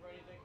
for anything?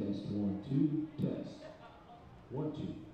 Test one, two, test. One, two.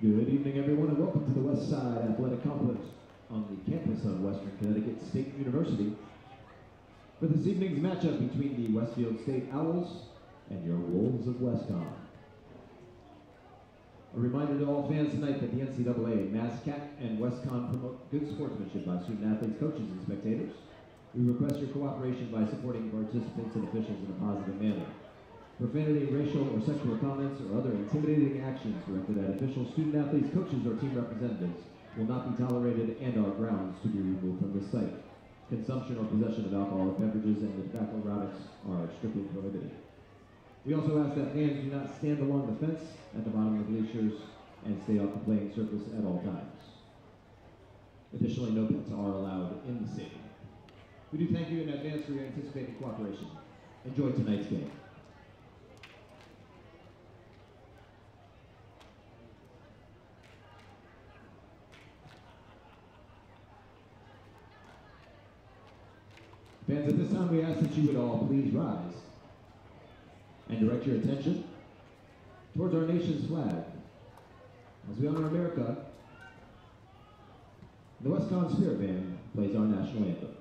Good evening, everyone, and welcome to the West Side Athletic Complex on the campus of Western Connecticut State University for this evening's matchup between the Westfield State Owls and your Wolves of WestCon. A reminder to all fans tonight that the NCAA, MASCAC, and WestCon promote good sportsmanship by student athletes, coaches, and spectators. We request your cooperation by supporting participants and officials in a positive manner. Profanity, racial or sexual comments, or other intimidating actions directed at officials, student athletes, coaches, or team representatives will not be tolerated and are grounds to be removed from the site. Consumption or possession of alcoholic beverages and tobacco products are strictly prohibited. We also ask that fans do not stand along the fence at the bottom of the bleachers and stay off the playing surface at all times. Additionally, no pets are allowed in the stadium. We do thank you in advance for your anticipated cooperation. Enjoy tonight's game. Fans, at this time we ask that you would all please rise and direct your attention towards our nation's flag. As we honor America, the WestCon Spirit Band plays our national anthem.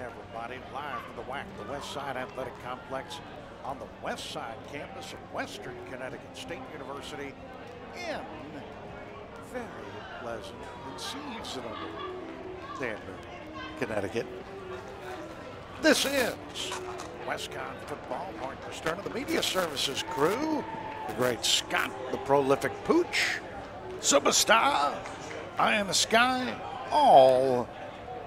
Everybody live from the WAC, the West Side Athletic Complex on the West Side campus of Western Connecticut State University in very pleasant and seasonable Danbury, Connecticut. This is WestCon Football. Mark Pasterna, the media services crew, the great Scott, the prolific Pooch, Superstar, Eye in the Sky, all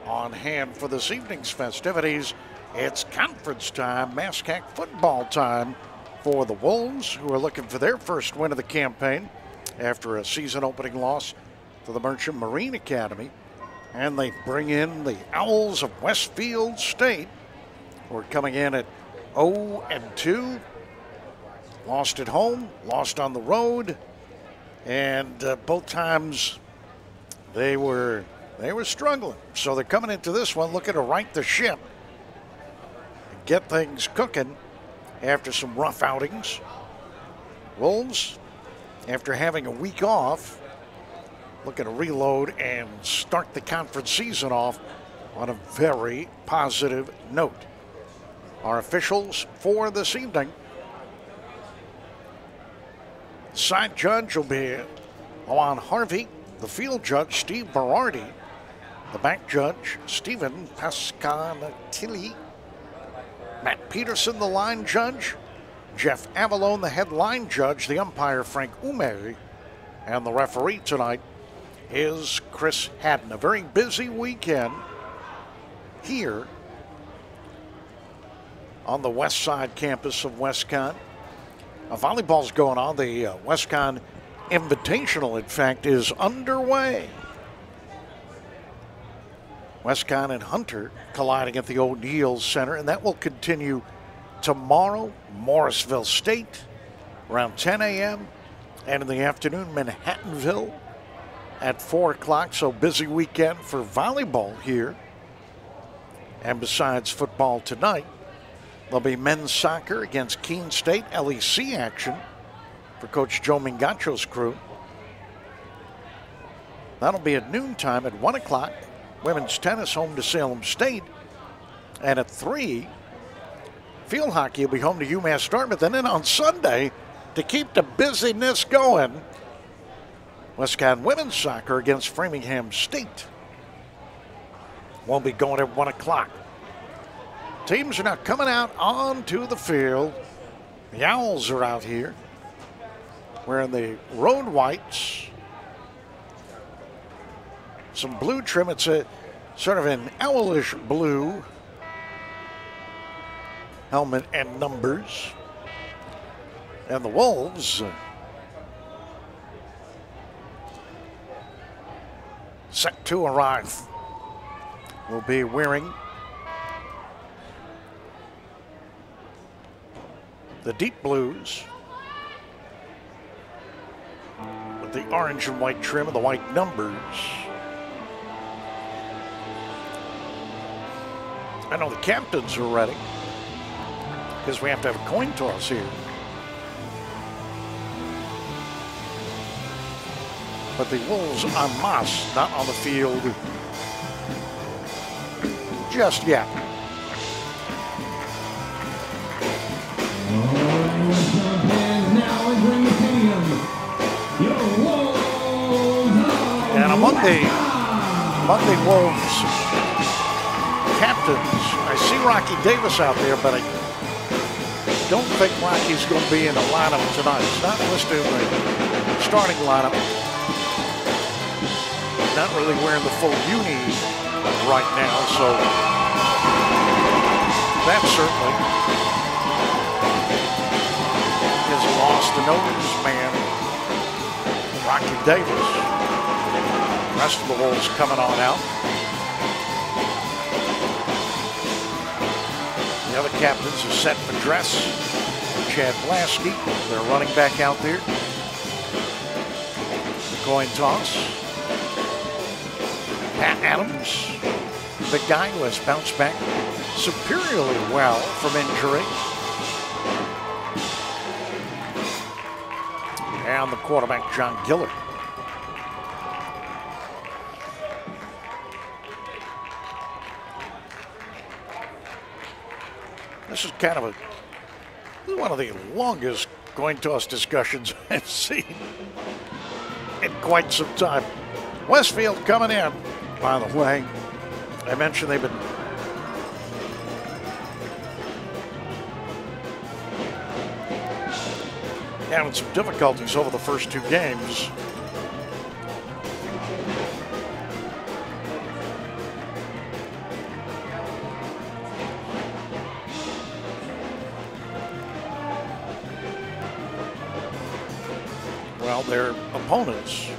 on hand for this evening's festivities. It's conference time, MASCAC football time for the Wolves, who are looking for their first win of the campaign after a season opening loss to the Merchant Marine Academy. And they bring in the Owls of Westfield State, who are coming in at 0 and 2. Lost at home, lost on the road, and uh, both times they were they were struggling. So they're coming into this one looking to right the ship get things cooking after some rough outings. Wolves, after having a week off, looking to reload and start the conference season off on a very positive note. Our officials for this evening Side judge will be Alon Harvey. The field judge, Steve Berardi. The back judge, Stephen Pascanatelli. Matt Peterson, the line judge. Jeff Avalone, the headline judge. The umpire, Frank Ume. And the referee tonight is Chris Haddon. A very busy weekend here on the west side campus of WestCon. Uh, volleyball's going on. The uh, WestCon Invitational, in fact, is underway. WestCon and Hunter colliding at the O'Neill Center, and that will continue tomorrow. Morrisville State around 10 a.m. and in the afternoon, Manhattanville at 4 o'clock. So busy weekend for volleyball here. And besides football tonight, there'll be men's soccer against Keene State, LEC action for Coach Joe Mingacho's crew. That'll be at noontime at 1 o'clock. Women's tennis home to Salem State. And at 3, field hockey will be home to UMass Dartmouth. And then on Sunday, to keep the busyness going, WestCon women's soccer against Framingham State. Won't be going at 1 o'clock. Teams are now coming out onto the field. The Owls are out here wearing the road whites. Some blue trim. It's a sort of an owlish blue helmet and numbers. And the Wolves uh, set to arrive will be wearing the deep blues with the orange and white trim and the white numbers. I know the captains are ready because we have to have a coin toss here. But the Wolves en masse not on the field just yet. And among the among the Wolves see Rocky Davis out there, but I don't think Rocky's going to be in the lineup tonight. He's not listed in the starting lineup. Not really wearing the full uni right now, so that certainly has lost the nose man, Rocky Davis. The rest of the Wolves coming on out. The other captains are set for dress. Chad Blasky, their running back out there. The coin toss. Pat Adams, the guy who has bounced back superiorly well from injury. And the quarterback, John Gillard. Kind of a one of the longest coin toss discussions I've seen in quite some time. Westfield coming in, by the way. I mentioned they've been having some difficulties over the first two games. Their opponents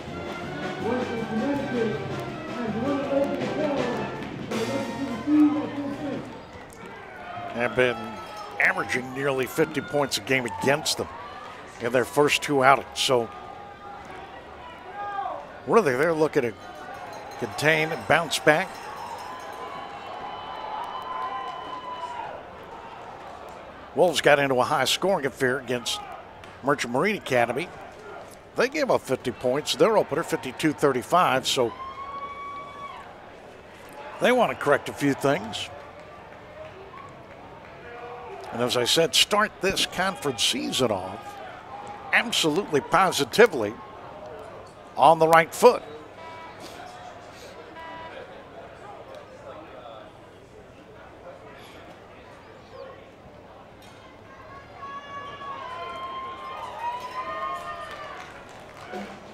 have been averaging nearly 50 points a game against them in their first two outings. So really, they're looking to contain and bounce back. Wolves got into a high scoring affair against Merchant Marine Academy. They gave up 50 points. Their opener 52 35. So they want to correct a few things. And as I said, start this conference season off absolutely positively on the right foot.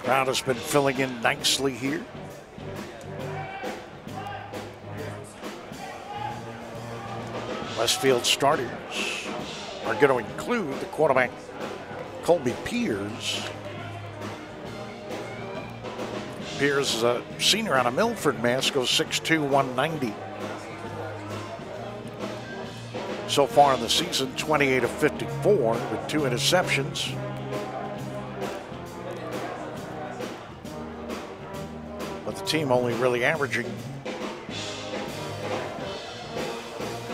Crowd has been filling in nicely here. Westfield starters are going to include the quarterback Colby Piers. Piers is a senior out of Milford, Mass, goes 6'2", 190. So far in the season, 28 of 54 with two interceptions. But the team only really averaging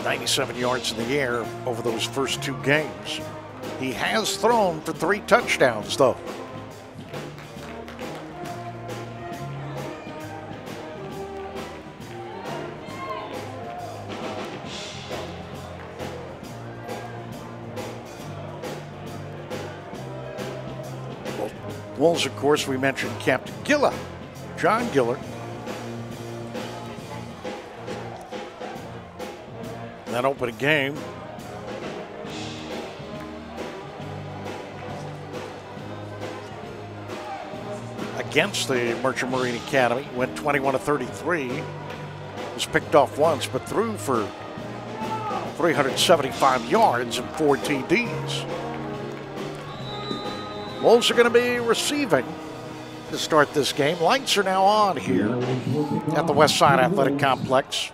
97 yards in the air over those first two games. He has thrown for three touchdowns, though. Wolves, of course, we mentioned Captain Gilla, John Giller. That opening game, against the Merchant Marine Academy. Went 21 to 33. Was picked off once, but threw for 375 yards and four TDs. Wolves are going to be receiving to start this game. Lights are now on here at the West Side Athletic Complex.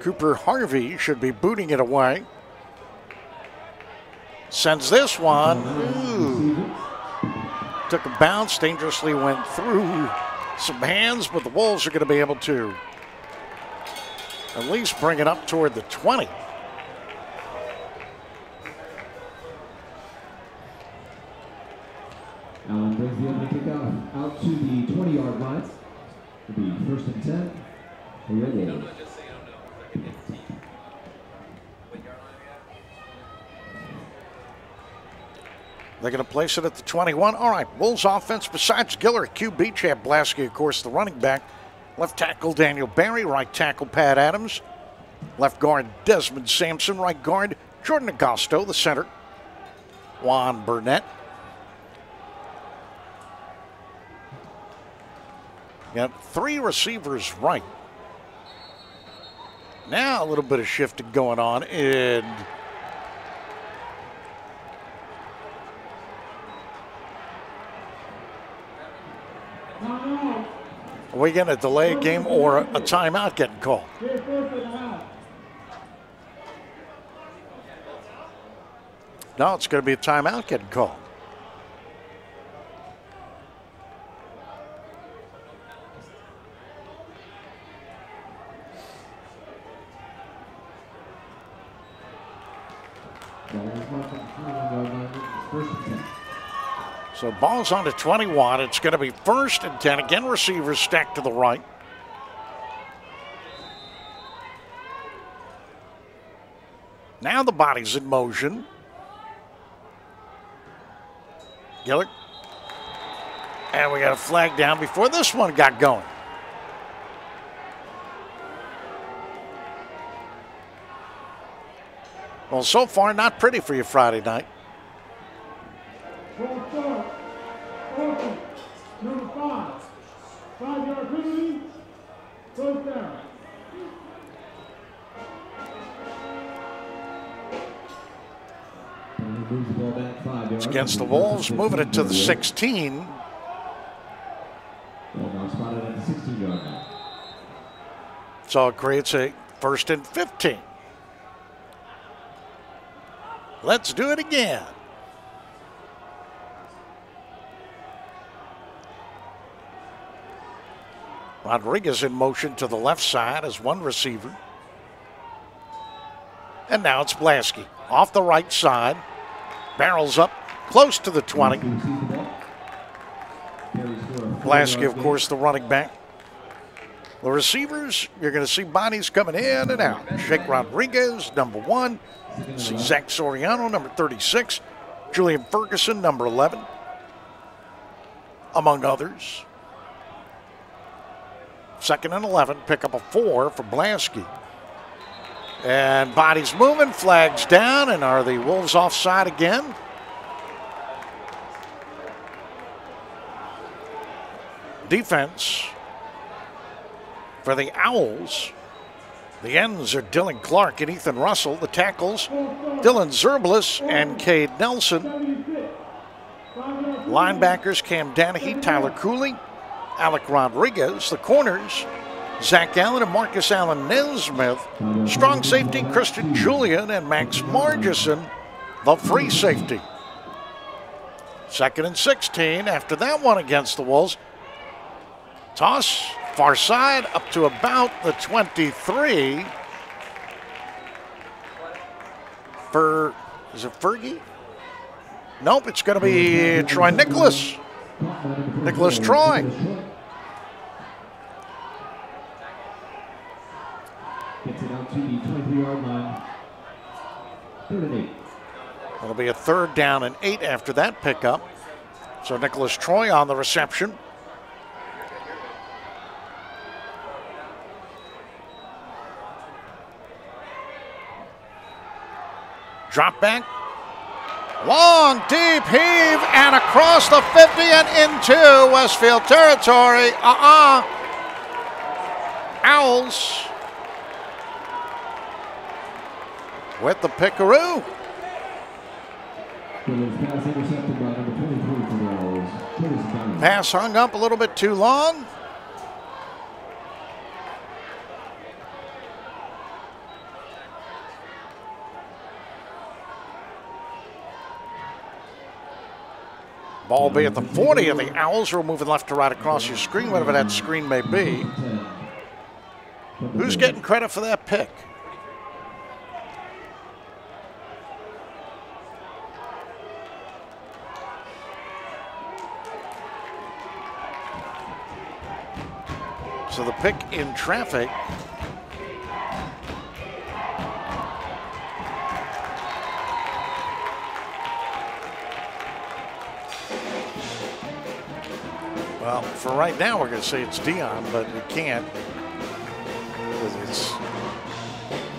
Cooper Harvey should be booting it away. Sends this one. Ooh. Took a bounce, dangerously went through some hands, but the Wolves are going to be able to at least bring it up toward the 20. Allen brings the opening kickoff out to the 20 yard line. It'll be first and 10 for your Wolves. They're going to place it at the 21. All right, Wolves offense besides Giller, QB Chad Blasky, of course, the running back. Left tackle Daniel Barry, right tackle Pat Adams. Left guard Desmond Sampson, right guard Jordan Agosto, the center. Juan Burnett. Got three receivers right. Now a little bit of shifting going on in Are we going to delay a game or a timeout getting called? No, it's going to be a timeout getting called. So ball's on to 21. It's going to be first and 10. Again, receivers stacked to the right. Now the body's in motion. Gillard. And we got a flag down before this one got going. Well, so far, not pretty for you Friday night. Yards. Against the Wolves, moving it to the 16. Ball now spotted at the 16 yard line. So it creates a first and 15. Let's do it again. Rodriguez in motion to the left side as one receiver. And now it's Blasky off the right side. Barrels up close to the 20. He receives the ball. Carries for a four-yard Blasky, of course, the running back. The receivers, you're going to see bodies coming in and out. Jake Rodriguez, number one. See Zach Soriano, number 36. Julian Ferguson, number 11. Among others. Second and 11, pick up a four for Blasky. And bodies moving, flags down, and are the Wolves offside again? Defense for the Owls. The ends are Dylan Clark and Ethan Russell. The tackles, Dylan Zerblis and Cade Nelson. 76. Five. Linebackers, Cam Danahy, Tyler Cooley, Alec Rodriguez. The corners, Zach Allen and Marcus Allen Nesmith. Strong safety, Christian Julian and Max Margison, the free safety. Second and 16 after that one against the Wolves. Toss, far side, up to about the 23. For, is it Fergie? Nope, it's going to be Troy Nicholas. Caught by number Nicholas Troy. Nicholas Troy. Gets it out to the 23 yard line. Third and eight. It'll be a third down and eight after that pickup. So Nicholas Troy on the reception. Drop back. Long, deep heave and across the 50 and into Westfield territory. Uh uh Owls with the pickaroo. Williams pass intercepted by number 23 for the Owls. Curtis Dunn. Pass hung up a little bit too long. Ball be at the 40 of the Owls. We're moving left to right across your screen, whatever that screen may be. Who's getting credit for that pick? So the pick in traffic. Well, for right now, we're going to say it's Dion, but we can't because it's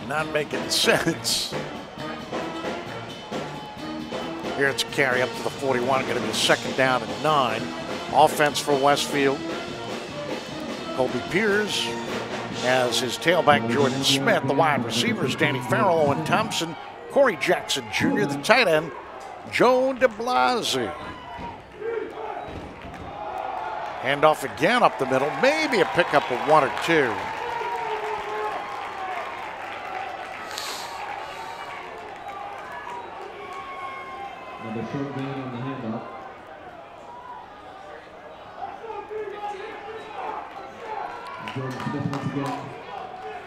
not making sense. Here it's a carry up to the 41, going to be a second down and nine. Offense for Westfield. Colby Pierce has his tailback Jordan Smith, the wide receivers Danny Farrell, Owen Thompson, Corey Jackson Jr., the tight end Joe DeBlasi. Handoff again up the middle, maybe a pickup of one or two. Short gain on the handoff. Jordan Smith once again.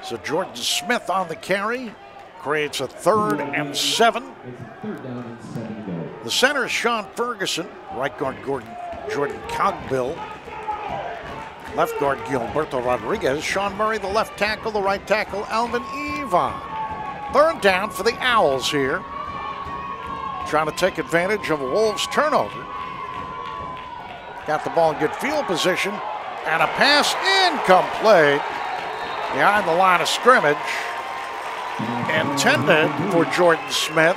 So Jordan Smith on the carry creates a third and seven. Third and seven. The center is Sean Ferguson, right guard Gordon, Jordan Cogbill, left guard Gilberto Rodriguez, Sean Murray, the left tackle, the right tackle Alvin Evon. Third down for the Owls here. Trying to take advantage of a Wolves turnover. Got the ball in good field position. And a pass incomplete behind the line of scrimmage. Intended for Jordan Smith.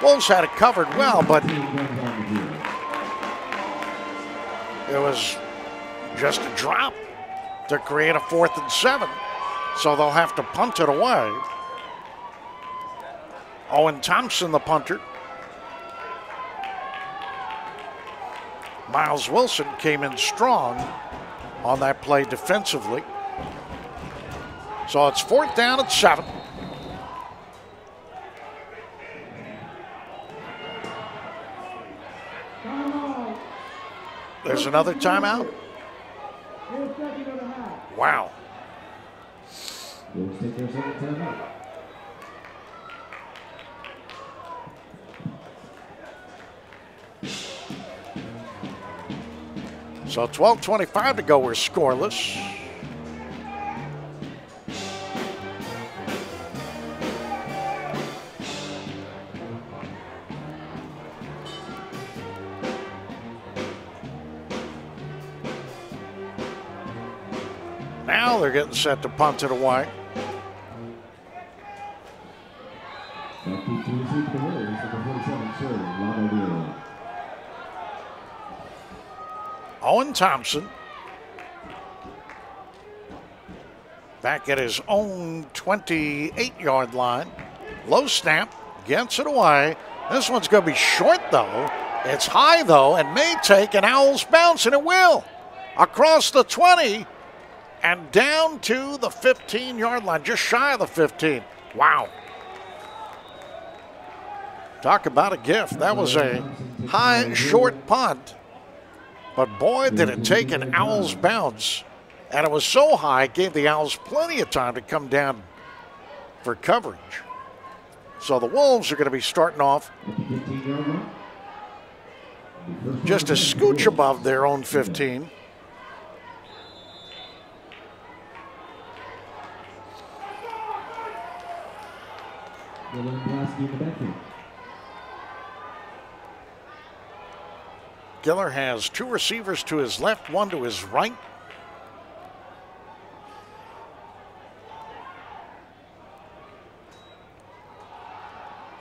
Wolves had it covered well, but it was just a drop to create a fourth and seven. So they'll have to punt it away. Owen Thompson, the punter. Miles Wilson came in strong on that play defensively. So it's fourth down at seven. There's another timeout. Four seconds and a half. Wow. So 12:25 to go. We're scoreless. Now they're getting set to punt it away. To to the Wolves, number 47, sir, Ronald Deere. Owen Thompson back at his own 28 yard line. Low snap, gets it away. This one's going to be short though. It's high though and may take an Owls bounce, and it will. Across the 20 and down to the 15 yard line, just shy of the 15. Wow. Talk about a gift. That was a high, short punt. But boy, did it take an Owls bounce. And it was so high, it gave the Owls plenty of time to come down for coverage. So the Wolves are going to be starting off At the 15 yard line. The first just a scooch above their own 15. Dylan in the backfield. Giller has two receivers to his left, one to his right.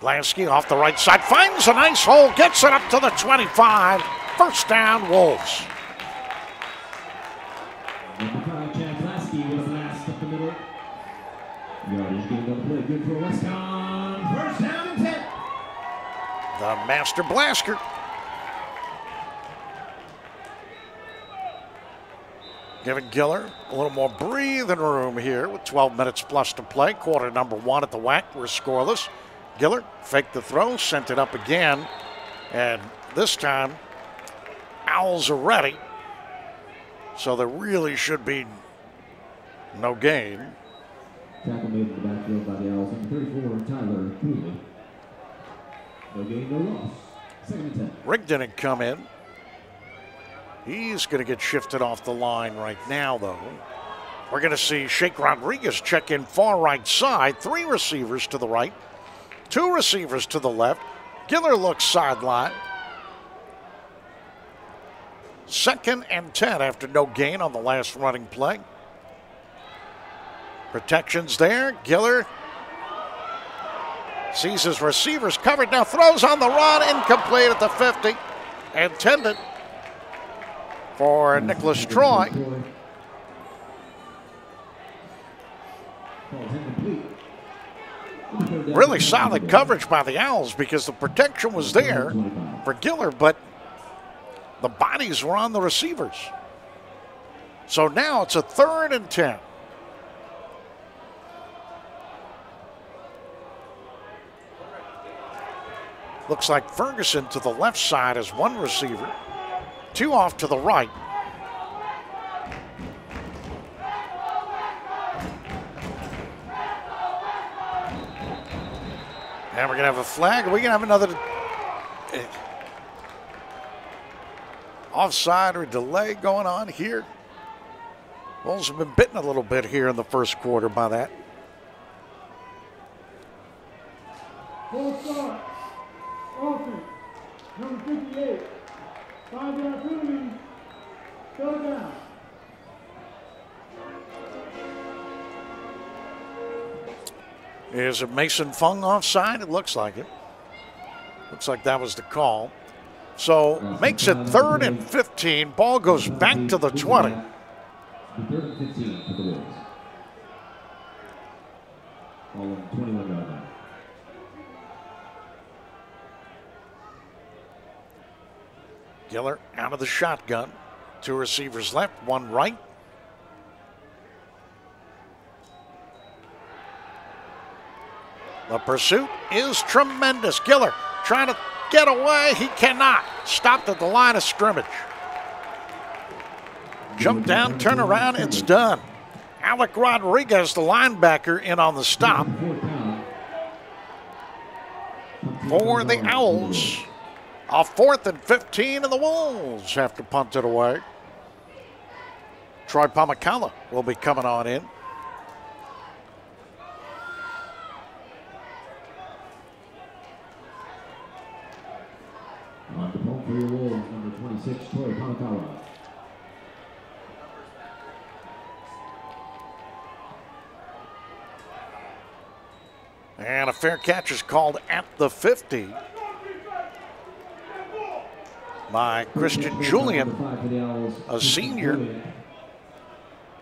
Blasky off the right side finds a nice hole, gets it up to the 25. First down, Wolves. Number five, Chad Blasky with a blast up the middle. Yardage on the play. Good for WestConn. First down and 10. The master blaster. Giving Giller a little more breathing room here with 12 minutes plus to play. Quarter number one at the WAC. We're scoreless. Giller faked the throw, sent it up again. And this time, Owls are ready. So there really should be no gain. Tackle made in the backfield by the Owls. Number 34, Tyler Cooley. No gain, no loss. Second and 10. Rigdon had come in. He's going to get shifted off the line right now, though. We're going to see Jake Rodriguez check in far right side. Three receivers to the right, two receivers to the left. Giller looks sideline. Second and 10 after no gain on the last running play. Protections there. Giller sees his receivers covered. Now throws on the run, incomplete at the 50. Intended for Nicholas Troy. Really solid coverage by the Owls because the protection was there for Giller, but the bodies were on the receivers. So now it's a third and 10. Looks like Ferguson to the left side as one receiver, two off to the right. And we're going to have a flag. Are we going to have another offside or delay going on here? Wolves have been bitten a little bit here in the first quarter by that. Full start. Offense. Number 58. Five yard penalty. Third down. Is it Mason Fung offside? It looks like it. Looks like that was the call. So makes it third and 15. Ball goes back to the 20. Third and 15 for the Wolves. Ball on 21 yard line. Giller out of the shotgun. Two receivers left, one right. The pursuit is tremendous. Giller trying to get away. He cannot. Stopped at the line of scrimmage. Jump down, turn around, it's done. Alec Rodriguez, the linebacker, in on the stop for the Owls. A fourth and 15, and the Wolves have to punt it away. Troy Pomacala will be coming on in. Wolves, number 26, Troy Pomakawa. And a fair catch is called at the 50 by Christian Julian a senior.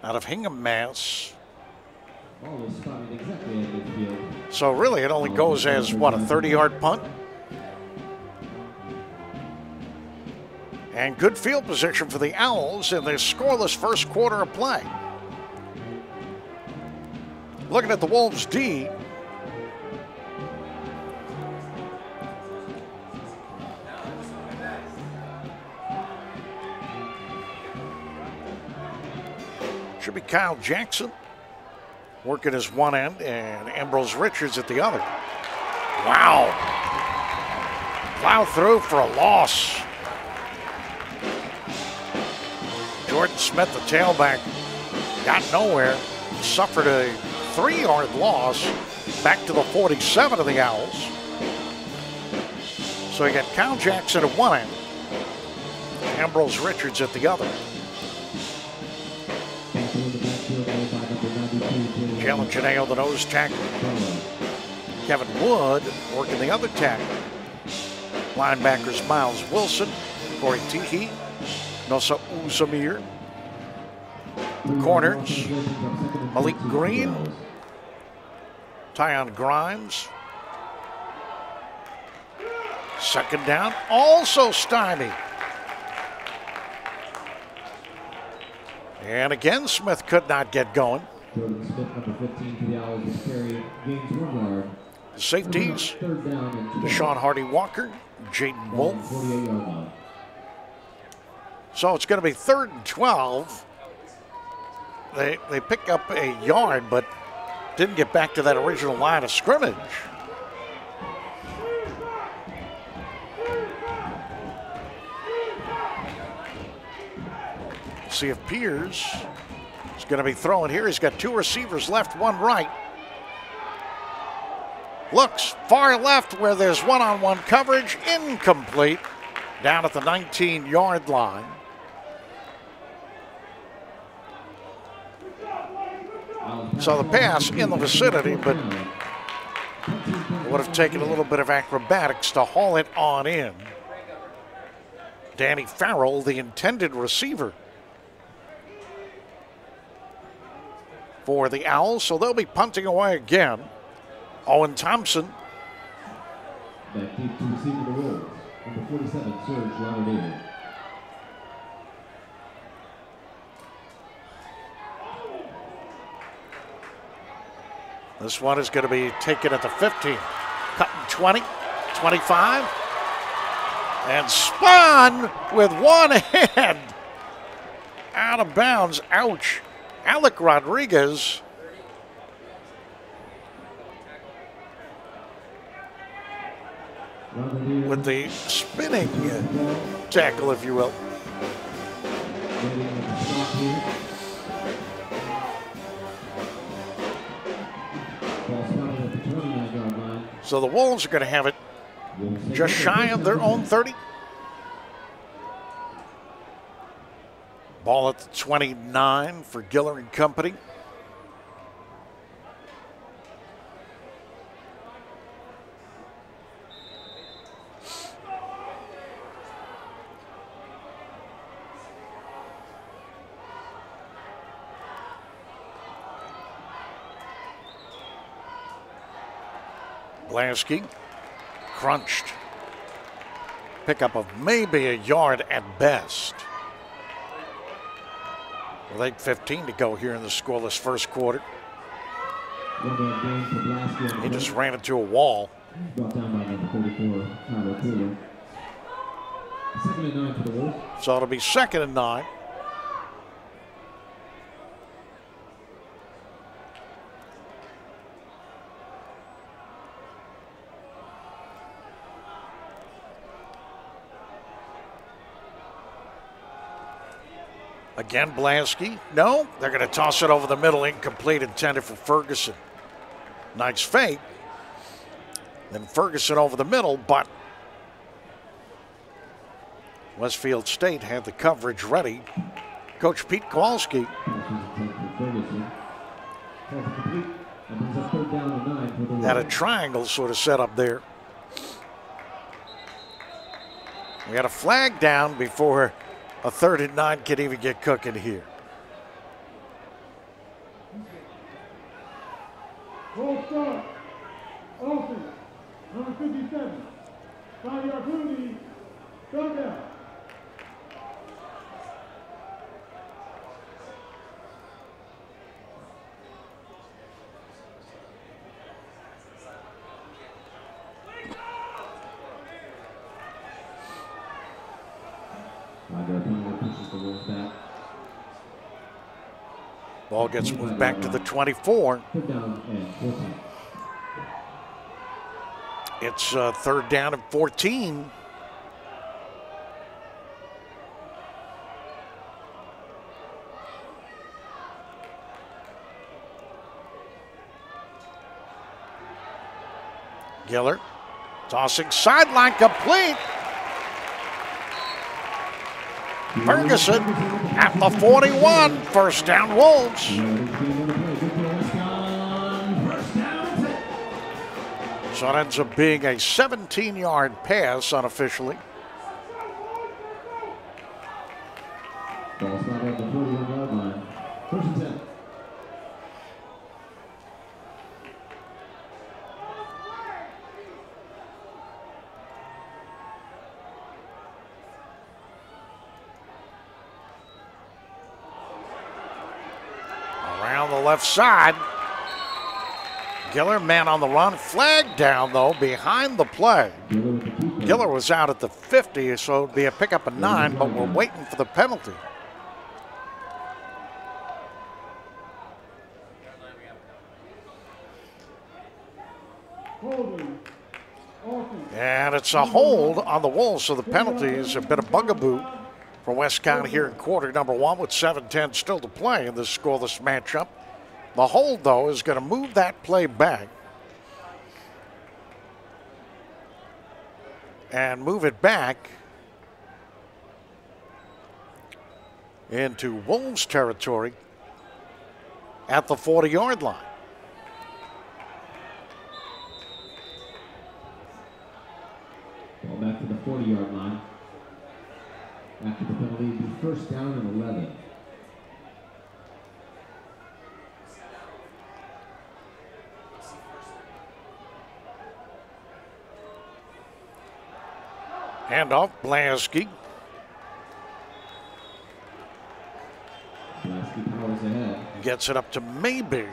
Out of Hingham, Mass. So really, it only goes as what a 30-yard punt. And good field position for the Owls in this scoreless first quarter of play. Looking at the Wolves D. Should be Kyle Jackson working his one end and Ambrose Richards at the other. Wow. Plow through for a loss. Jordan Smith, the tailback, got nowhere. Suffered a three yard loss back to the 47 of the Owls. So you got Kyle Jackson at one end, Ambrose Richards at the other. 92, Jalen Jalen Janeo, the nose tackle. Kevin Wood working the other tackle. Linebackers Miles Wilson, Corey Teehee, Nosa Uzamir. The corners, Malik Green. Tyon Grimes. Second down, also stymied. And again, Smith could not get going. Jordan Smith, number 15 for the Owls, is carried, gains one yard. The safeties, Third down and two. Deshaun Hardy Walker, Jaden Wolf. the 48 yard line. So it's going to be third and 12. They, they pick up a yard, but didn't get back to that original line of scrimmage. See if Pierce is going to be throwing here. He's got two receivers left, one right. Looks far left where there's one on one coverage, incomplete, down at the 19 yard line. So the pass in the vicinity, but would have taken a little bit of acrobatics to haul it on in. Danny Farrell, the intended receiver for the Owls, so they'll be punting away again. Owen Thompson Back deep to receive the Wolves. Number 47, Serge. This one is going to be taken at the 15. Cutting 20, 25, and spun with one hand out of bounds. Ouch. Alec Rodriguez. With the spinning tackle, if you will. Ready on the stop here. Ball spotted at the 29 yard line. So the Wolves are going to have it just shy of their own 30. Ball at the 29 for Giller and company. Blasky crunched. Pickup of maybe a yard at best. With 8.15 to go here in the scoreless first quarter. One-man gain for Blasky on He just ran into a wall. Brought down by number 34, Tyler Cooley. Second and nine for the Wolves. So it'll be second and nine. Again, Blasky. No, they're going to toss it over the middle, incomplete, intended for Ferguson. Nice fake. Then Ferguson over the middle, but Westfield State had the coverage ready. Coach Pete Kowalski had a triangle sort of set up there. We had a flag down before a third and nine could even get cooking here. Start. Offense. Number 57. Five yard penalty. Third down. Five-yard penalty pushes the Wolves back. Ball gets moved back to the 24. Third down and 14. It's uh, third down and 14. Giller tossing sideline complete. Ferguson at the 41. First down, Wolves. So it ends up being a 17 yard pass unofficially. Ball spotted at the 41 yard line. First and 10. Around the left side. Giller, man on the run. Flag down, though, behind the play. Giller was out at the 50, so it'd be a pickup of nine, but we're waiting for the penalty. And it's a hold on the Wolves, so the penalty is a bit of bugaboo for West County here in quarter number one with 7-10 still to play in this scoreless matchup. The hold, though, is going to move that play back and move it back into Wolves territory at the 40 yard line. Ball back to the 40 yard line. After the penalty, first down and 11. Handoff, Blasky. Lasky powers ahead. Gets it up to maybe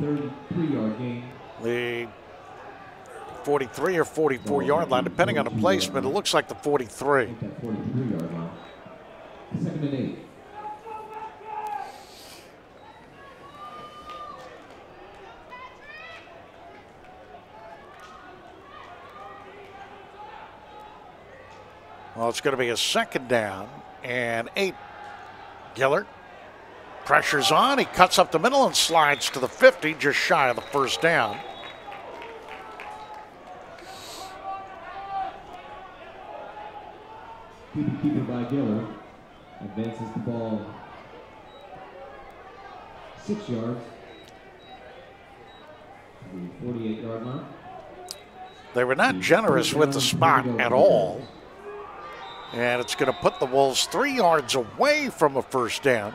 33 yard gain. the 43 or 44 yard line, depending on the placement. It looks like the 43. Take that 43 yard line. Second and eight. Well, it's going to be a second down and eight. Gillard pressure's on. He cuts up the middle and slides to the 50, just shy of the first down. Keeper by Gillard advances the ball six yards the 48 yard line. They were not generous with the spot at all. And it's going to put the Wolves three yards away from a first down.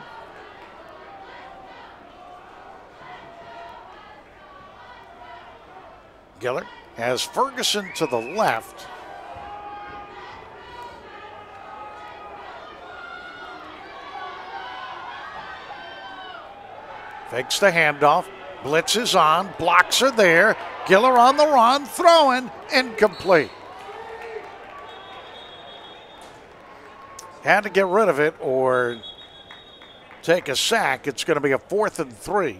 Giller has Ferguson to the left. Fakes the handoff. Blitz is on. Blocks are there. Giller on the run. Throwing. Incomplete. Had to get rid of it or take a sack. It's going to be a fourth and three.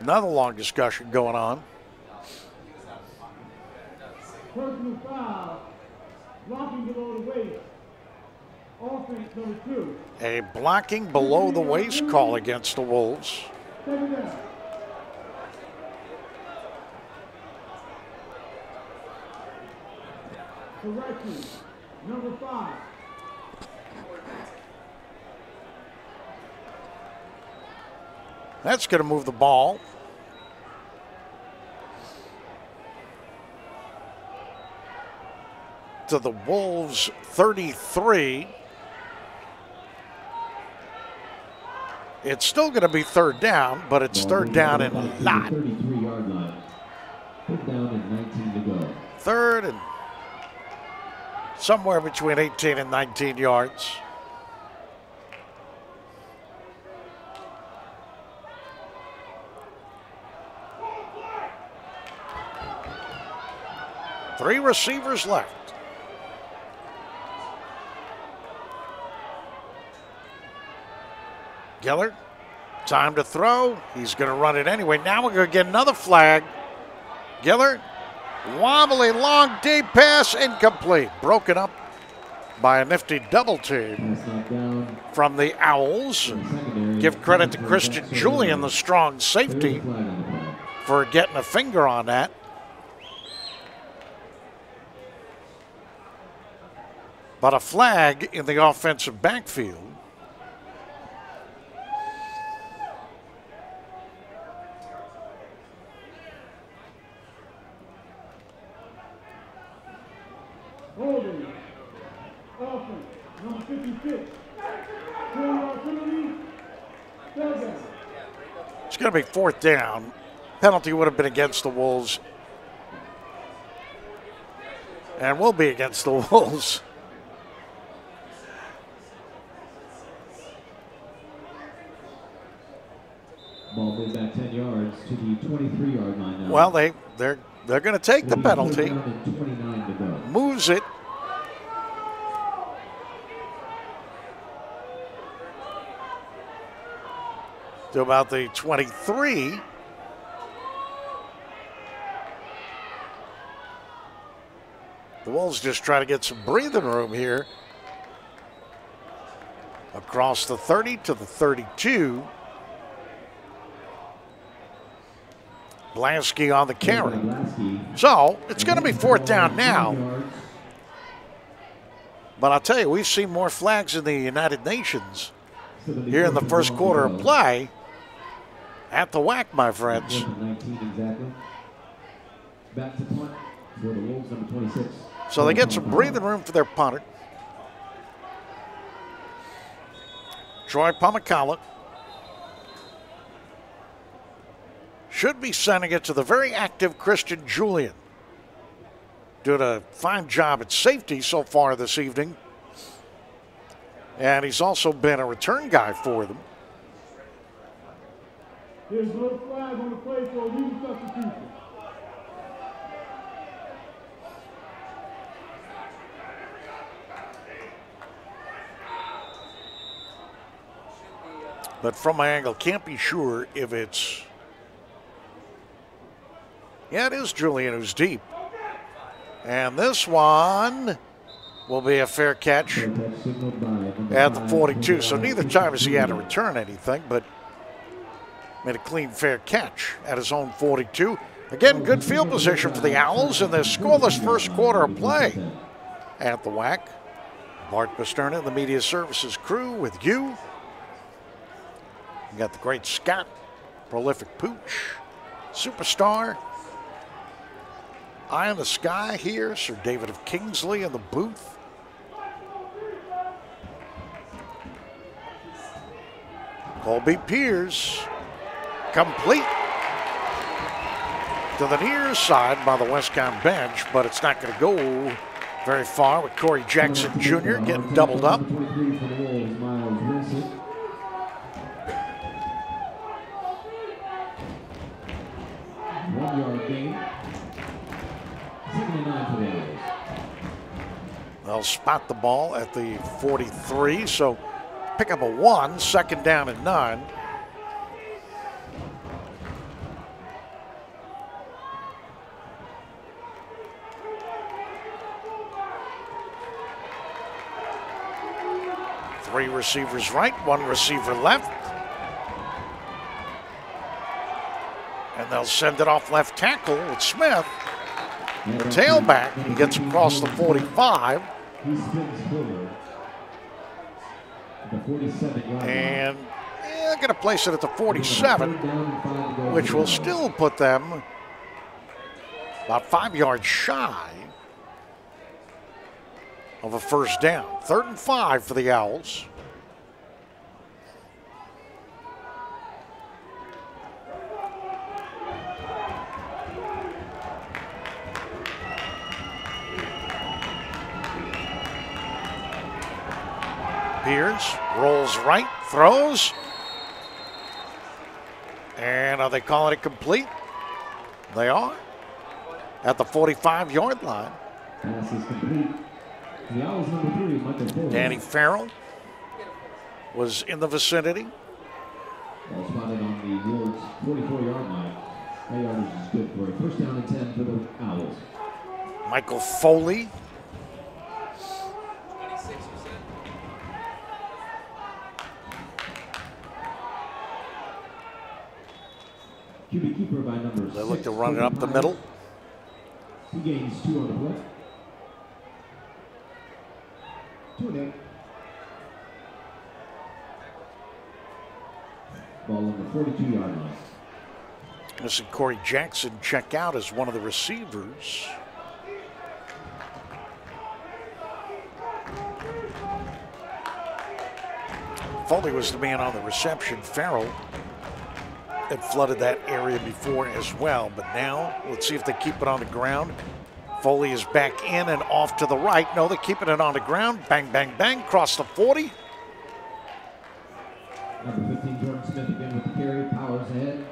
Another long discussion going on. Blocking below the waist. Offense number two. A blocking below the waist call against the Wolves. Second down. Correction. Number five. That's going to move the ball. To the Wolves 33. It's still going to be third down, but it's third down and a back to the lot. 33 yard line. Third and 19 to go. Third and somewhere between 18 and 19 yards. Three receivers left. Gillard, time to throw. He's going to run it anyway. Now we're going to get another flag. Gillard, wobbly, long, deep pass, incomplete. Broken up by a nifty double team from the Owls. Give credit to Christian Julian, the strong safety, for getting a finger on that. But a flag in the offensive backfield. Holding. Offense number 56. Two yard. Third. It's going to be fourth down. Penalty would have been against the Wolves. And will be against the Wolves. Ball moved back 10 yards to the 23 yard line now. Well, they they're they're going to take the It'll penalty. Moves it. To about the 23. The Wolves just try to get some breathing room here. Across the 30 to the 32. Blasky on the carry. So it's going to be fourth down now. But I'll tell you, we've seen more flags in the United Nations here in the first quarter of play at the WAC, my friends. Fourth and 19 exactly. Back to punt for the Wolves, number 26. So they get some breathing room for their punter. Troy Pomacala should be sending it to the very active Christian Julian. Doing a fine job at safety so far this evening. And he's also been a return guy for them. There's no flag on the play for substitution. But from my angle, can't be sure if it's. Yeah, it is Julian who's deep. And this one will be a fair catch at the 42. So neither time has he had to return anything, but made a clean, fair catch at his own 42. Again, good field position for the Owls in their scoreless first quarter of play at the WAC. Bart Pasterna the media services crew with you. You got the great Scott, prolific Pooch, superstar. Eye in the sky here, Sir David of Kingsley in the booth. Colby Pierce, complete to the near side by the WestConn bench, but it's not going to go very far with Corey Jackson Jr. getting doubled up. Number 23 for the Wolves, Miles Wilson. One yard. Second and nine for the. They'll spot the ball at the 43, so pick up a one, second down and nine. Three receivers right, one receiver left. And they'll send it off left tackle with Smith. Tailback, gets across the 45. He spins forward. At the 47 yard line. And going to place it at the 47, Third down and five to go which will still put them about five yards shy of a first down. Third and five for the Owls. Pierce rolls right, throws. And are they calling it complete? They are. At the 45 yard line. Pass is complete. The Owls number three, Michael Fuller. Danny Farrell was in the vicinity. Ball spotted on the Wolves' 44 yard line. That yardage is good for a first down and 10 for the Owls. Michael Foley. Keeper by number They look to run it up the middle. He gains two on the play. Two and eight. Ball on the 42 yard line. Listen, Corey Jackson check out as one of the receivers. Foley was the man on the reception. Farrell had flooded that area before as well, but now let's see if they keep it on the ground. Foley is back in and off to the right. No, they're keeping it on the ground. Bang, bang, bang, cross the 40. Number 15, Jordan Smith again with the carry. Powers ahead.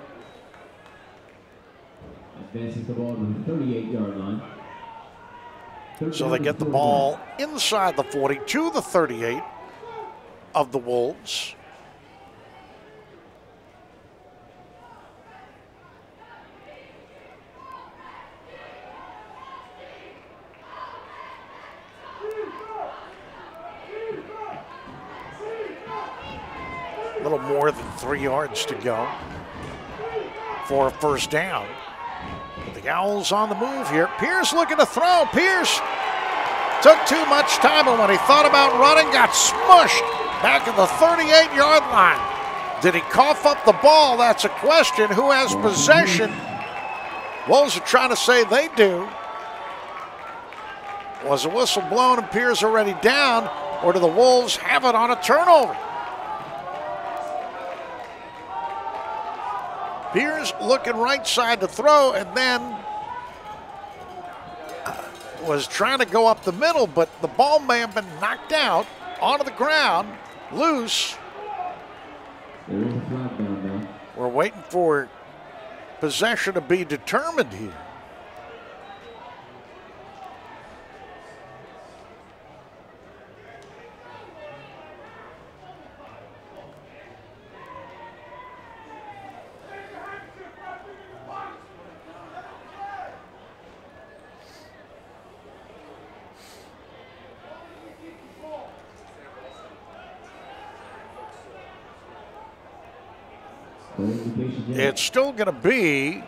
Advances the ball to the 38 yard line. Third So they get the ball inside the 40 to the 38 of the Wolves. More than three yards to go for a first down. The Owls on the move here. Pierce looking to throw. Pierce took too much time, and when he thought about running, got smushed back at the 38 yard line. Did he cough up the ball? That's a question. Who has possession? Wolves are trying to say they do. Was the whistle blown and Pierce already down, or do the Wolves have it on a turnover? Pierce looking right side to throw, and then uh, was trying to go up the middle, but the ball may have been knocked out onto the ground, loose. There is a flag down now. We're waiting for possession to be determined here. It's still going to be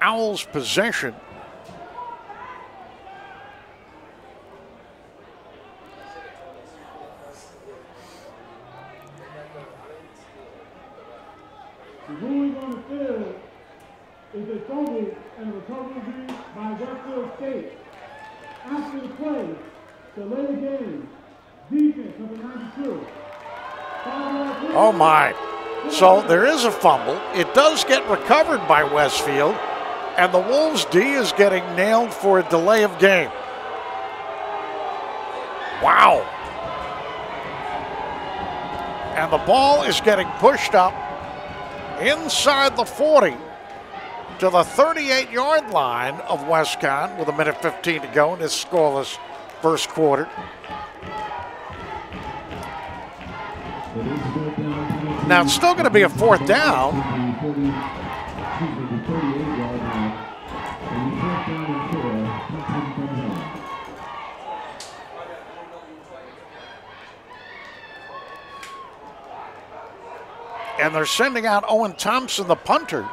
Owls' possession. The ruling on the field is a fumble and by Westfield State. After the play, the game. Defense number 92. Oh my. So there is a fumble. It does get recovered by Westfield, and the Wolves D is getting nailed for a delay of game. Wow. And the ball is getting pushed up inside the 40 to the 38 yard line of WestConn with a minute 15 to go in this scoreless first quarter. It is fourth down, penalty. Now it's still going to be a fourth down. The 40, excuse me, the 38 yard line. And the fourth down and four. Punting comes on. and they're sending out Owen Thompson, the punter.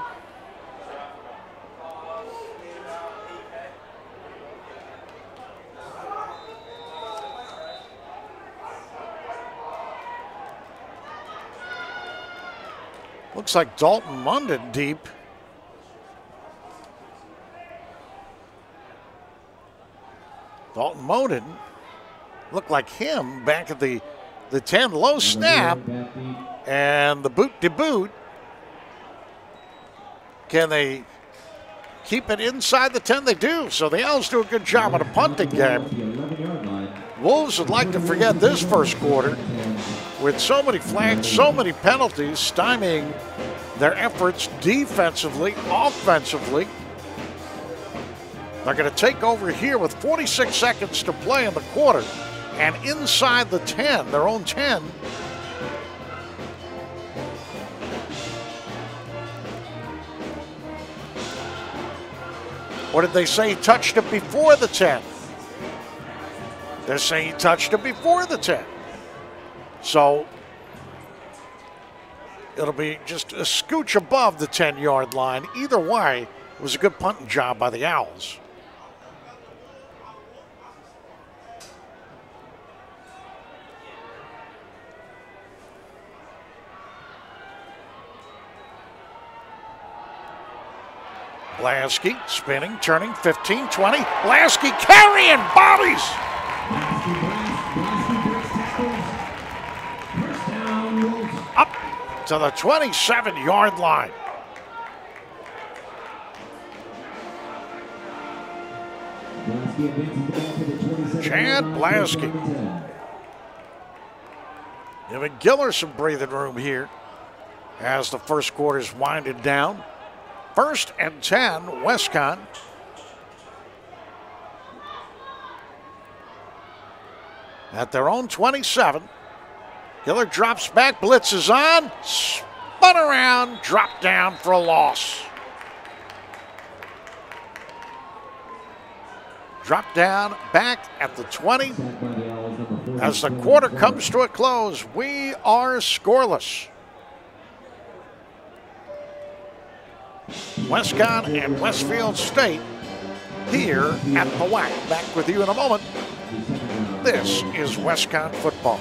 Looks like Dalton Munden deep. Dalton Munden looked like him back at the the 10 low snap. And the boot to boot. Can they keep it inside the 10? They do. So the Owls do a good job on a punting game. The 11 yard line. Wolves would like to forget this first quarter with so many flags, so many penalties, stymieing their efforts defensively, offensively. They're going to take over here with 46 seconds to play in the quarter. And inside the 10, their own 10, What did they say? He touched it before the 10. They're saying he touched it before the 10. So it'll be just a scooch above the 10 yard line. Either way, it was a good punting job by the Owls. Blasky spinning, turning, 15, 20. Blasky carrying bodies. Up to the 27 yard line. Blasky advances the ball to the 27 Chad yard line, Blasky. first down and 10. Giving Giller some breathing room here as the first quarter's winded down. First and 10, WestConn. At their own 27. Giller drops back, blitz is on, spun around, dropped down for a loss. Drop down back at the 20. Sacked by the Owls, number 40, As the quarter comes to a close, we are scoreless. WestConn and Westfield State here at the WAC. Back with you in a moment. This is WestConn football.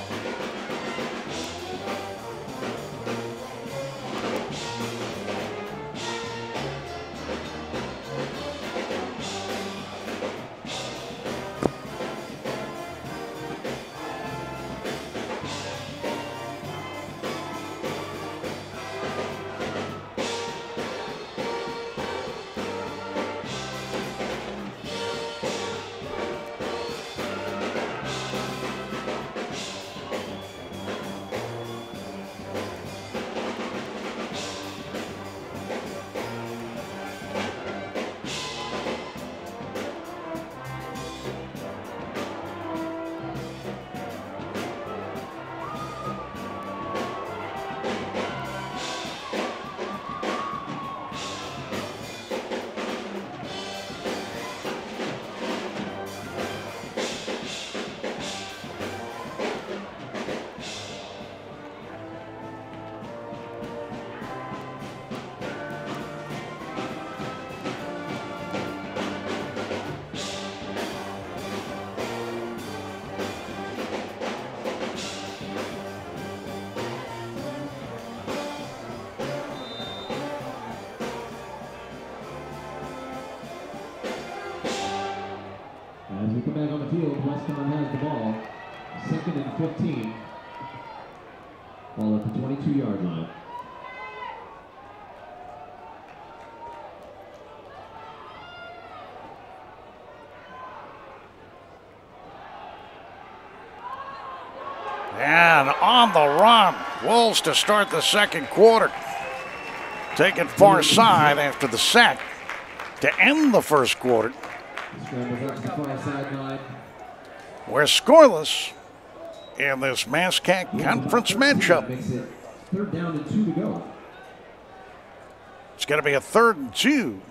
To start the second quarter. Taking far side after the sack to end the first quarter. We're scoreless in this MASCAC conference matchup. It's going to be a third and two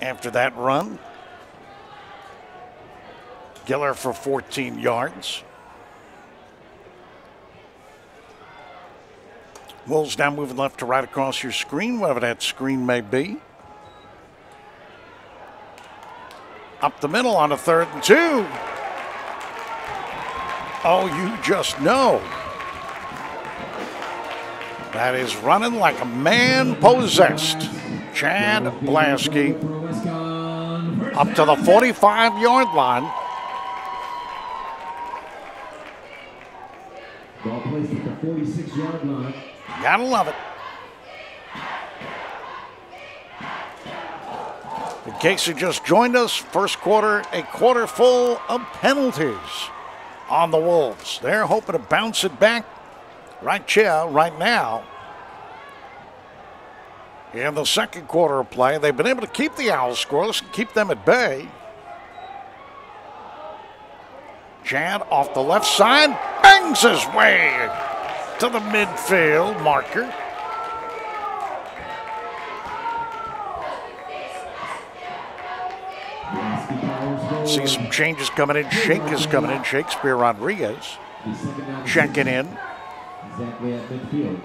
after that run. Giller for 14 yards. Wolves now moving left to right across your screen, whatever that screen may be. Up the middle on a third and two. Oh, you just know. That is running like a man possessed. Chad Blasky up to the 45 yard line. Ball placed at the 46 yard line. Gotta love it. In case you just joined us, first quarter, a quarter full of penalties on the Wolves. They're hoping to bounce it back right here, right now. In the second quarter of play, they've been able to keep the Owls scoreless and keep them at bay. Chad off the left side, bangs his way to the midfield marker. See some changes coming in. Shake is coming in. Shakespeare Rodriguez checking in. Midfield.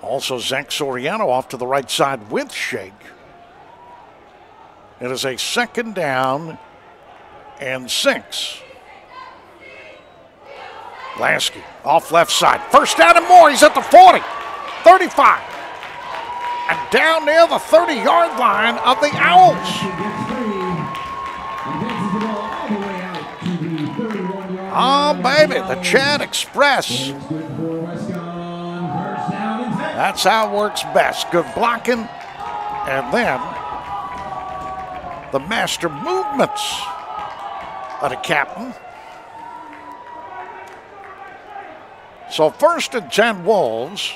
Also, Zach Soriano off to the right side with Shake. It is a second down and six. Blasky off left side. First down and more. He's at the 40, 35, and down near the 30 yard line of the Owls. Blasky gets three. Advances the ball all the way out to the 31 yard Oh, baby, the Chad Express. That's how it works best. Good blocking, and then the master movements of the captain. So first and 10 Wolves.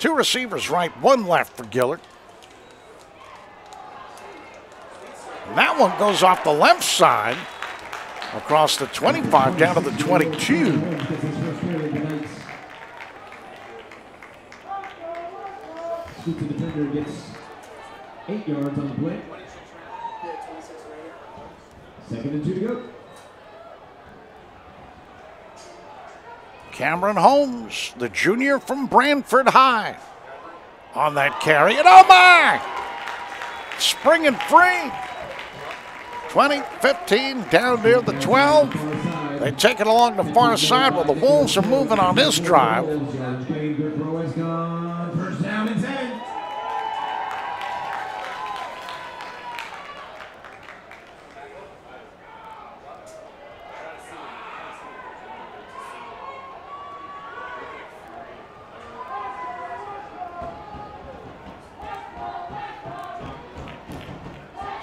Two receivers right, one left for Gillard. And that one goes off the left side across the 25 down to the 22. Gets his first carry of the night. Scoot the defender gets eight yards on the play. Second and two to go. Cameron Holmes, the junior from Brantford High, on that carry. And oh my! Springing free. 20, 15, down near the 12. They take it along the far side while the Wolves are moving on this drive. Yards gained, good for WestConn. First down and ten.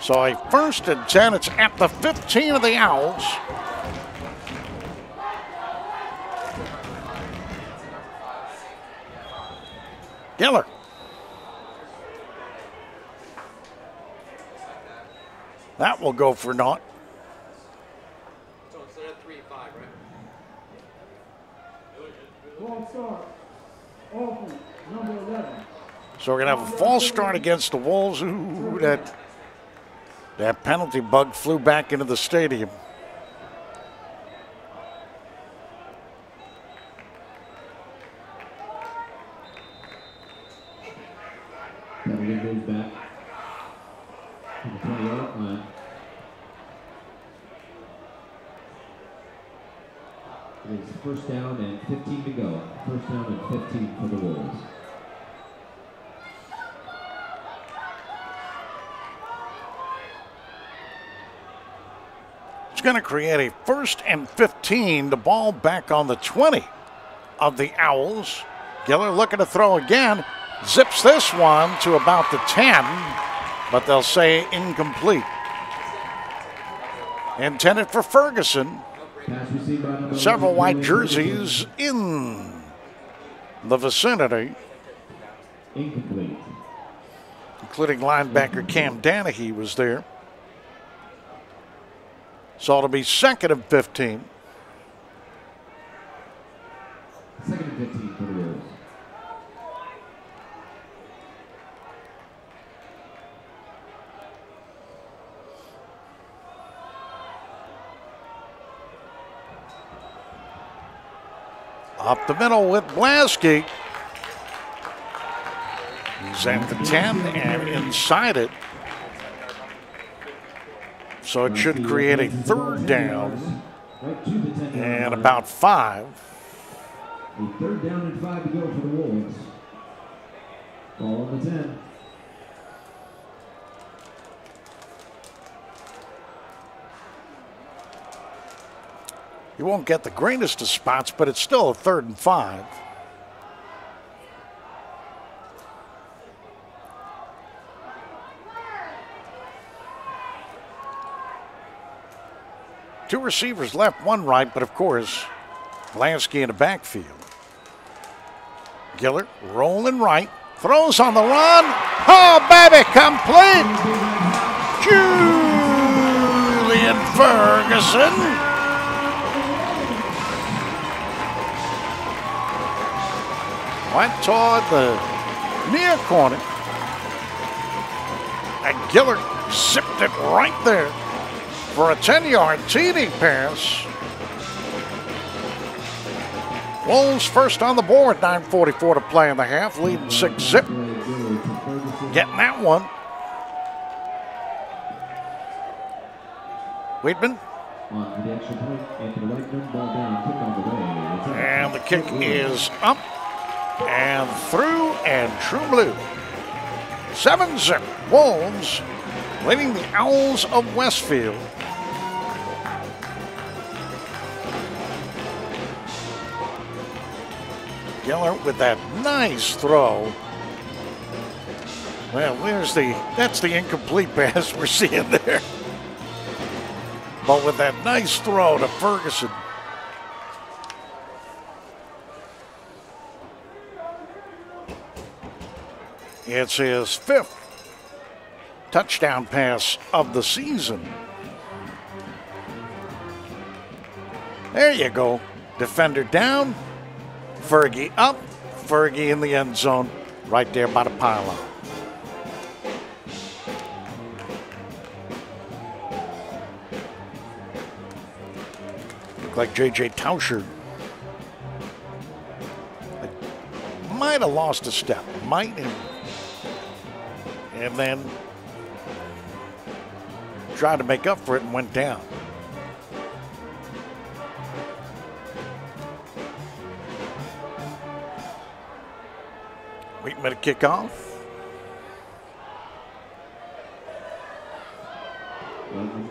So a first and 10. It's at the 15 of the Owls. Giller. That will go for naught. So instead of three, five, right? Ball start. Number 11. So we're gonna have a false start against the Wolves. Ooh, that that penalty bug flew back into the stadium. Penalty goes back. to the 20 yard line. It is first down and 15 to go. First down and 15 for the Wolves. It's going to create a first and 15. The ball back on the 20 of the Owls. Giller looking to throw again. Zips this one to about the 10, but they'll say incomplete. Intended for Ferguson. Pass received by number Several white jerseys in the vicinity, Incomplete. including linebacker Cam Danahy was there. So it'll be second and 15. Second and 15 for the. Up the middle with Blasky. He's at the 10 and inside it. So it should create a third down Right to the 10 yard and about five. A third down and five to go for the Wolves. Ball on the 10. You won't get the greatest of spots, but it's still a third and five. Two receivers left, one right, but of course, Blasky in the backfield. Gillard rolling right, throws on the run. Oh, baby, complete. Julian Ferguson. Went toward the near corner. And Gillard zipped it right there for a 10 yard TD pass. Wolves first on the board, 9.44 to play in the half, leading 6 zip. Getting that one. Wheatman, and the kick is up and through and true blue. 7 zip. Wolves leading the Owls of Westfield. Geller with that nice throw. Well, there's the that's the incomplete pass we're seeing there. But with that nice throw to Ferguson. It's his fifth touchdown pass of the season. There you go. Defender down, Fergie up, Fergie in the end zone, right there by the pylon. Looked like J.J. Tauscher might have lost a step, might have, and then tried to make up for it and went down.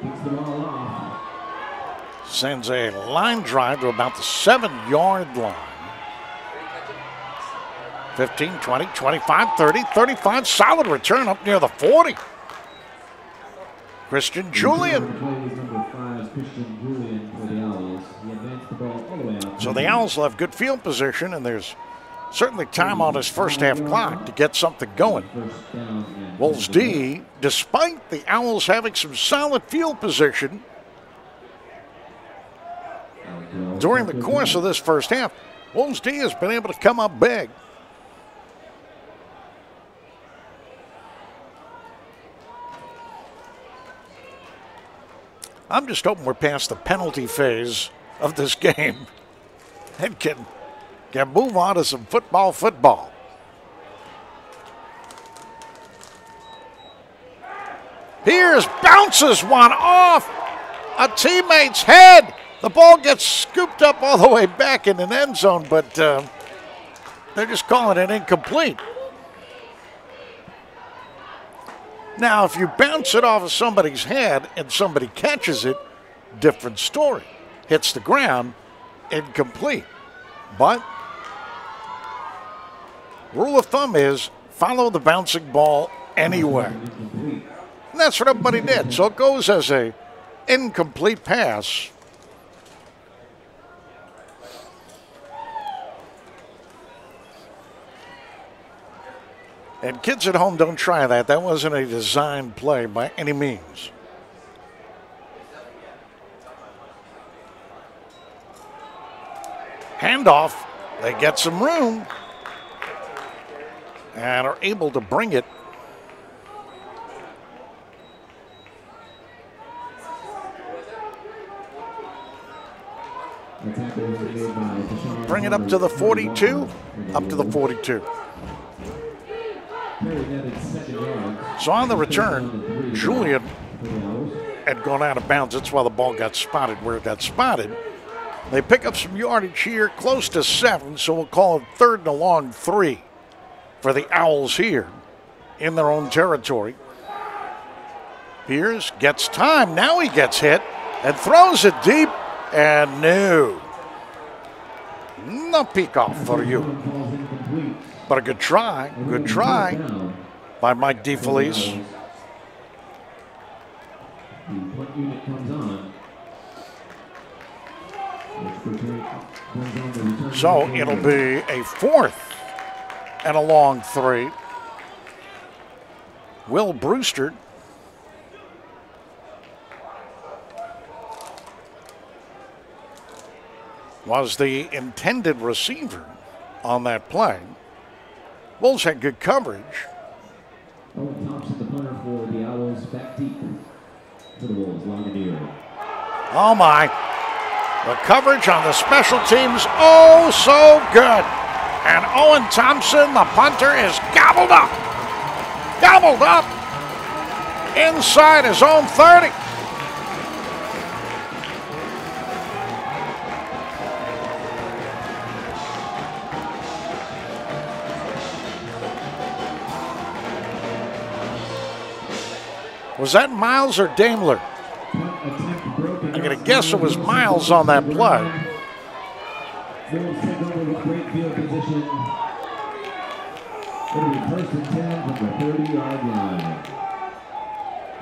Kicks the ball off. Sends a line drive to about the seven yard line. 15, 20, 25, 30, 35. Solid return up near the 40. Christian Julian. So the Owls have good field position, and there's certainly time on his first half clock to get something going. Wolves D, despite the Owls having some solid field position during the course of this first half, Wolves D has been able to come up big. I'm just hoping we're past the penalty phase of this game and can, can move on to some football football. Here's bounces one off a teammate's head. The ball gets scooped up all the way back in an end zone, but uh, they're just calling it incomplete. Now, if you bounce it off of somebody's head and somebody catches it, different story. Hits the ground, incomplete. But rule of thumb is follow the bouncing ball anywhere. And that's what everybody did. So it goes as a incomplete pass. And kids at home, don't try that. That wasn't a designed play by any means. Handoff. They get some room and are able to bring it Bring it up to the 42, up to the 42. So on the return, Julian had gone out of bounds. That's why the ball got spotted where it got spotted. They pick up some yardage here, close to seven, so we'll call it third and a long three for the Owls here in their own territory. Pierce gets time. Now he gets hit and throws it deep and new. No peek off for you. But a good try. Good try by Mike DeFelice. So it'll be a fourth and a long three. Will Brewster was the intended receiver on that play. Bulls had good coverage. Thompson, the punter for the Owls, back deep for the Wolves, long. Oh my. The coverage on the special teams, oh so good. And Owen Thompson, the punter, is gobbled up. Gobbled up inside his own 30. Was that Miles or Daimler? I'm going to guess it was Miles on that play.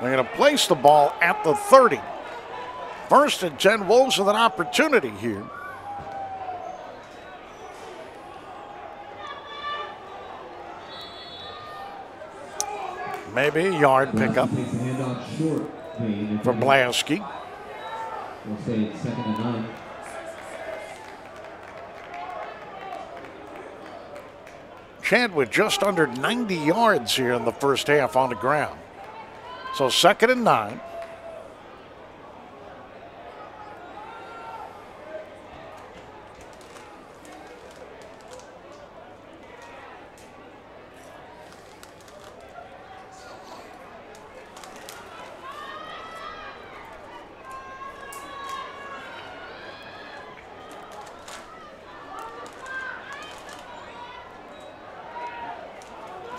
They're going to place the ball at the 30. First and 10 Wolves with an opportunity here. Maybe a yard pickup for Blasky. We'll say it's second and nine. Chad with just under 90 yards here in the first half on the ground. So second and nine.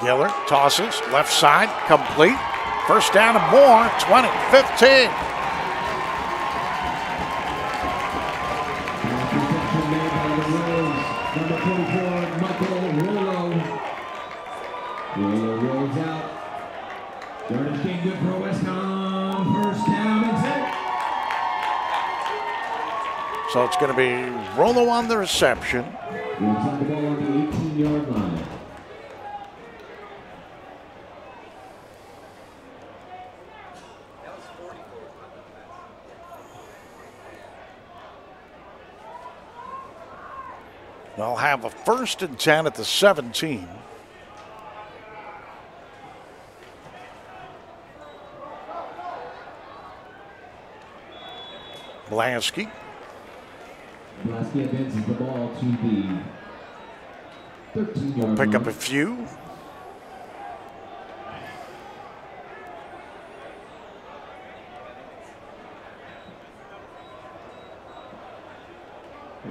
Giller tosses left side, complete. First down and more, 20, 15. Number 44, Michael Rollo. Rollo rolls out. Yardage gain good for WestConn. First down and set. So it's going to be Rolo on the reception. Wolves have the ball on the 18-yard line. They'll have a first and 10 at the 17. Blasky. Blasky advances the ball to the 13-yard Pick up a few.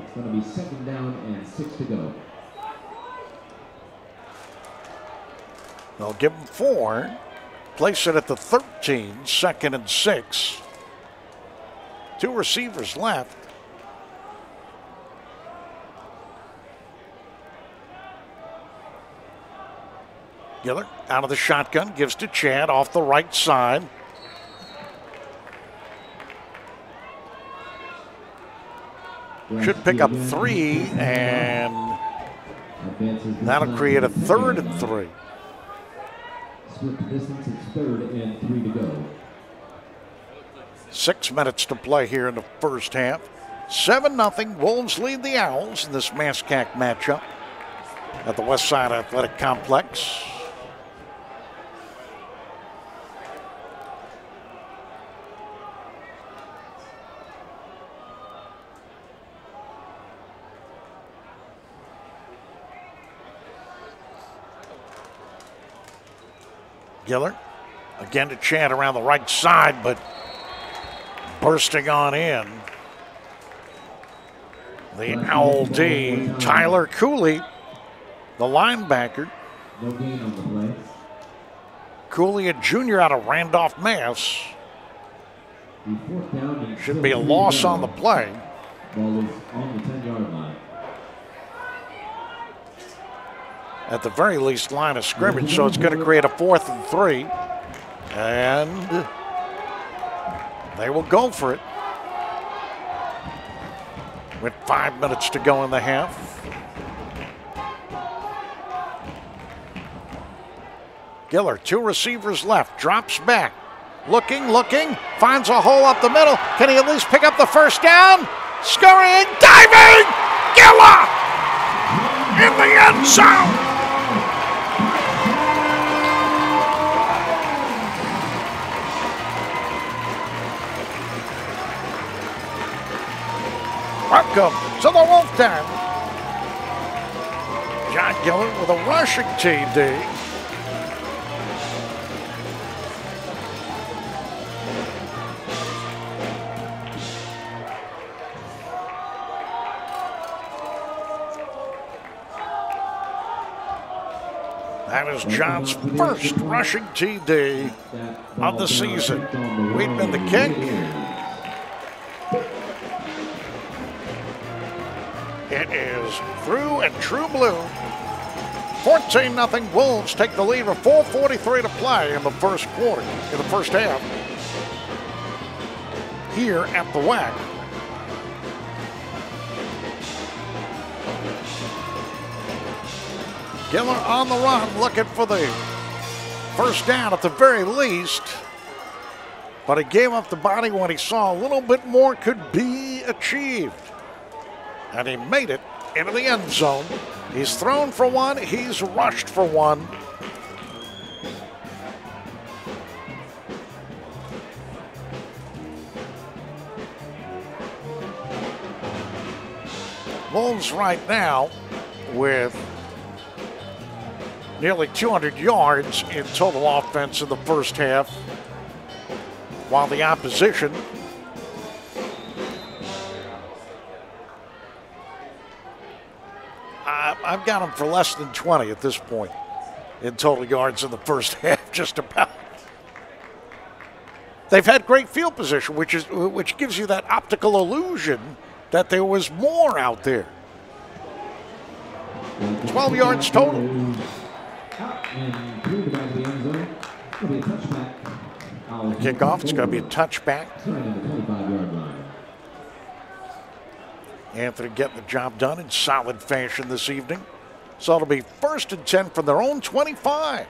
It's going to be second down and six to go. They'll give him four. Place it at the 13, second and six. Two receivers left. Giller out of the shotgun, gives to Chad off the right side. Should pick up three, and that'll create a third and three. Six minutes to play here in the first half. 7 0. Wolves lead the Owls in this MASCAC matchup at the West Side Athletic Complex. Giller again to Chad around the right side, but bursting on in. The Owl D, Tyler Cooley, the linebacker. Cooley, a junior out of Randolph, Mass. Should be a loss on the play. Ball is on the 10 yard line. At the very least, line of scrimmage, so it's going to create a fourth and three. And they will go for it. With five minutes to go in the half. Giller, two receivers left, drops back. Looking, looking, finds a hole up the middle. Can he at least pick up the first down? Scurrying, diving! Giller! In the end zone! Welcome to the Wolftown. John Gillard with a rushing TD. That is John's first rushing TD of the season. on Waiting in the kick. It is through and true blue. 14 0 Wolves take the lead with 4.43 to play in the first quarter, in the first half. Here at the WAC. Giller on the run, looking for the first down at the very least. But he gave up the body when he saw a little bit more could be achieved and he made it into the end zone. He's thrown for one, he's rushed for one. Wolves right now with nearly 200 yards in total offense in the first half, while the opposition Got them for less than 20 at this point in total yards in the first half, just about. They've had great field position, which is which gives you that optical illusion that there was more out there. 12 yards total. Kickoff, it's going to be a touchback. Starting at the 25 yard line. Anthony getting the job done in solid fashion this evening. So it'll be first and 10 from their own 25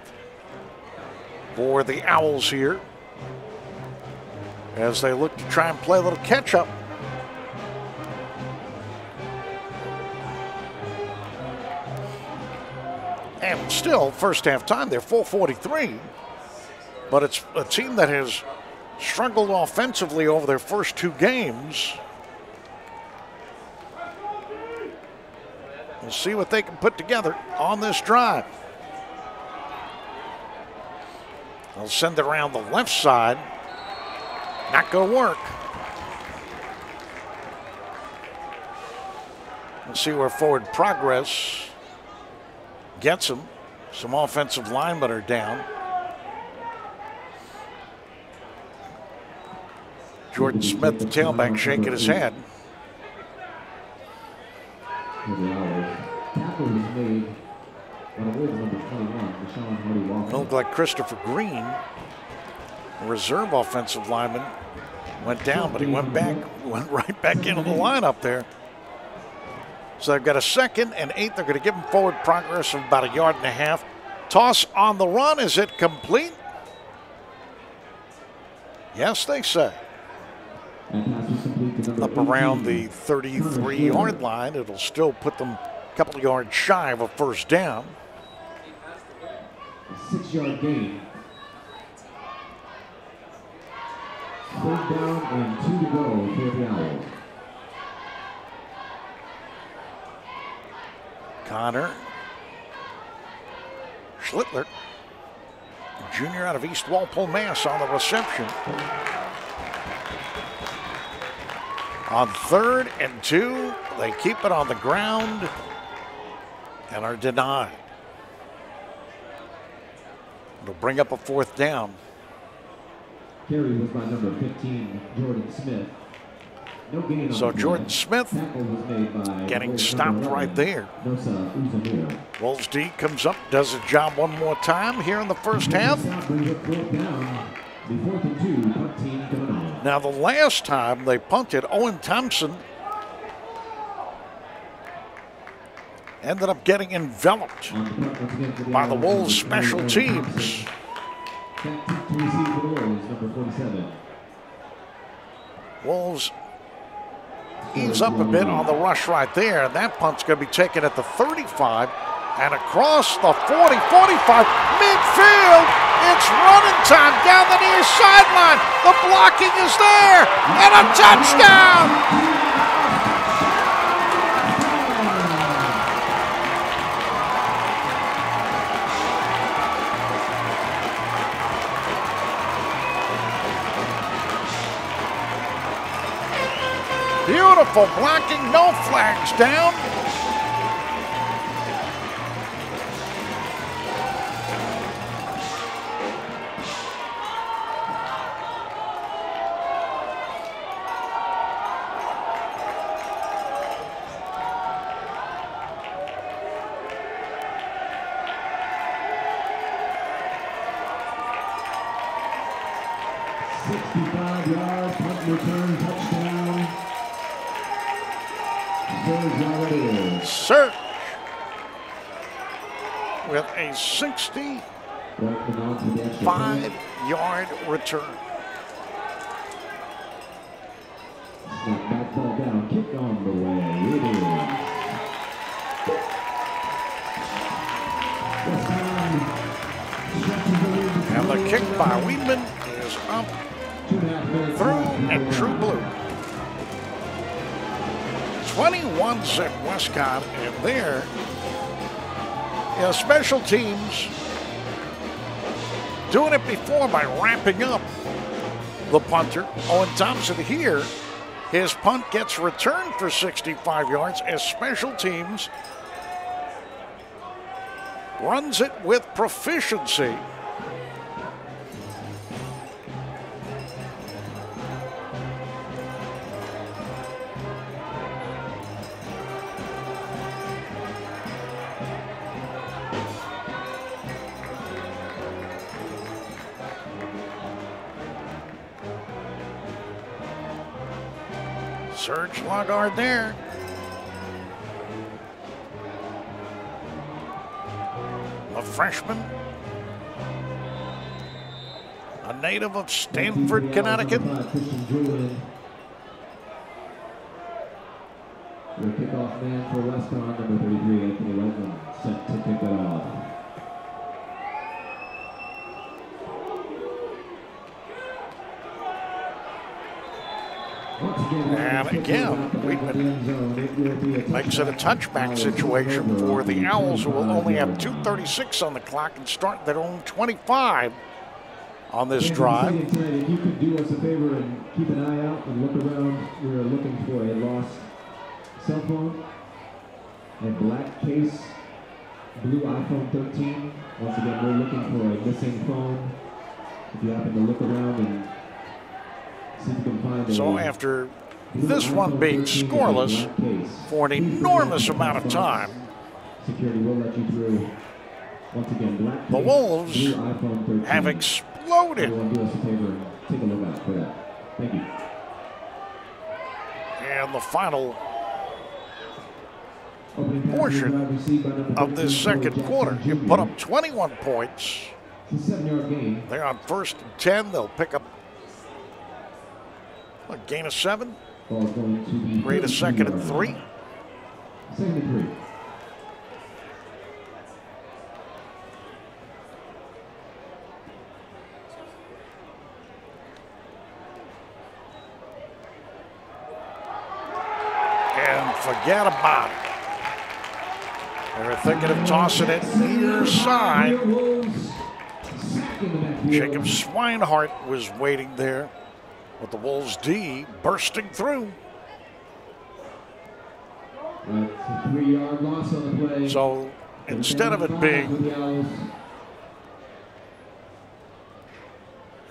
for the Owls here as they look to try and play a little catch up. And still, first half time, they're 443. But it's a team that has struggled offensively over their first two games. We'll see what they can put together on this drive. They'll send it around the left side. Not going to work. and see where forward progress gets him. Some offensive linemen are down. Jordan Smith, the tailback, shaking his head. For the Owls. Tackle was made on a way to number 21, Deshaun Hardy Walker. Looked like Christopher Green, a reserve offensive lineman, went down, but he went back, went right back into the lineup there. So they've got a second and eight. They're going to give him forward progress of about a yard and a half. Toss on the run. Is it complete? Yes, they say. And pass was complete to number Up around the 33 yard line. It'll still put them a couple of yards shy of a first down. Six yard gain. Third down and two to go for the Owls. Connor Schlittler, junior out of East Walpole, Mass, on the reception. On third and two, they keep it on the ground and are denied. It'll bring up a fourth down. Carry was by number 15, Jordan Smith. No So Jordan. Smith Tackle was made by getting stopped right 11, there. Wolves D comes up, does his job one more time here in the first half. Stop brings up fourth down. The fourth and two, punt team coming on. Now, the last time they punted, Owen Thompson ended up getting enveloped by the Wolves special 21, teams. Wolves, number 47. Wolves ease up a bit on the rush right there. That punt's going to be taken at the 35 and across the 40 45 midfield. It's running time down the near sideline. The blocking is there and a touchdown. Beautiful blocking, no flags down. 65-yard return. And the kick by Weedman is up through and true blue. Twenty-one at WestConn, and there you know, special teams doing it before by wrapping up the punter. Owen Thompson here, his punt gets returned for 65 yards as special teams runs it with proficiency. Serge Lagard there. A freshman. A native of Stamford, Connecticut. Kickoff man for number 33, Anthony set to kick that off. And again, is out the back of Weidman the end zone. It will be a Makes it a touchback situation for the Owls, who will only have 25 yard line. 2.36 on the clock and start their own 25 on this drive. If you could do us a favor and keep an eye out and look around, we're looking for a lost cell phone. and black case, blue iPhone 13. Once again, we're looking for a missing phone. If you happen to look around and see if you can find a So after this one being 13 with a scoreless for an enormous amount of time, Security will let you through. Once again, The Wolves blue iPhone 13. have exploded. Everyone do us a favor and take a look out for that. Thank you. And the final Portion drive received by number of this second quarter, you put up 21 points. It's a seven-yard gain. They're on first and 10. They'll pick up a gain of seven. Create a 32 second and three. And. And forget about it. They were thinking of tossing it near side. Jacob Swinehart was waiting there with the Wolves D bursting through. That's a three-yard loss on the play. So instead of it being With the Owls.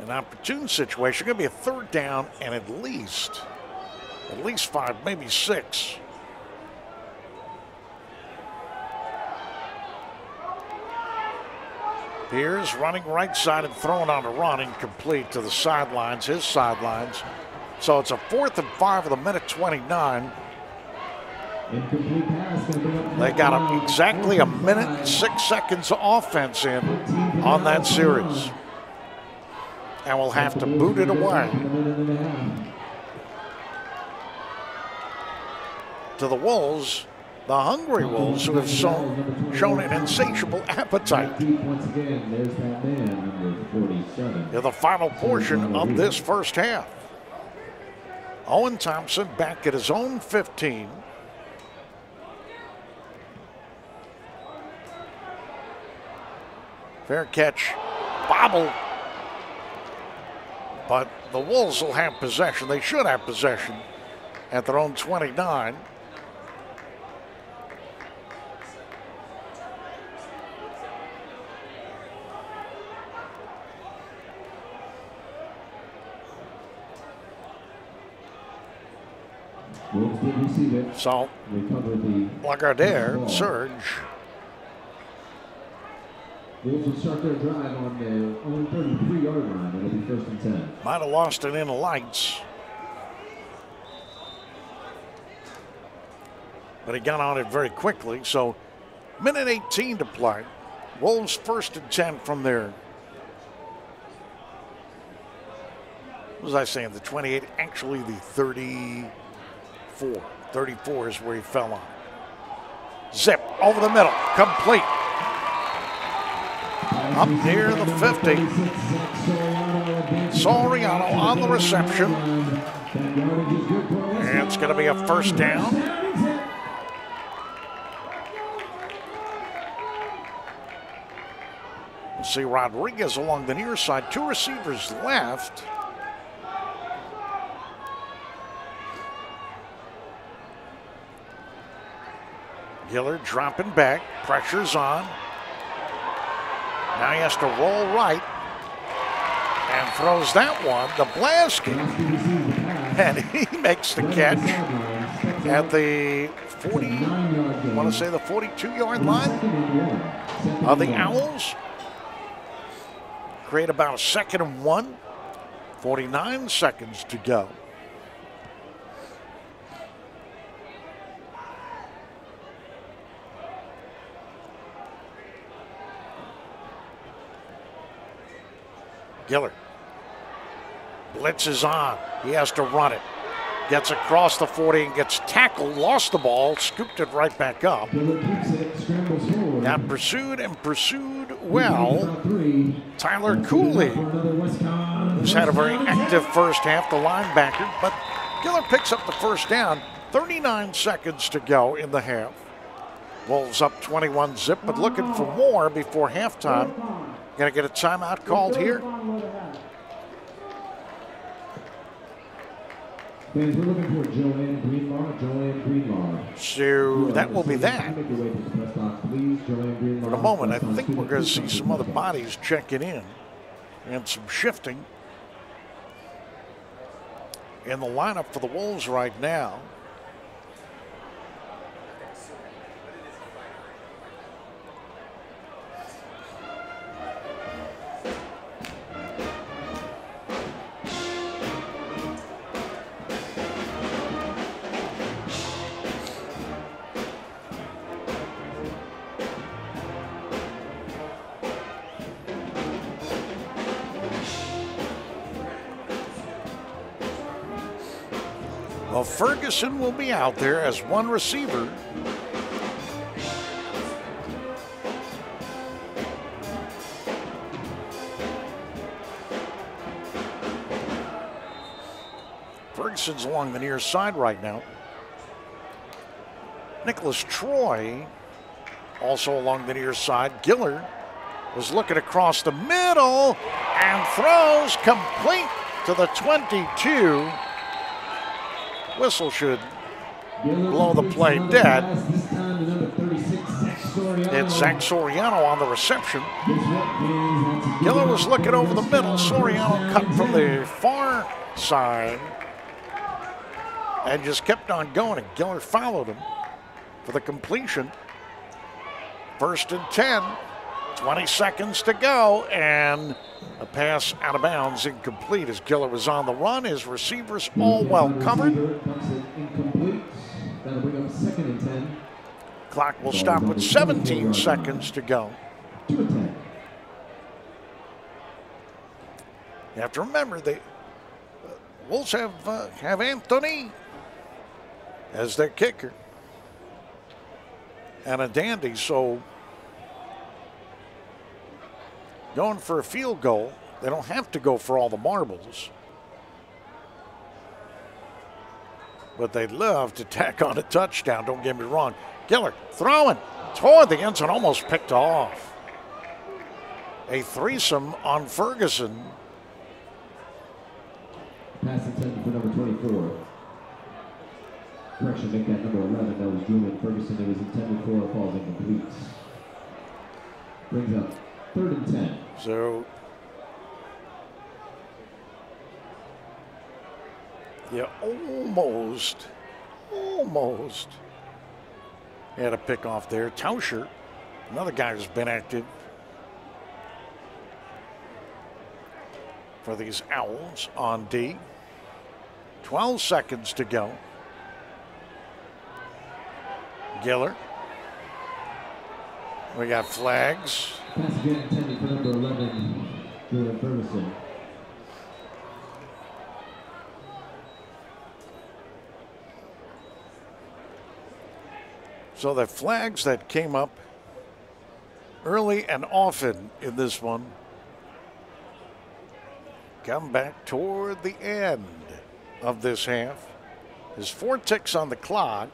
an opportune situation, going to be a third down and at least, at least five, maybe six. Pierce running right side and throwing on a run incomplete to the sidelines, his sidelines. So it's a fourth and five with a minute 29. Incomplete pass. gonna bring up They got exactly a minute and six seconds of offense in 14 for the on that series. And we'll have to boot it away. to the Wolves, the hungry Wolves, who have shown, shown an insatiable appetite. Deep once again. There's that man, number 47. in the final portion of this first half. Owen Thompson back at his own 15. Fair catch, bobble. But the Wolves will have possession. They should have possession at their own 29. So Recover the Lagardère, ball. Serge, Wolves will start their drive on the own 33-yard line. It'll be first and 10. might have lost it in the lights. But he got on it very quickly. So, minute 18 to play. Wolves first and 10 from there. What was I saying? The 28, actually the 34. 34 is where he fell on. Zip over the middle, complete. Up near the 50. Soriano on the reception. And it's going to be a first down. See Rodriguez along the near side. Two receivers left. Gillard dropping back. Pressure's on. Now he has to roll right and throws that one to Blasky. And he makes the catch at the 40, I want to say the 42 yard line of the Owls. Create about a second and one. 49 seconds to go. Gillard. Blitz is on. He has to run it. Gets across the 40 and gets tackled, lost the ball, scooped it right back up. Got pursued and pursued well. Tyler Cooley, who's had a very active first half, the linebacker, but Giller picks up the first down. 39 seconds to go in the half. Wolves up 21 zip, but looking for more before halftime. Gonna get a timeout called here. Fans, we're looking for Joanne Greenlaw. Joanne Greenlaw. So that will be that. Make your way to the press box, please. Joanne Greenlaw. For a moment, I think we're going to see some other bodies checking in and some shifting in the lineup for the Wolves right now. Ferguson will be out there as one receiver. Ferguson's along the near side right now. Nicholas Troy also along the near side. Giller was looking across the middle and throws complete to the 22. Whistle should blow the play dead. This time to number 36, Zach Soriano. It's Zach Soriano on the reception. Giller was looking over the middle. Soriano cut from the far side and just kept on going, and Giller followed him for the completion. First and 10, 20 seconds to go, and a pass out of bounds, incomplete as Giller was on the run. His receivers all well covered. Receiver dumps it incomplete. That'll bring up second and 10. Clock will stop with 17 seconds to go. Two and 10. You have to remember the Wolves have uh, have Anthony as their kicker and a dandy. So going for a field goal, they don't have to go for all the marbles. But they'd love to tack on a touchdown. Don't get me wrong. Giller throwing toward the end zone, almost picked off. A threesome on Ferguson. Pass intended for number 24. Correction, make that number 11. That was Julian Ferguson. It was intended for. A falls incomplete. Brings up third and 10. So, yeah, almost, almost had a pick off there. Tauscher, another guy who's been active for these Owls on D. 12 seconds to go. Giller. We got flags. Pass again intended for number 11, Julian Ferguson. So the flags that came up early and often in this one come back toward the end of this half. There's four ticks on the clock.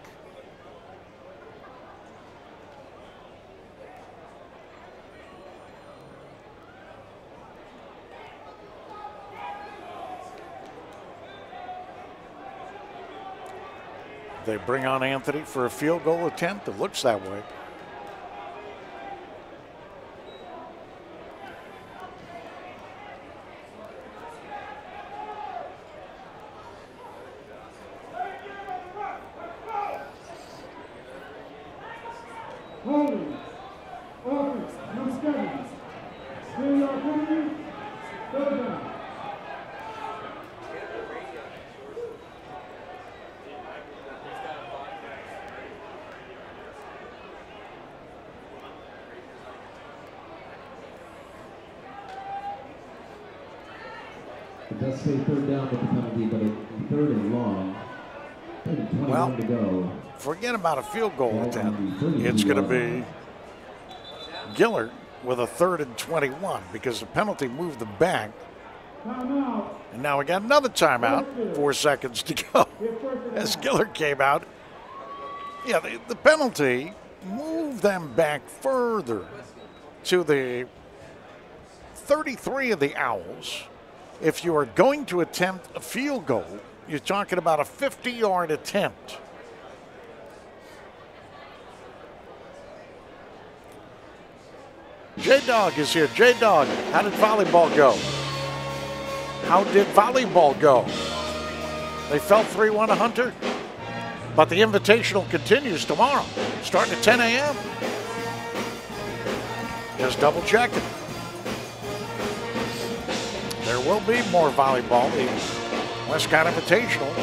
They bring on Anthony for a field goal attempt. It looks that way. Holding. Offense, number seven. Still yard penalty. Third down. It does say third down with the penalty, but it third and long. Third and 21 Well, to go. Forget about a field goal attempt. on the 32 It's going to be Gillard with a third and 21 because the penalty moved them back. And now we got another timeout. Four seconds to go. As. Gillard came out. Yeah, the, the penalty moved them back further to the 33 of the Owls. If you are going to attempt a field goal, you're talking about a 50 yard attempt. J Dog is here. J Dog, how did volleyball go? How did volleyball go? They fell 3 1 to Hunter, but the invitational continues tomorrow, starting at 10 a.m. Just double checking. There will be more volleyball. The WestConn Invitational.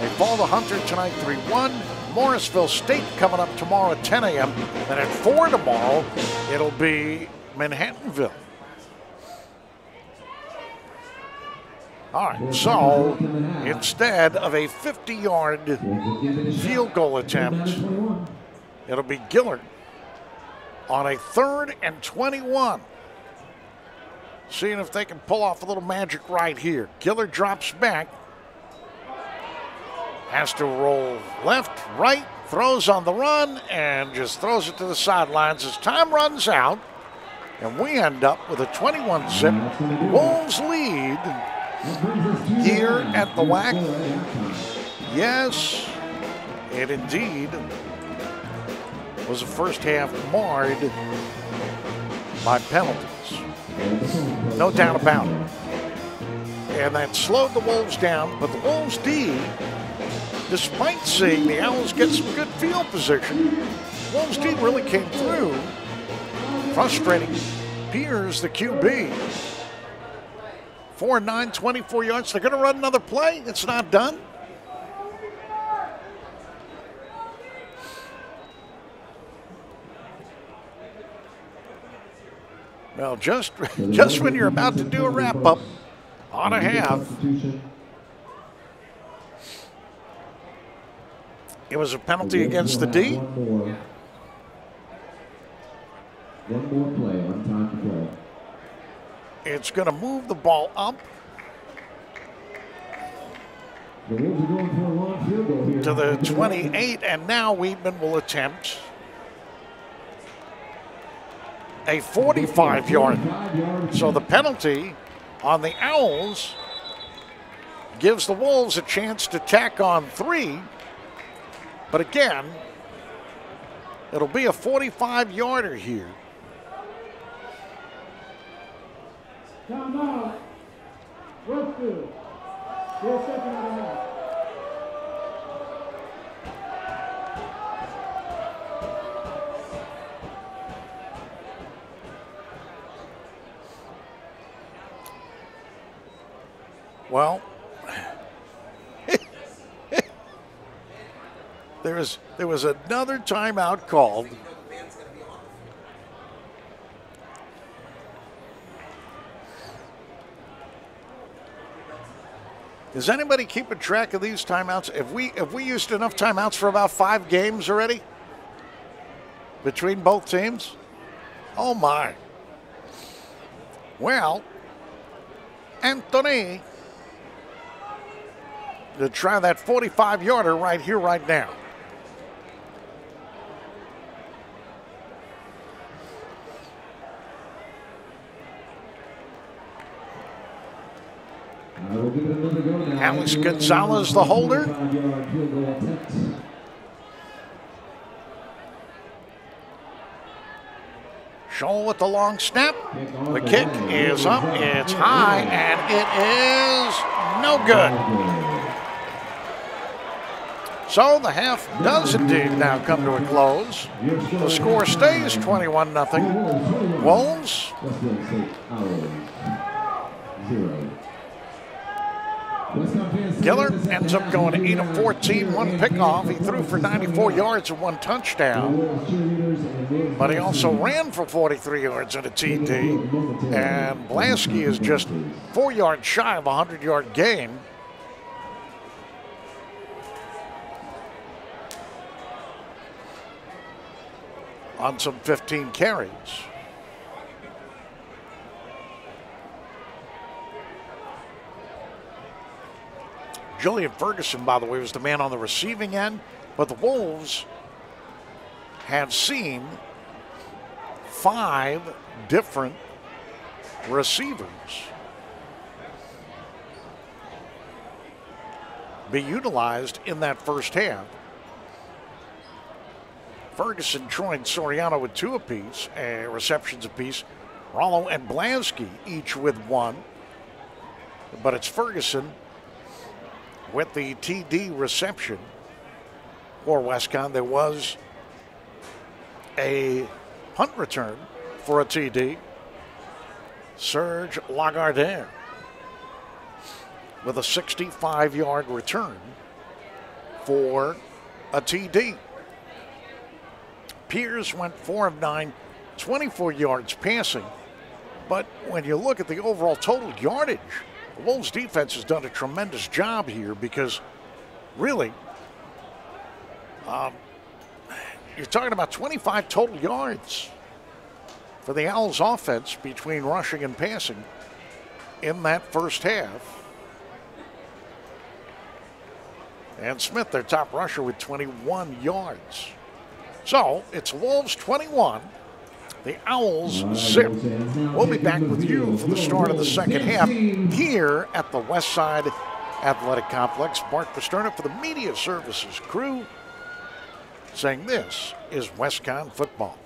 They fall to Hunter tonight 3 1. Morrisville State coming up tomorrow at 10 a.m. And at 4 tomorrow, it'll be Manhattanville. All right, so instead of a 50 yard field goal attempt, it'll be Gillard on a third and 21. Seeing if they can pull off a little magic right here. Gillard drops back. Has to roll left, right, throws on the run, and just throws it to the sidelines as time runs out. And we end up with a 21 zip. Wolves lead here at the WAC. Yes, it indeed was the first half marred by penalties. No doubt about it. And that slowed the Wolves down, but the Wolves D, despite seeing the Owls get some good field position, Wolves team really came through, frustrating Pierce, the QB. 4 9, 24 yards. They're going to run another play. It's not done. Well, just just when you're about to do a wrap up on a half, it was a penalty against the D. One more. Play, on time to play. It's going to move the ball up to the 28, and now Weedman will attempt a 45 yard. So the penalty on the Owls gives the Wolves a chance to tack on three. But again, it'll be a 45 yarder here. Timeout. Westfield. Your second and. Well, there was there was another timeout called. Is anybody keeping track of these timeouts? Have we have we used enough timeouts for about five games already between both teams? Oh my! Well, Anthony to try that 45 yarder right here, right now. I will give it another go now. Alex Gonzalez, the holder. 45-yard field goal attempt. Scholl with the long snap. The kick is up, it's high, and it is no good. So the half does indeed now come to a close. The score stays 21 0. Wolves. Zero. Gillard ends up going 8 of 14, one pickoff. He threw for 94 yards and one touchdown. But he also ran for 43 yards and a TD. And Blasky is just four yards shy of a 100 yard gain. On some 15 carries. Julian Ferguson, by the way, was the man on the receiving end, but the Wolves have seen five different receivers. be utilized in that first half. Ferguson, Troy, and Soriano with two apiece, uh, receptions apiece. Rollo and Blasky each with one. But it's Ferguson with the TD reception for WestConn. There was a punt return for a TD. Serge Lagardère with a 65 yard return for a TD. Pierce went 4 of 9, 24 yards passing. But when you look at the overall total yardage, the Wolves defense has done a tremendous job here because really, um, you're talking about 25 total yards for the Owls offense between rushing and passing in that first half. And Smith, their top rusher, with 21 yards. So it's Wolves 21, the Owls zip. We'll be back with you for the start of the second half here at the Westside Athletic Complex. Mark Pasterna for the Media Services crew saying this is WestConn football.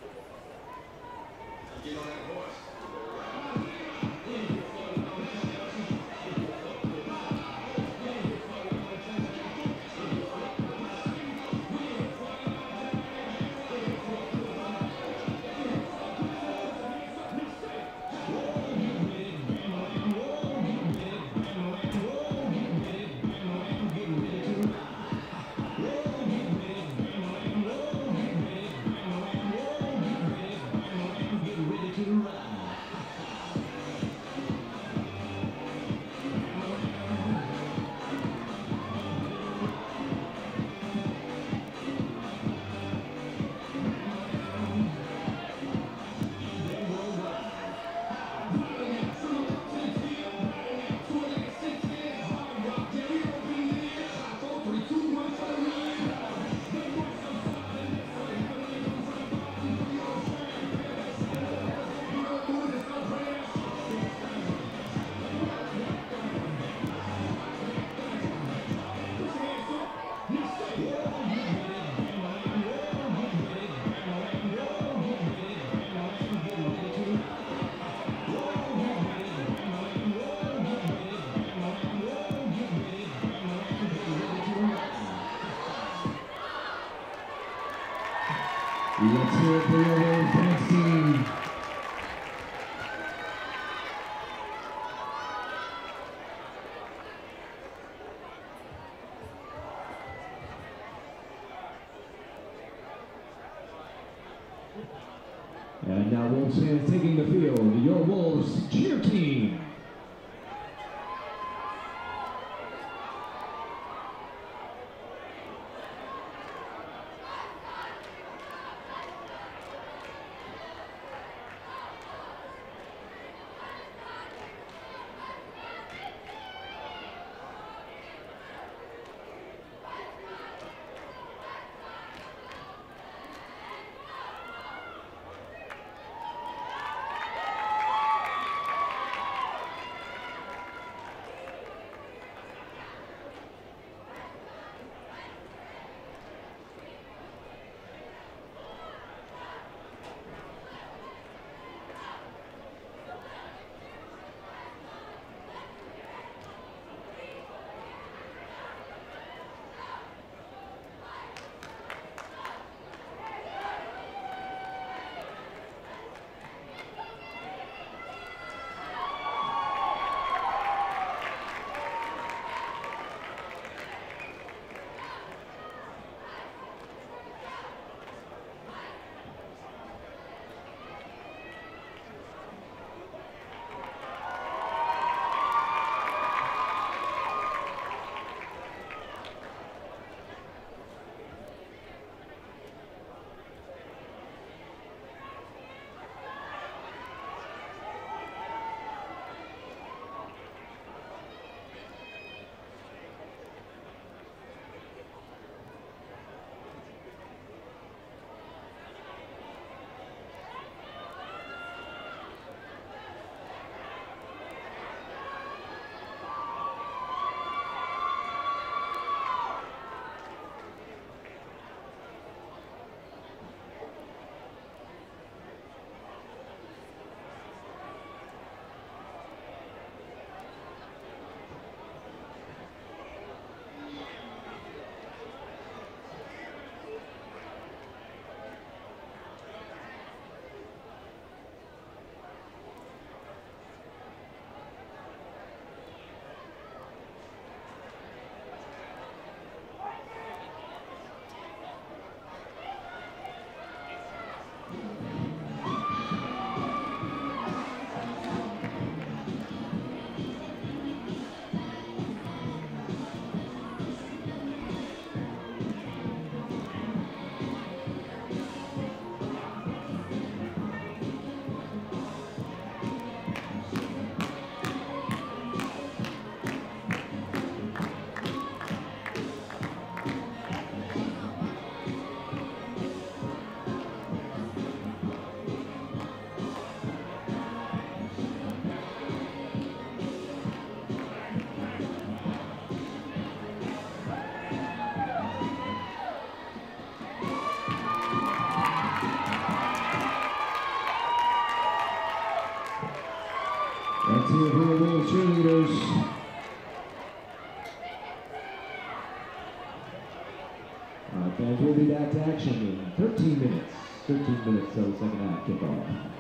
Back to action in 13 minutes. 13 minutes till the second half kickoff.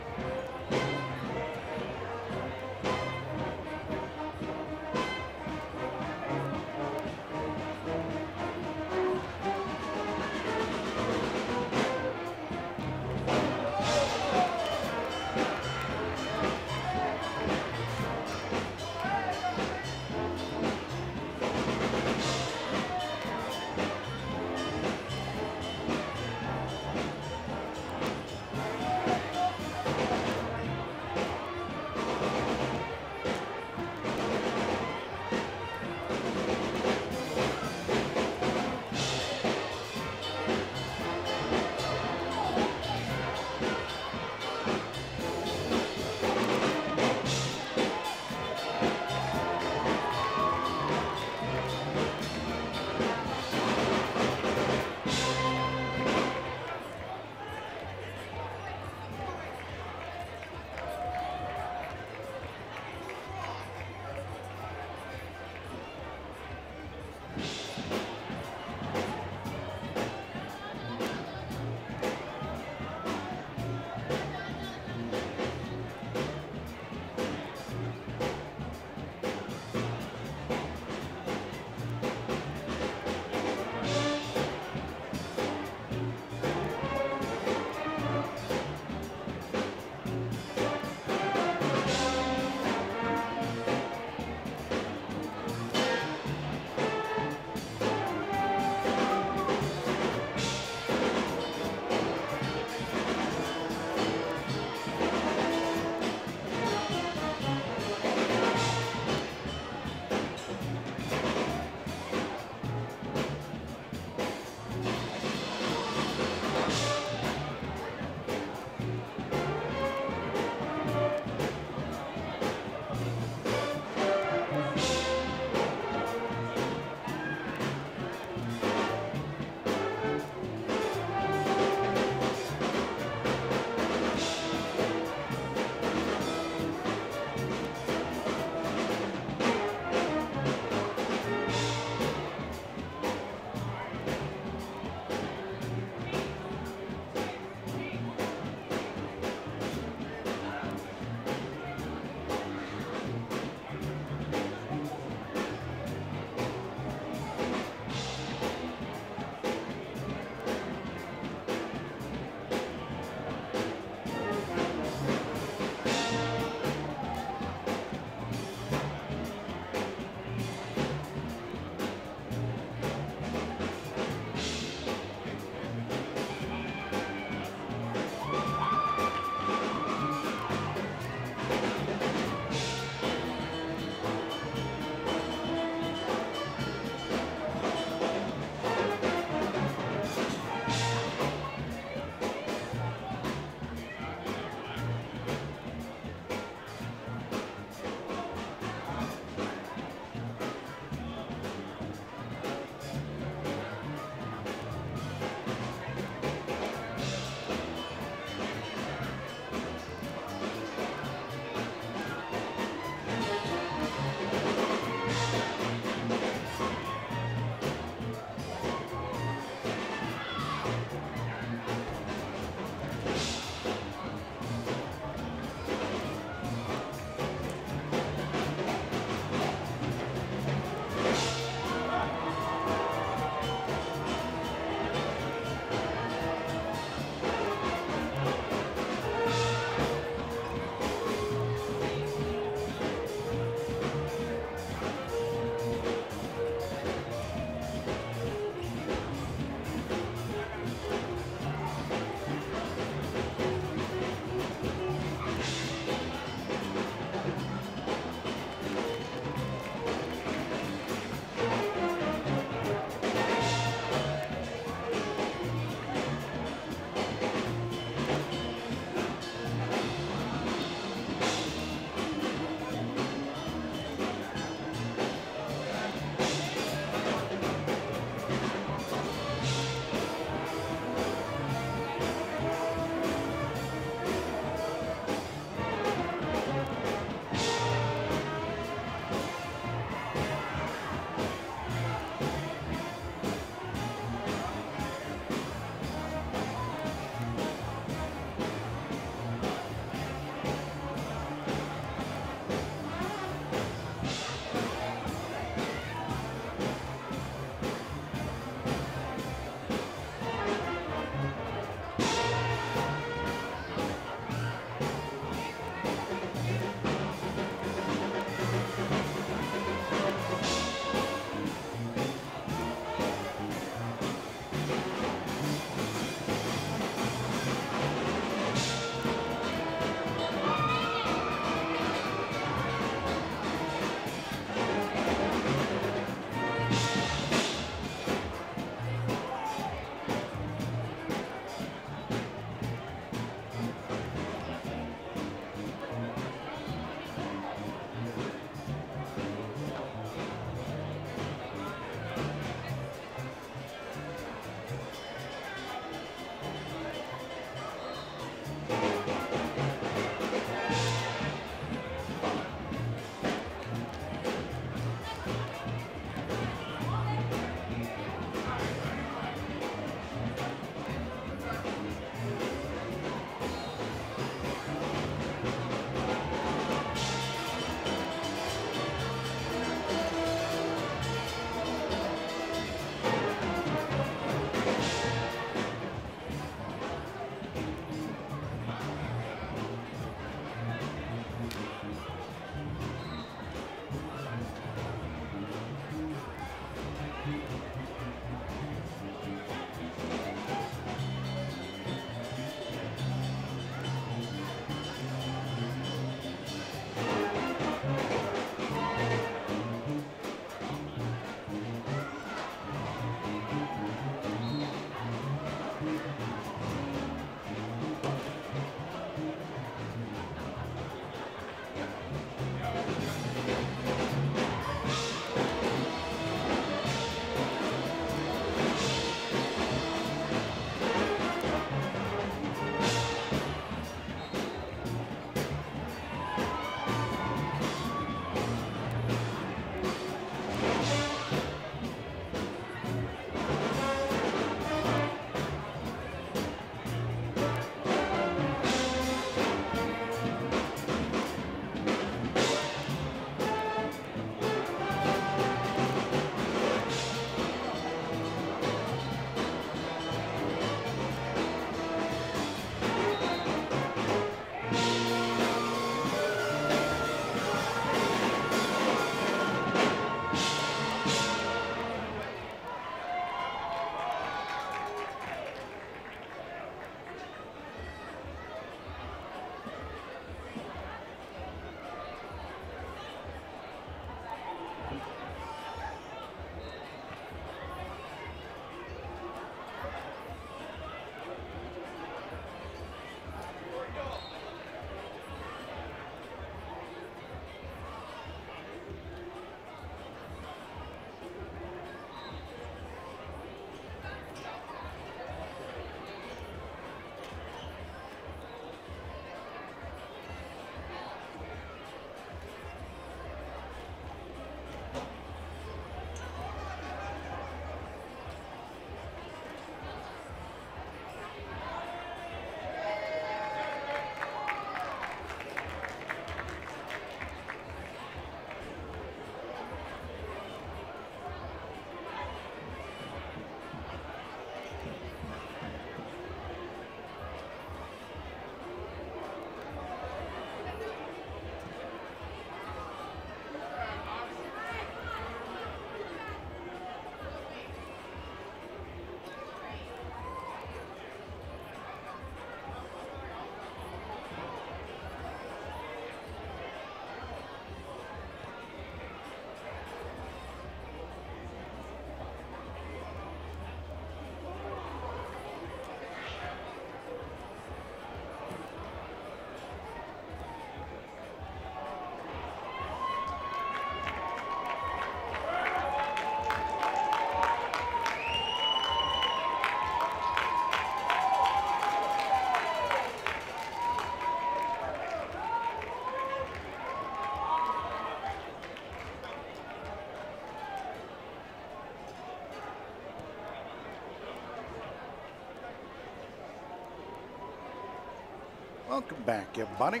Welcome back, everybody.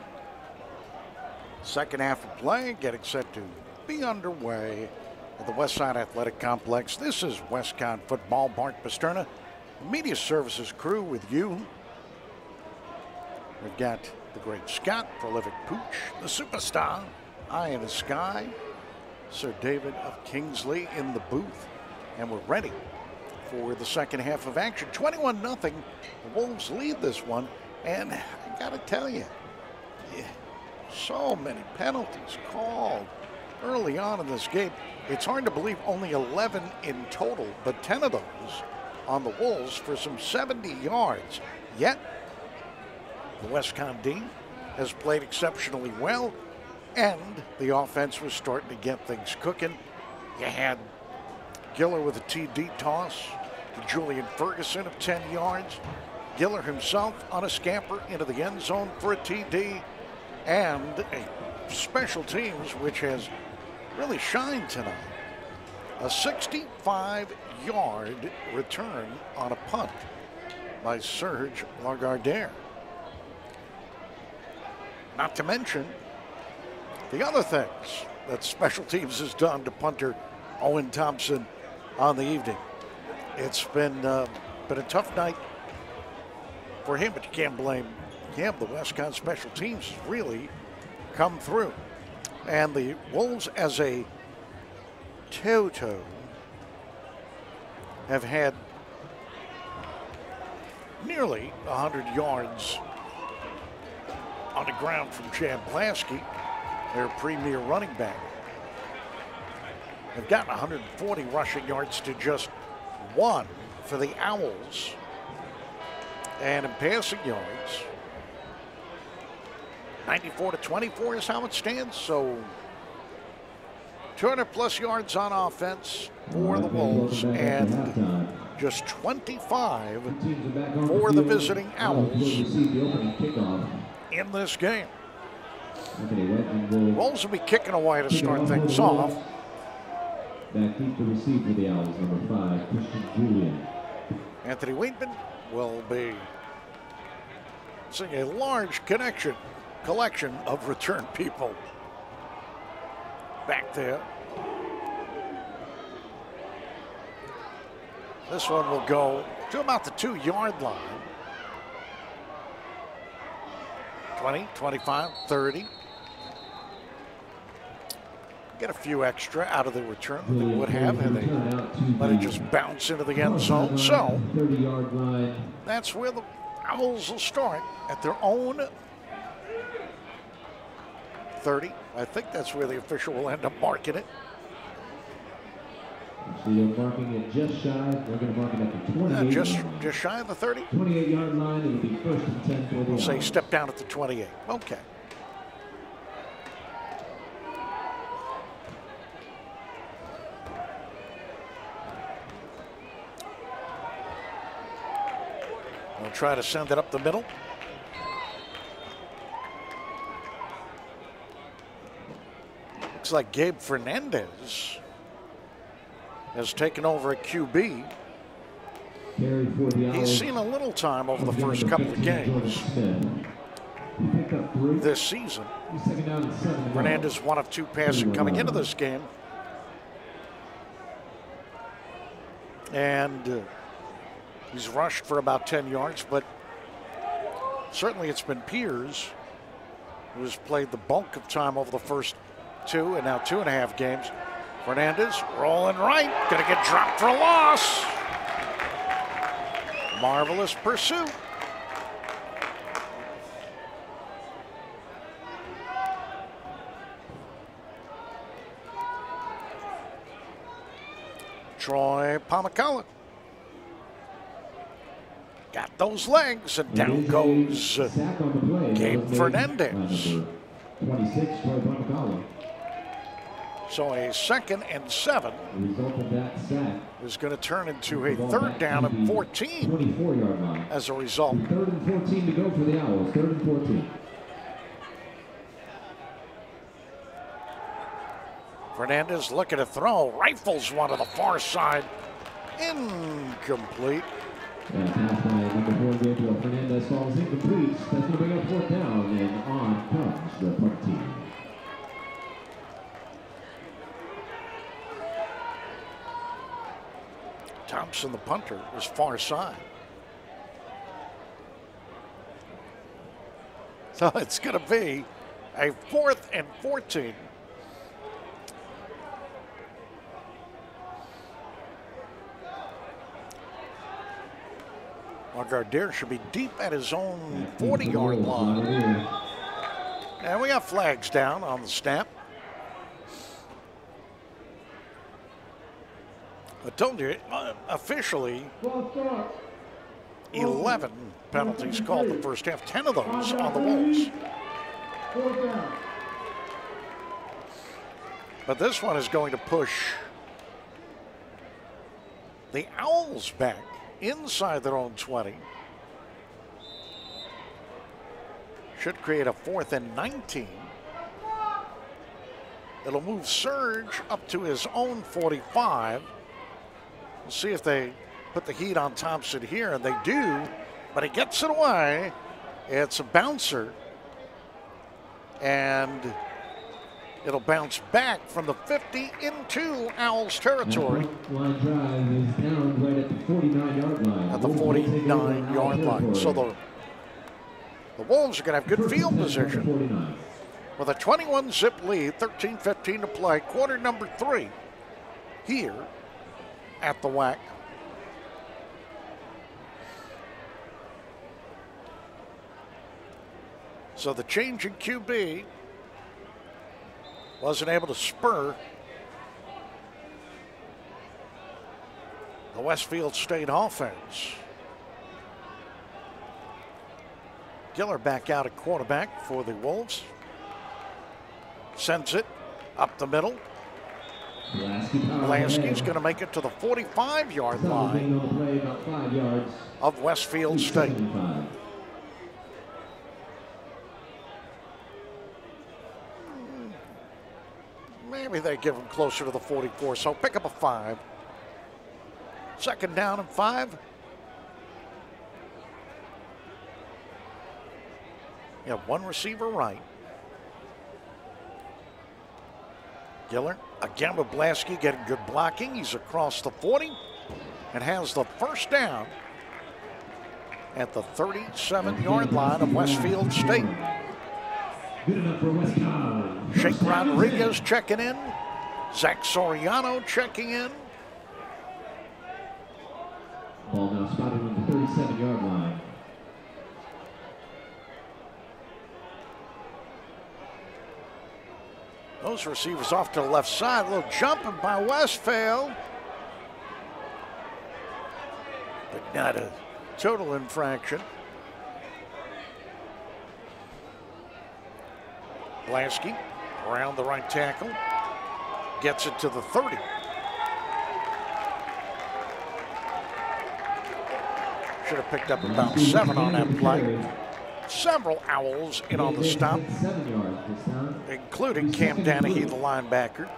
Second half of play getting set to be underway at the Westside Athletic Complex. This is WestConn Football. Bart Pasterna, Media Services crew with you. We've got the great Scott, prolific Pooch, the superstar, Eye in the Sky, Sir David of Kingsley in the booth. And we're ready for the second half of action. 21 0. The Wolves lead this one. And got to tell you, yeah, so many penalties called early on in this game. It's hard to believe only 11 in total, but 10 of those on the Wolves for some 70 yards. Yet, the WestConn D has played exceptionally well, and the offense was starting to get things cooking. You had Giller with a TD toss to Julian Ferguson of 10 yards. Giller himself on a scamper into the end zone for a TD. And a special teams which has really shined tonight. A 65 yard return on a punt by Serge Lagardère. Not to mention the other things that special teams has done to punter Owen Thompson on the evening. It's been uh, been a tough night for him, but you can't blame him. The WestConn special teams really come through. And the Wolves as a toto have had nearly 100 yards on the ground from Chad Blasky, their premier running back. They've gotten 140 rushing yards to just one for the Owls. And in passing yards, 94 to 24 is how it stands. So 200 plus yards on offense for the Wolves and just 25 for the visiting Owls in this game. Wolves will be kicking away to start things off. Back deep to receive for the Owls, number five, Christian Julian. Anthony Weidman will be seeing a large connection collection of return people back there. This one will go to about the two yard line. 20, 25, 30. Get a few extra out of the return than they would have had they let it just bounce into the end zone. So 30 yard line. that's where the Owls will start at their own 30. I think that's where the official will end up marking it. So you're marking it just shy. They're going to mark it at the 28 Uh, just, just shy of the 30. 28 yard line. It'll be first and 10 for the We'll say step down at the 28. Okay. Try to send it up the middle. Looks like Gabe Fernandez has taken over at QB. He's seen a little time over the first couple of games this season. Fernandez one of two passing coming into this game. And uh, he's rushed for about 10 yards, but certainly it's been Pierce who's played the bulk of time over the first two and now two and a half games. Fernandez rolling right, gonna get dropped for a loss. Marvelous pursuit. Troy Pomacala. Got those legs, and down goes uh, the play. Gabe That was made Fernandez. by number 26, Troy Bonacala. So a second and seven The result of that sack. is going to turn into a third down and 14 24 yard line. as a result. Third and 14 to go for the Owls. Third and 14. Fernandez looking to throw, rifles one to the far side. Incomplete. Yeah, pass by number four, Gabriel Fernandez falls incomplete. That's going to bring up fourth down. Thompson, the punter, was far side. So it's going to be a fourth and 14. Lagardère should be deep at his own 40 yard line. And we got flags down on the snap. I told you, uh, officially, 11 penalties called the first half, 10 of those on the Wolves. But this one is going to push the Owls back inside their own 20. Should create a fourth and 19. It'll move Serge up to his own 45. We'll see if they put the heat on Thompson here, and they do, but he gets it away. It's a bouncer, and it'll bounce back from the 50 into Owls territory. Line drive is down right at the 49 yard line. At the 49 yard line. So the, the Wolves are going to have good field position. with a 21 zip lead, 13 15 to play, quarter number three here at the WAC. So the change in QB wasn't able to spur the Westfield State offense. Giller back out at quarterback for the Wolves. Sends it up the middle. Blasky power Blasky's going to make it to the 45 yard line gain on the play, about five yards. of Westfield State. Maybe they give him closer to the 44, so pick up a five. Second down and five. You have one receiver right. Giller again with Blasky getting good blocking. He's across the 40 and has the first down at the 37 yard line of Westfield State. Jake Rodriguez checking in. Zach Soriano checking in. Ball now spotted on the 37 Those receivers off to the left side. A little jumping by Westfield. But not a total infraction. Blasky around the right tackle. Gets it to the 30. Should have picked up about seven on that play. Several Owls in on the stop, Seven yards this time. including Cam Danahy, the linebacker.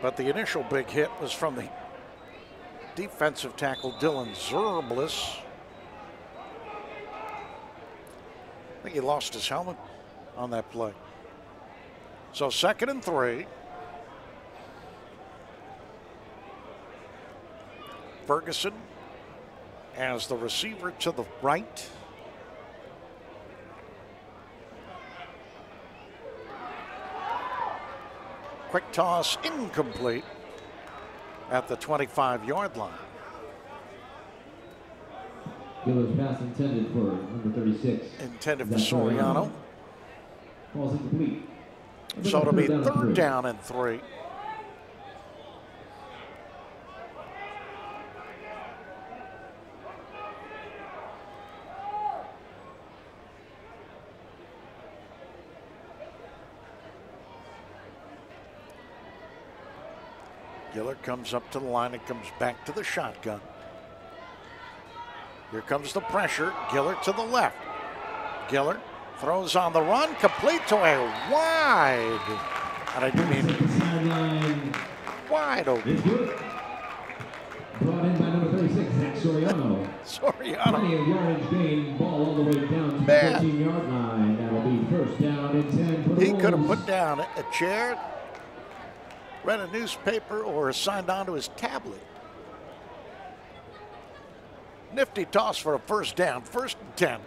But the initial big hit was from the defensive tackle Dylan Zerblis. I think he lost his helmet on that play. So second and three. Ferguson as the receiver to the right. Quick toss incomplete at the 25 yard line. Giller's pass intended for number 36. Intended for Soriano. Falls incomplete. So it'll be third down and three. Giller comes up to the line and comes back to the shotgun. Here comes the pressure. Giller to the left. Giller throws on the run, complete to a wide. And I do mean at the sideline wide open. Brought in by number 36, Zach Soriano. Soriano. Plenty of yardage gain. Ball all the way down to the Man. 14 yard line. That'll be first down and 10 for the He could have put down a chair read a newspaper or signed onto his tablet. Nifty toss for a first down, first and 10.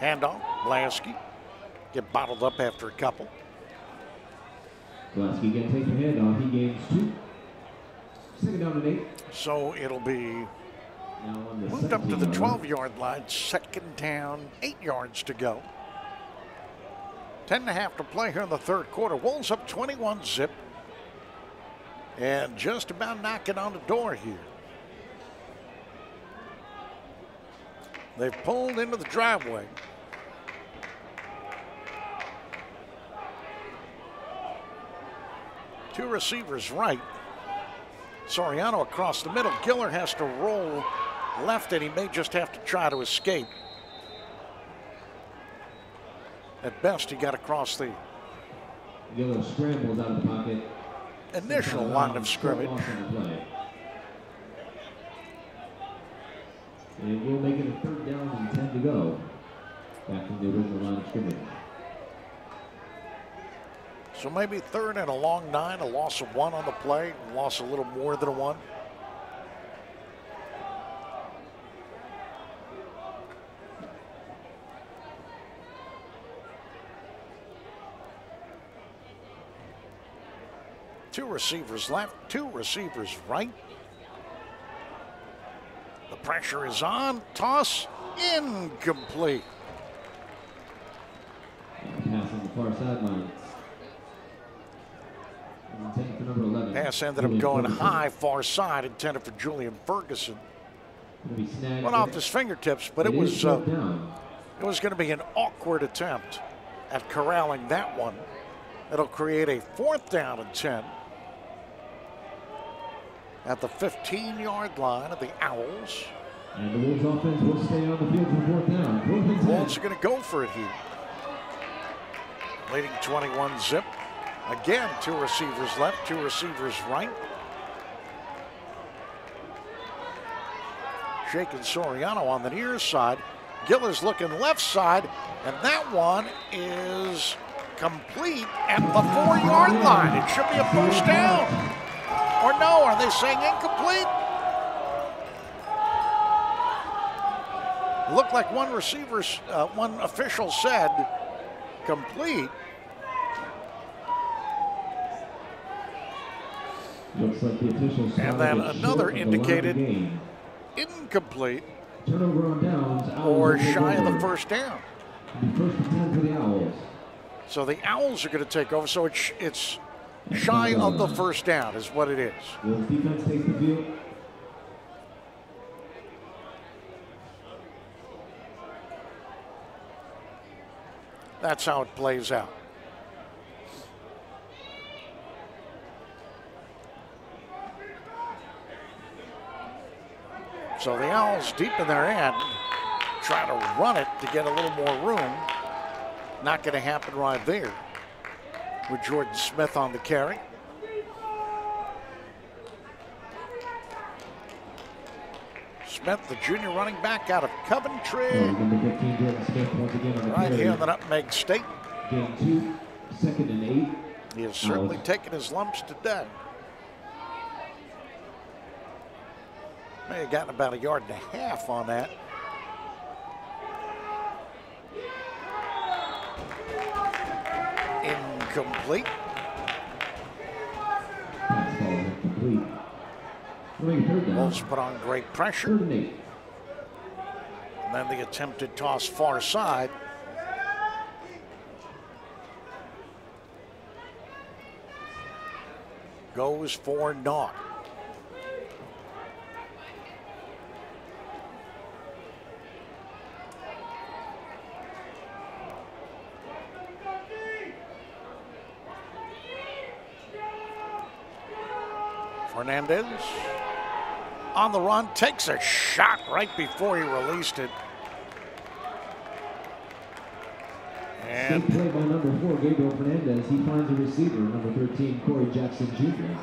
Handoff, Blasky. Get bottled up after a couple. Blasky again takes the handoff. He gains two. Second down and eight. So it'll be Now on the moved up to the 12 yard line, second down, eight yards to go. 10 and a half to play here in the third quarter. Wolves up 21 zip. And just about knocking on the door here. They've pulled into the driveway. Two receivers right. Soriano across the middle. Giller has to roll left, and he may just have to try to escape. At best, he got across the Yellow scrambles out of the pocket. initial line of scrimmage. loss on the play. And we'll make it a third down and 10 to go. Back from the original line of scrimmage. So maybe third and a long nine, a loss of one on the play, loss a little more than a one. Two receivers left, two receivers right. The pressure is on. Toss incomplete. Pass on the far sideline. Intended for number 11. Pass ended up going high, far side, intended for Julian Ferguson. Gonna be snagged Went off his fingertips, but it was uh, it was going to be an awkward attempt at corralling that one. It'll create a fourth down and ten at the 15-yard line of the Owls. And the Wolves offense will stay on the field for fourth down. Wolves are going to go for it here. Leading 21 zip. Again, two receivers left, two receivers right. Shaking Soriano on the near side. Gill is looking left side, and that one is complete at the four yard line. It should be a first down. Or no, are they saying incomplete? Looked like one receiver's, uh, one official said complete. Looks like the And then another of the indicated. Incomplete downs. Or shy of the first down. It'll first the Owls. So the Owls are going to take over. So it's, it's shy of the first down, is what it is. Wolves defense takes the field. That's how it plays out. So the Owls deep in their end try to run it to get a little more room. Not going to happen right there with Jordan Smith on the carry. Smith, the junior running back out of Coventry, 15, Smith, again right here in the Nutmeg State. Gain. Second and eight. He has certainly taken his lumps today. May have gotten about a yard and a half on that. Incomplete. Pass ball incomplete. We'll make a third down. Wolves put on great pressure. And then the attempted toss far side. Goes for naught. Fernandez on the run, takes a shot right before he released it. And play by number four, Gabriel Fernandez. He finds a receiver, number 13, Corey Jackson Jr.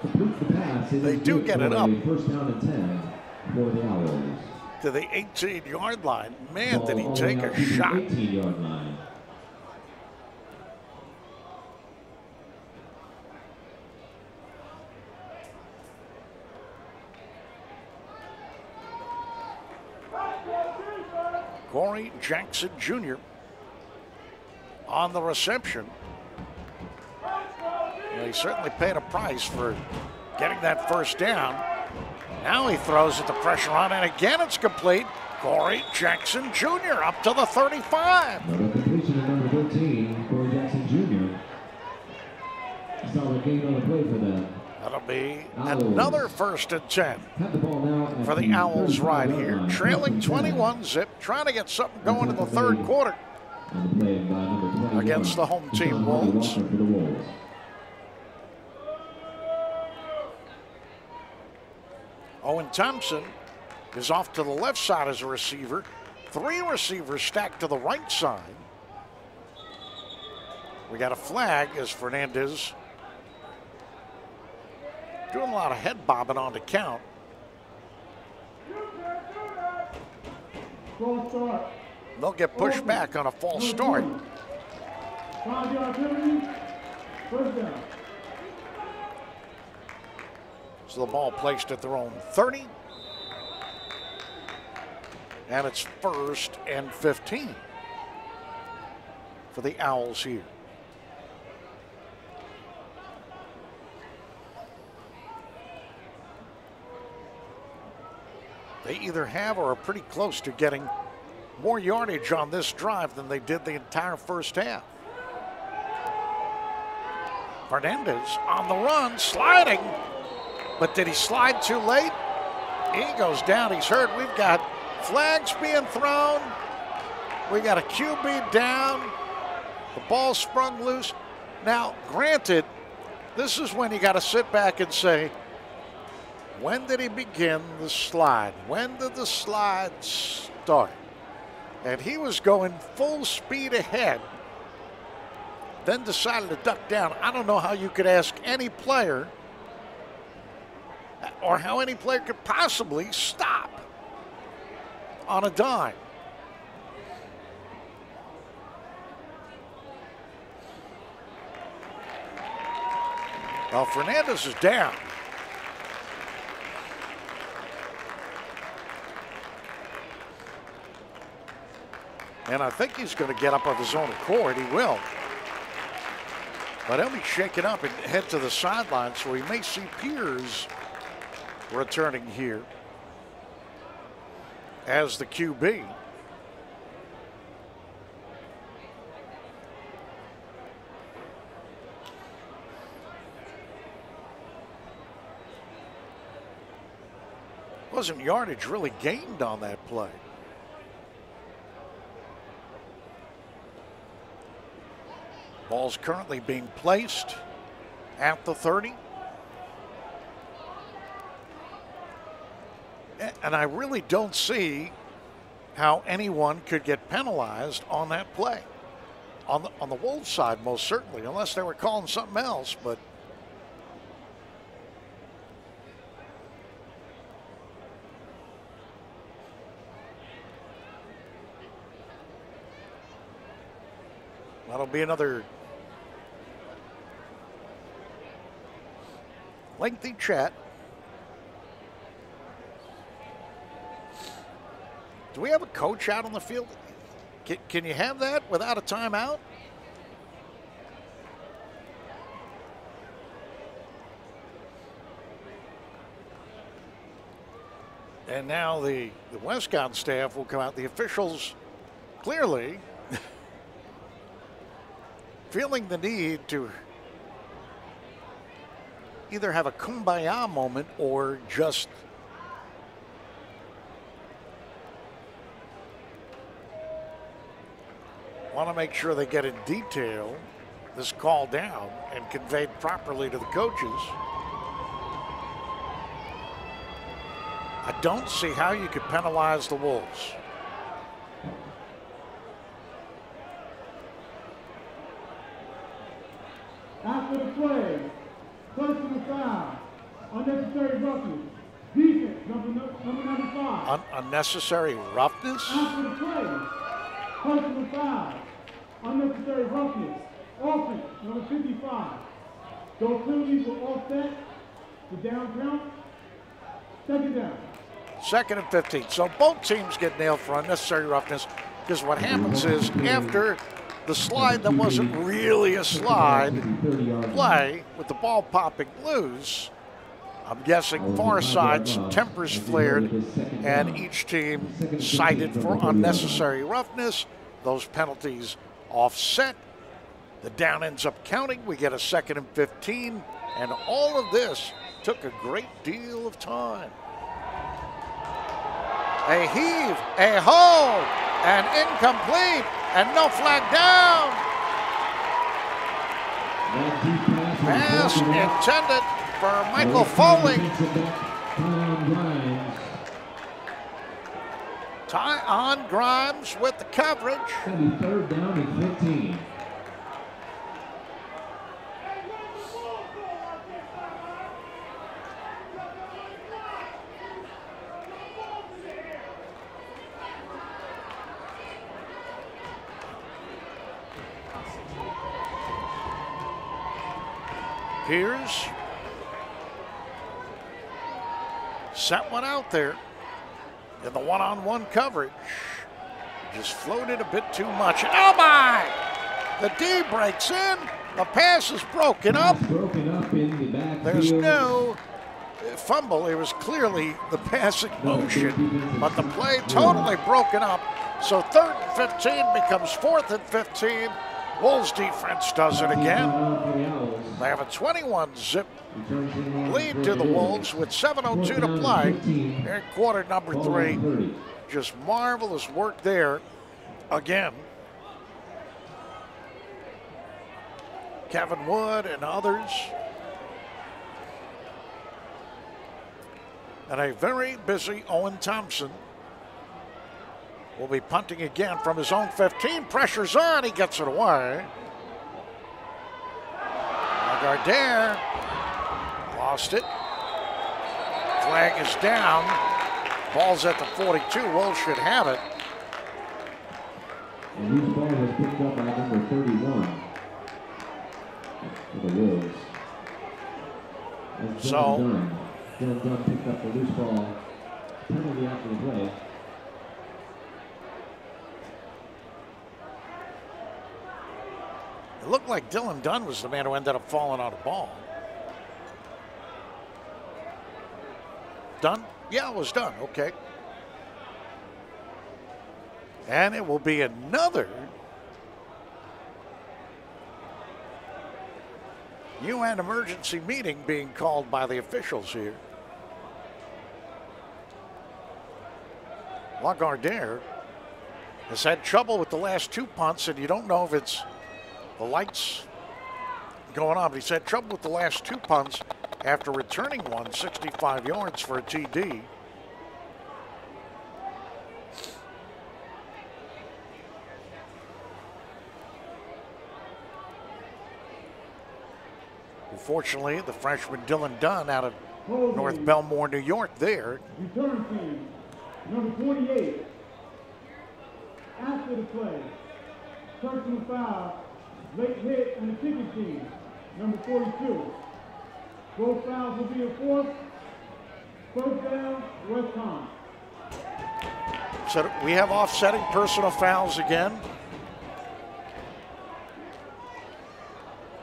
Completes the pass. They do get it up. First down and 10 for the Owls. to the 18 yard line. Man, Ball did he take a shot. 18 yard line. Corey Jackson Jr. on the reception. He certainly paid a price for getting that first down. Now he throws at the pressure on, and again it's complete. Corey Jackson Jr. up to the 35. Another completion of number 13, Corey Jackson Jr. Solid gain on the play for them. Be oh. another first and 10 Have the ball now at for the Owls right here. Trailing First and 10. 21 zip, trying to get something going in the third quarter. On the play by number 21. Against the home team, Deshaun Harvey Wolves. Walker for the Wolves. Owen Thompson is off to the left side as a receiver. Three receivers stacked to the right side. We got a flag as Fernandez doing a lot of head bobbing on the count. They'll get pushed back on a false start. So the ball placed at their own 30. And it's first and 15 for the Owls here. They either have or are pretty close to getting more yardage on this drive than they did the entire first half. Fernandez on the run, sliding. But did he slide too late? He goes down. He's hurt. We've got flags being thrown. We got a QB down. The ball sprung loose. Now, granted, this is when you got to sit back and say, when did he begin the slide? When did the slide start? And he was going full speed ahead, then decided to duck down. I don't know how you could ask any player or how any player could possibly stop on a dime. Well, Fernandez is down. And I think he's going to get up of his own accord. He will. But he'll be shaken up and head to the sideline, so we may see Pierce returning here as the QB. Wasn't yardage really gained on that play? Ball's currently being placed at the 30. And I really don't see how anyone could get penalized on that play. On the, on the Wolves side, most certainly, unless they were calling something else. But that'll be another lengthy chat. Do we have a coach out on the field? Can, can you have that without a timeout? And now the, the WestConn staff will come out. The officials clearly feeling the need to either have a kumbaya moment or just want to make sure they get in detail this call down and conveyed properly to the coaches. I don't see how you could penalize the Wolves. After the play, personal foul, unnecessary roughness, defense, number, number number five. Un- unnecessary roughness? After the play, personal foul, unnecessary roughness, offense, number 55. Those penalties were offset, the down count, second down. Second and 15. So both teams get nailed for unnecessary roughness because what happens is after the slide that wasn't really a slide play with the ball popping loose, I'm guessing far side, some tempers flared, and each team cited for unnecessary roughness. Those penalties offset. The down ends up counting. We get a second and 15, and all of this took a great deal of time. A heave, a hold, and incomplete, and no flag down. Pass intended for Michael Foley. Ty on Grimes with the coverage. Third down and 15. Pierce sent one out there in the one-on-one coverage. Just floated a bit too much. Oh my! The D breaks in. The pass is broken up. Broken up in the. There's no fumble. It was clearly the passing motion, but the play totally broken up. So third and 15 becomes fourth and 15. Wolves defense does it again. They have a 21 zip lead to the Wolves with 7.02 to play in quarter number three. Just marvelous work there again. Kevin Wood and others. And a very busy Owen Thompson will be punting again from his own 15. Pressure's on. He gets it away. Gardere lost it. Flag is down. Ball's at the 42. Wolves should have it. And loose ball was picked up by number 31 for the Wolves. And So- Dunn. Dunn picked up the loose ball penalty after the play. It looked like Dylan Dunn was the man who ended up falling on a ball. Done? Yeah, it was done. Okay. And it will be another UN emergency meeting being called by the officials here. Lagardère has had trouble with the last two punts, and you don't know if it's the lights going on, but he's had trouble with the last two punts after returning one 65 yards for a TD. Unfortunately, the freshman Dylan Dunn out of. North Belmore, New York, there Return team, number 48. After the play, personal foul, late hit on the ticket team, number 42. Both fouls will be enforced. First down, West Ham. So we have offsetting personal fouls again.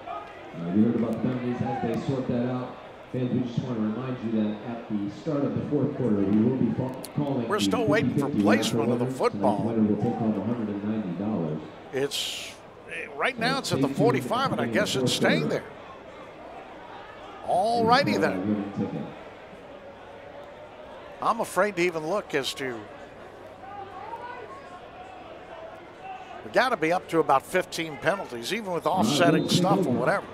Uh, we heard about the penalties as they sort that out. Fans, we just want to remind you that at the start of the fourth quarter, we will be calling. We're still waiting for placement of the football. Tonight's winner will take home $190. It's right now it's at the 45, and I guess it's staying there. All righty then. I'm afraid to even look as to. We got to be up to about 15 penalties, even with offsetting stuff or whatever.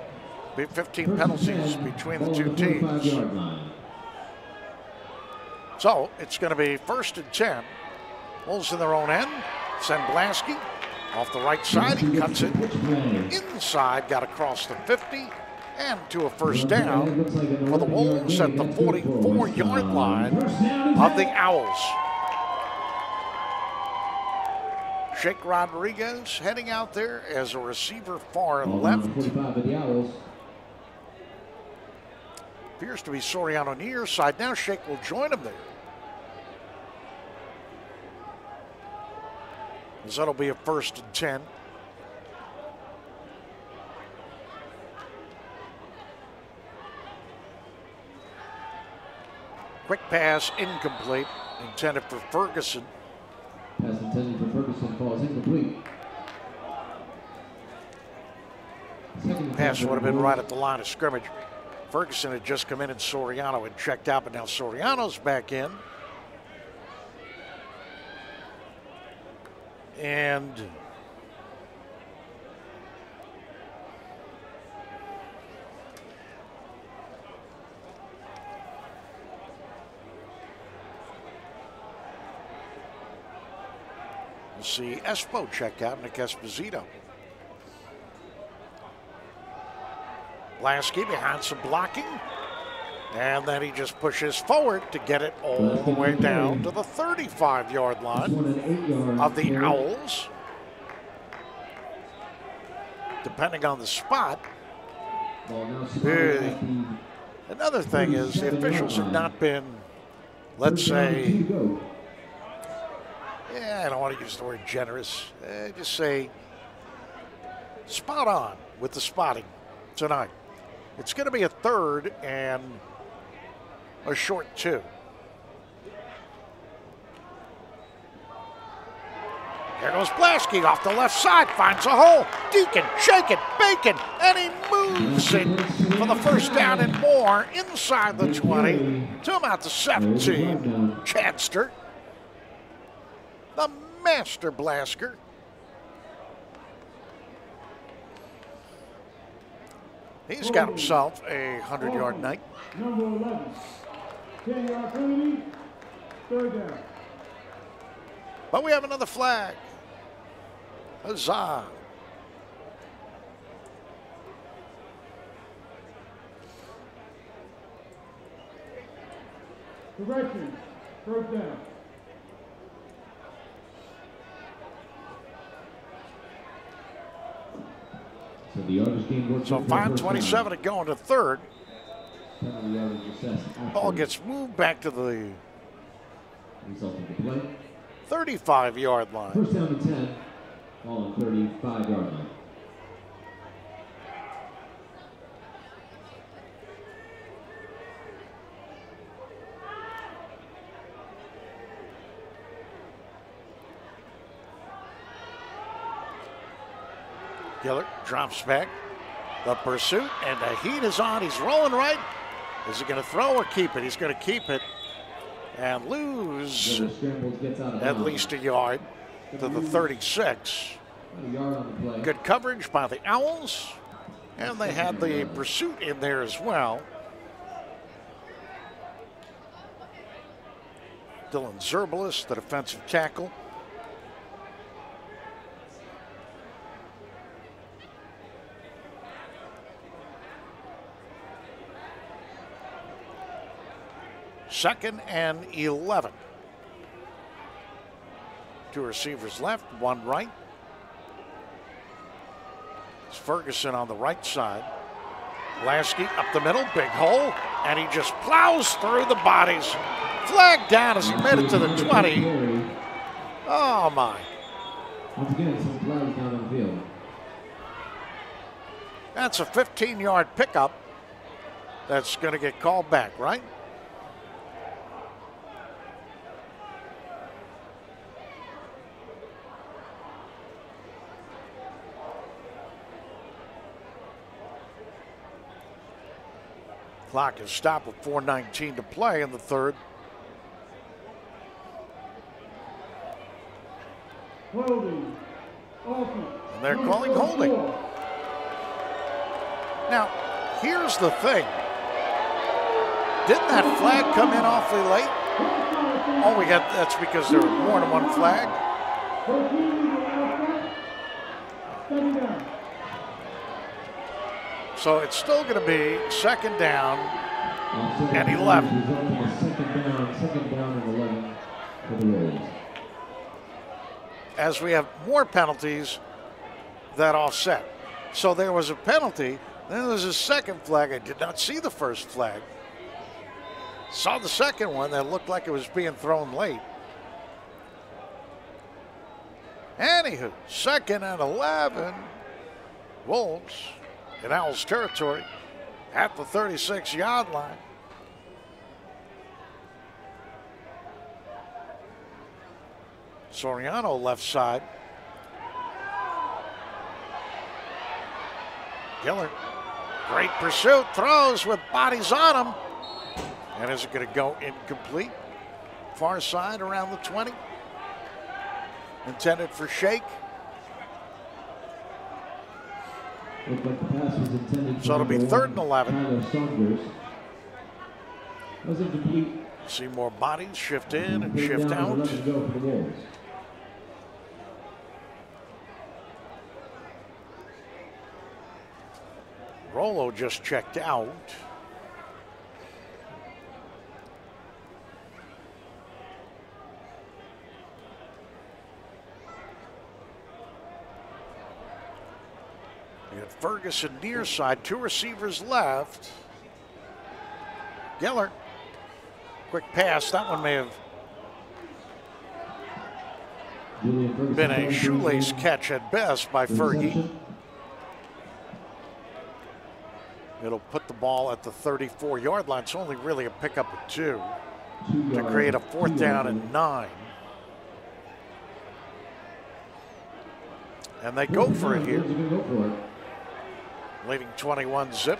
Be 15 penalties between the two at the 45 teams. So it's going to be first and 10. Wolves in their own end. Send Blasky off the right side, he cuts it inside, got across the 50 and to a first down for the Wolves at the 44 yard line of the Owls. Shake Rodriguez heading out there as a receiver far left. Appears to be Soriano near side. Now Shake will join him there. As that'll be a first and 10. Quick pass, incomplete, intended for Ferguson. Pass intended for Ferguson falls incomplete. Second Pass would have been right at the line of scrimmage. Ferguson had just come in and Soriano had checked out, but now Soriano's back in. And we'll see Espo check out, Nick Esposito. Blasky behind some blocking. And then he just pushes forward to get it all the way down to the 35 yard line of the. Owls. Depending on the spot. The Another thing is the officials have not been, let's say, yeah, I don't want to use the word generous. Uh, just say spot on with the spotting tonight. It's going to be a third and a short two. Here goes Blasky off the left side, finds a hole. Deacon, shake it, bacon, and he moves it for the first down and more inside the 20 to about the 17. Chadster, the master blaster. He's got himself a 100 yard night. Number 11. 10 yard penalty. Third down. But we have another flag. Huzzah. Correction. First down. So the yardage gain works So out for a first 527 to go into third. down. Penalty yardage assessed after Ball gets moved back to the result of the play. 35 yard line. First down and 10. Ball on 35 yard line. Gillard drops back. The pursuit and the heat is on. He's rolling right. Is he going to throw or keep it? He's going to keep it and lose Gillard scrambles, gets out of at least a yard to the 36. About a yard on the play. Good coverage by the Owls. And they had the pursuit in there as well. Dylan Zerbalis, the defensive tackle. Second and 11. Two receivers left, one right. It's Ferguson on the right side. Blasky up the middle, big hole, and he just plows through the bodies. Flag down as he made it to the 20. Oh my. Once again, some flags down on the field. That's a 15 yard pickup that's going to get called back, right? Clock is stopped with 4.19 to play in the third. Holding. And they're calling holding. Now, here's the thing. Didn't that flag come in awfully late? Oh, we got that's because there were more than one flag. First reading will outside. Second down. So it's still going to be second down. And penalty 11. Result in a second down, second down and 11 for the Rays. as we have more penalties that offset. So there was a penalty, then there was a second flag. I did not see the first flag. Saw the second one that looked like it was being thrown late. Anywho, second and 11. Wolves in Owls territory at the 36 yard line. Soriano left side. Giller, great pursuit, throws with bodies on him. And is it going to go incomplete? Far side around the 20. Intended for Shake. So it'll be third and 11. Tyler Saunders. Was incomplete. See more bodies shift in and shift out. with 11 to go for the Wolves. Rolo just checked out. Ferguson near side, two receivers left. Geller, quick pass. That one may have been a shoelace catch at best by Fergie. It'll put the ball at the 34 yard line. It's only really a pickup of two to create a fourth down and nine. And they go for it here, Wolves are gonna go for it. Leading 21 zip.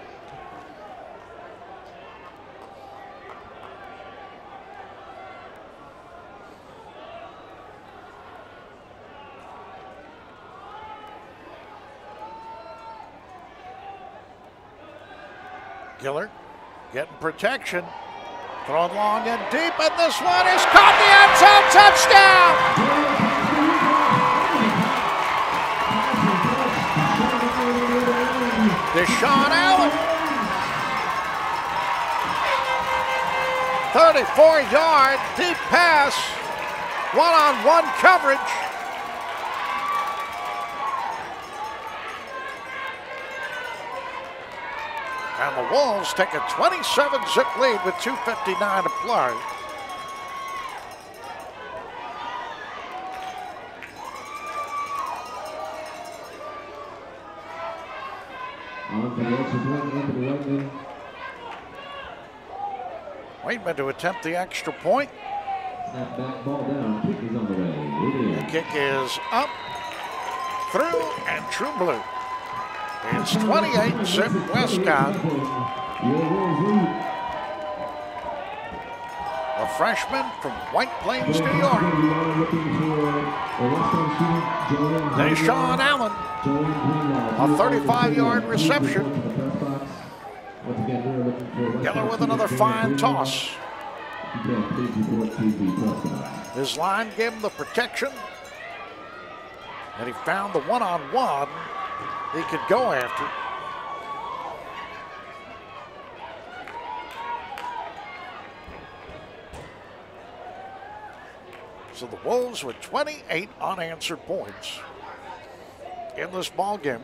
Giller getting protection. Thrown long and deep, and this one is caught in the end zone. Touchdown! Deshaun Allen. 34 yard deep pass. One on one coverage. And the Wolves take a 27 zip lead with 2.59 to play. On for the extra Anthony Whiteman. Waitman to attempt the extra point. Snap back, ball down. Kick is on the way. The kick is up, through, and true blue. It's 28 zip WestConn. A freshman from White Plains, New York. Deshaun Allen. A 35-yard reception. Geller with another fine toss. His line gave him the protection, and he found the one on one he could go after. So the Wolves with 28 unanswered points in this ball game.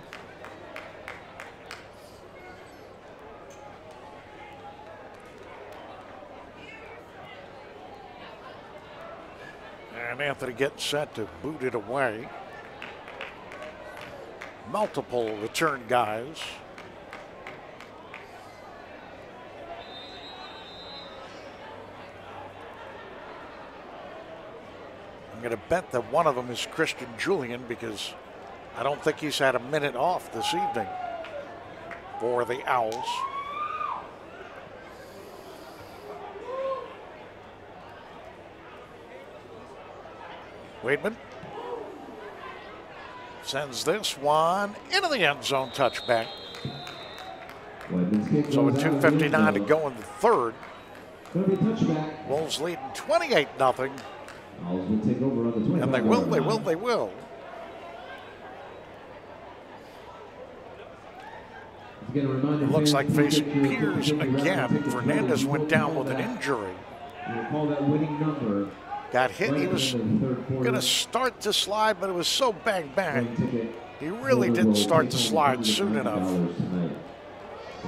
And Anthony gets set to boot it away. Multiple return guys. Going to bet that one of them is Christian Julian because I don't think he's had a minute off this evening for the Owls. Wademan sends this one into the end zone touchback. So with 2.59 to go in the third, Gonna be a touchback. Wolves leading 28 nothing, Owls will take over on the 25 and they will, they will, they will. Again, a reminder, It looks like facing Pierce ticket wrap and again. Fernandez went down with an injury. We'll that winning number got hit. He was in the third quarter, going to start to slide, but it was so bang bang. He really didn't start to slide soon enough.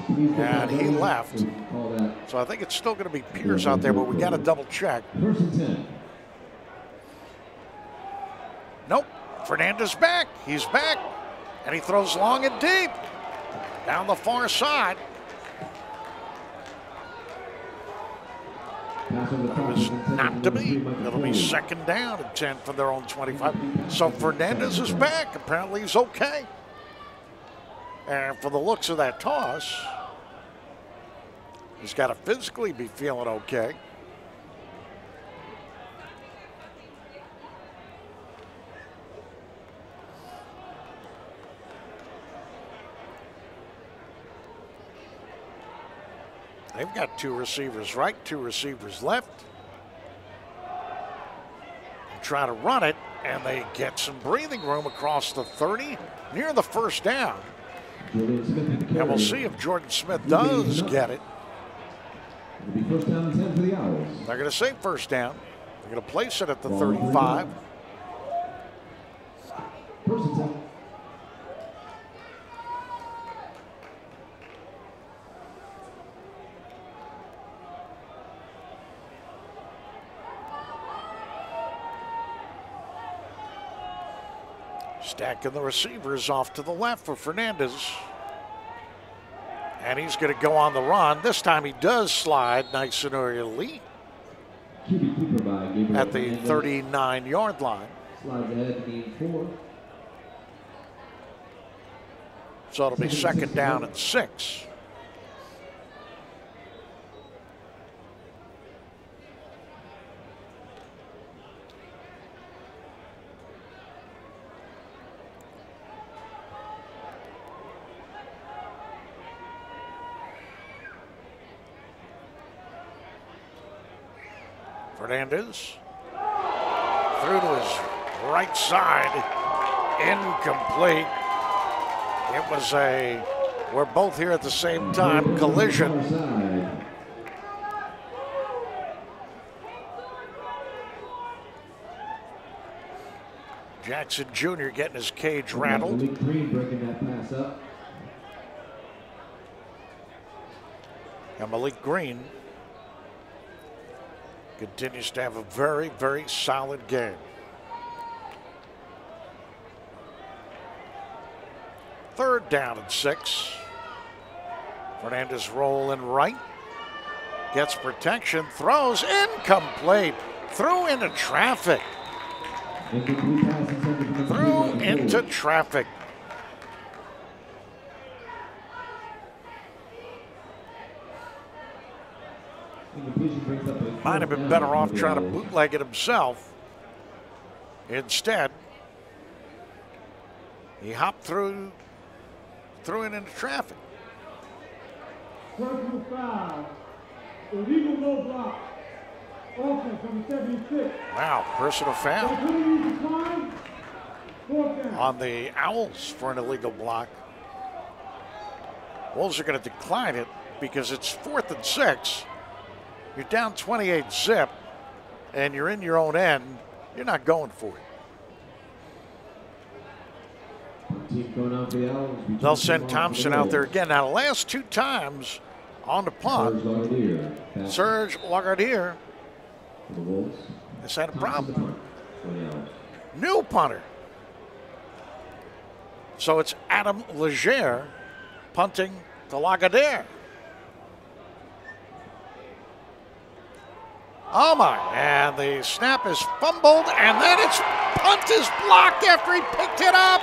And he left. we Call that So I think it's still going to be Pierce out there, but we got to double check. First and 10. Nope. Fernandez back. He's back. And he throws long and deep. Down the far side. Top was not to be. It'll be second down and 10 from their own 25. So Fernandez is back. Apparently he's okay. And for the looks of that toss, he's got to physically be feeling okay. They've got two receivers right, two receivers left. Try to run it, and they get some breathing room across the 30 near the first down. And we'll see if Jordan Smith does get it. It'll be first down and 10 for the Owls. They're going to say first down. They're going to place it at the Ball 35. Stacking the receivers off to the left for Fernandez. And he's going to go on the run. This time he does slide nice and early at the 39 yard line. So it'll be second down and six. Fernandez through to his right side, incomplete. It was a, we're both here at the same time collision. Jackson Jr. getting his cage rattled. And Malik Green continues to have a very, very solid game. Third down and six. Fernandez rolling right. Gets protection, throws incomplete. Threw into traffic. Threw into traffic. Incompletion brings up a Might have been better off trying to bootleg it himself. Instead, he hopped through, threw it into traffic. Personal foul. Illegal low block. Offense number 76. Wow, personal foul Opportunity decline. Fourth down. on the Owls for an illegal block. Wolves are going to decline it because it's fourth and six. You're down 28 zip, and you're in your own end. You're not going for it. Team going out for the Owls. We They'll send Thompson out there again. Now, the last two times on the punt, Serge Lagardère. Pass Serge Lagardère for the Wolves. has had a problem. the punt for the Owls. New punter. So it's Adam Leger punting to Lagardère. Oh my, and the snap is fumbled, and then it's punt is blocked after he picked it up.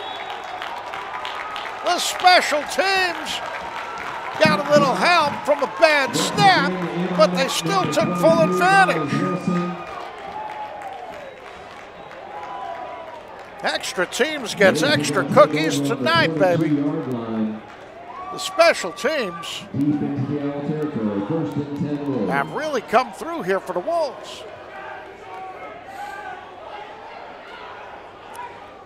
The special teams got a little help from a bad snap, but they still took full advantage. Extra teams gets extra cookies tonight, baby. The special teams have really come through here for the Wolves.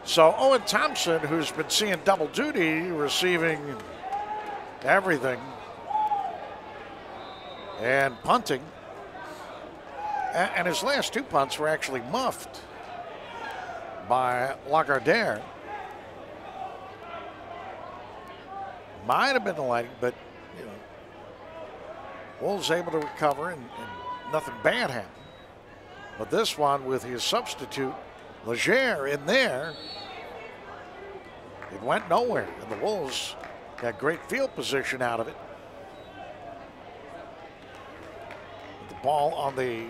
So Owen Thompson, who's been seeing double duty, receiving everything and punting, and his last two punts were actually muffed by Lagardère. Might have been the lighting, but Wolves able to recover and, and nothing bad happened. But this one with his substitute, Legere, in there, it went nowhere. And the Wolves got great field position out of it. The ball on the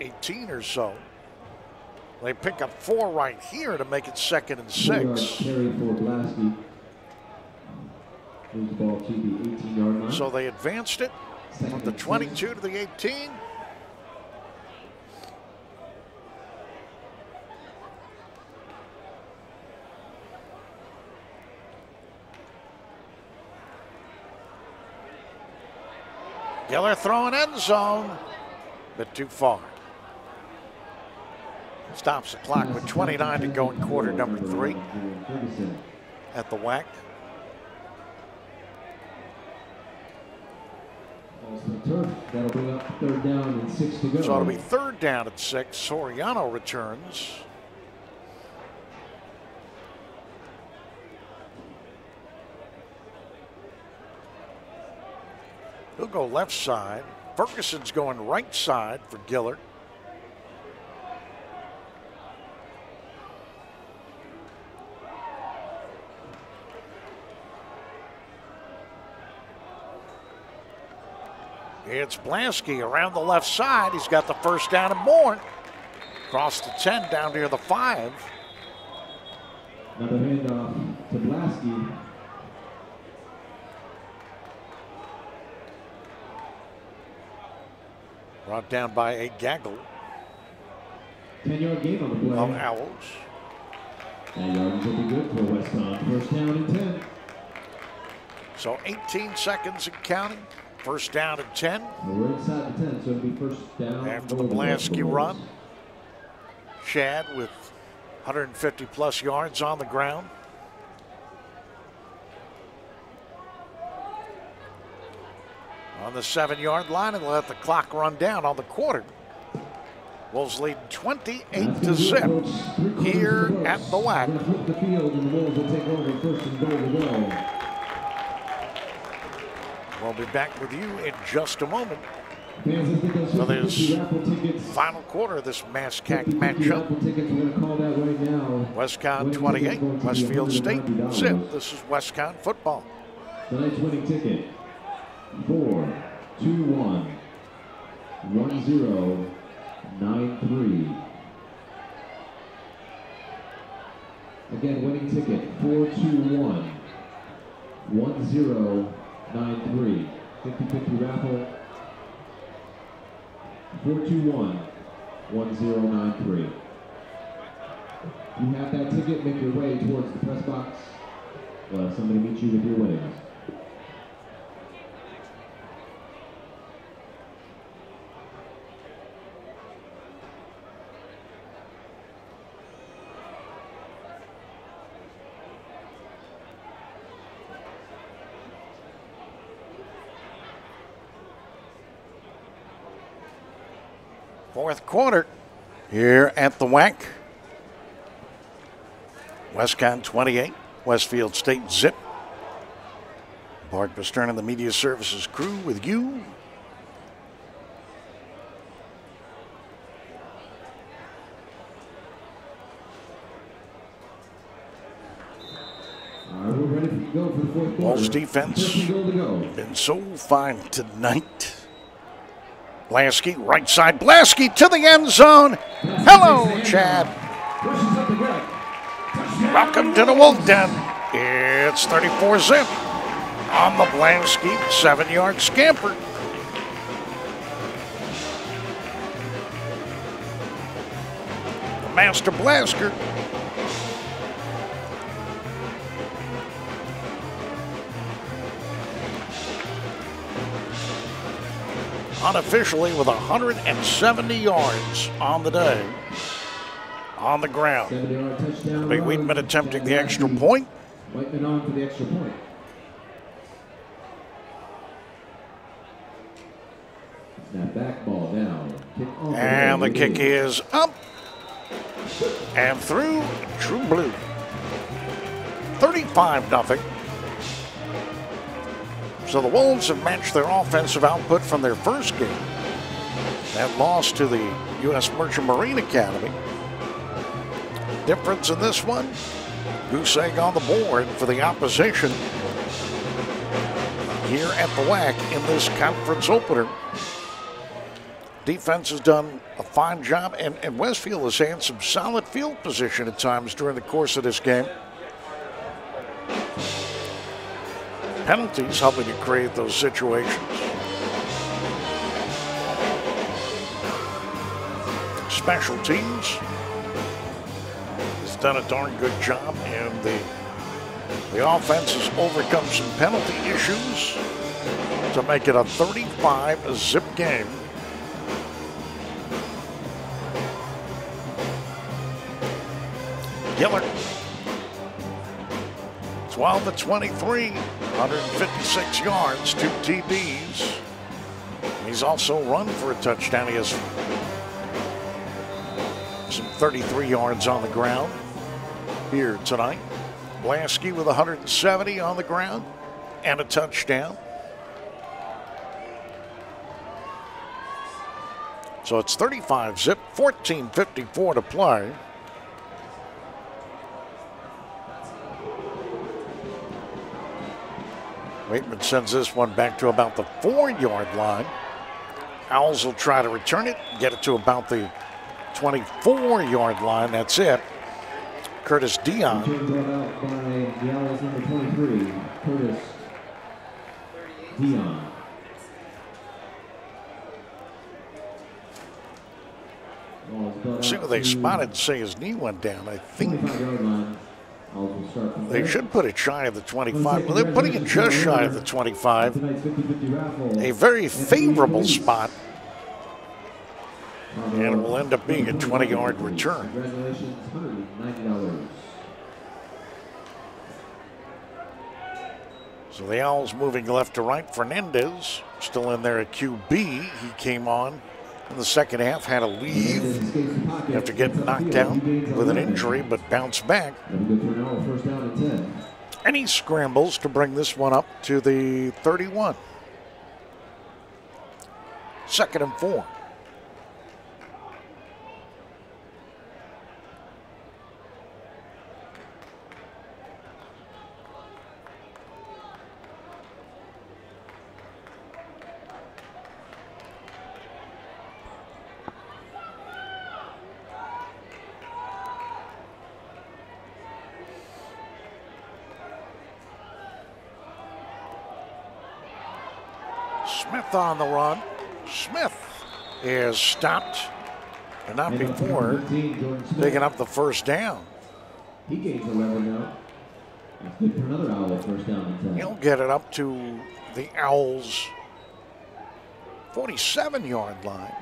18 or so. They pick up four right here to make it second and six. So they advanced it from the 22 to the 18. Giller throwing end zone, but too far. Stops the clock with 29 to go in quarter number three at the WAC. That'll bring up third down and six to go. So it'll be third down at six. Soriano returns. He'll go left side. Ferguson's going right side for Gillard. It's Blasky around the left side. He's got the first down and more. Across the 10 down near the 5. Another handoff to Blasky. Brought down by a gaggle. 10 yard gain on the play. Of Owls. That will be good for West First down and 10. So 18 seconds and counting. First down and 10. We're inside 10, so it'll be first down. After the Blasky run. Shad with 150 plus yards on the ground. On the seven yard line and let the clock run down on the quarter. Wolves lead 28 to zip here at the WAC. We'll be back with you in just a moment for this final quarter of this MASCAC matchup. WestConn 28, Westfield State Zip. This is WestConn football. Tonight's winning ticket, 4, 2, 1, 1, 0, 9, 3. Again, winning ticket, 4, 2, 1, 1, 0, 9-3. 50-50 raffle. 421-1093. You have that ticket, make your way towards the press box. We'll have somebody meet you with your winnings. fourth quarter here at the WAC. WestConn 28, Westfield State zip. Bart Pasterna, the media services crew with you. Walsh defense been so fine tonight. Blasky, right side. Blasky to the end zone. Hello, Chad. Welcome to the Wolf Den. It's 34 zip on the Blasky seven yard scamper. Master Blasker unofficially with 170 yards on the day on the ground. Big Wheatman been attempting the extra point. Whiteman on for the extra point. Back ball down. And the kick is up and through True Blue. 35 0 so the Wolves have matched their offensive output from their first game. That loss to the U.S. Merchant Marine Academy. Difference in this one, goose egg on the board for the opposition here at the WAC in this conference opener. Defense has done a fine job, and, and Westfield has had some solid field position at times during the course of this game. Penalties helping to create those situations. Special teams has done a darn good job, and the the offense has overcome some penalty issues to make it a 35 zip game. Gillard. 12 to 23, 156 yards, two TDs. He's also run for a touchdown. He has some 33 yards on the ground here tonight. Blasky with 170 on the ground and a touchdown. So it's 35 zip, 14.54 to play. Waitman sends this one back to about the four yard line. Owls will try to return it, get it to about the 24 yard line. That's it. Curtis Dion. Return brought out by the Owls number 23, Curtis Dion. Ball is brought See what they spotted, say his knee went down. I think 25 yard line. Owls will start from they should put it shy of the 25. Well, they're putting it just shy of the 25. Tonight's 50-50 raffle. A very favorable spot, and it will end up being a 20 yard return. So the Owls moving left to right. Fernandez still in there at QB. He came on in the second half, had to leave after getting knocked down with an injury, but bounced back. That'll be good for an hour, first down and 10. And he scrambles to bring this one up to the 31. Second and four. Smith on the run. Smith is stopped, but not And before 15, picking up the first down. He gains 11 now. That's good for another owl first down. He'll get it up to the Owls' 47 yard line.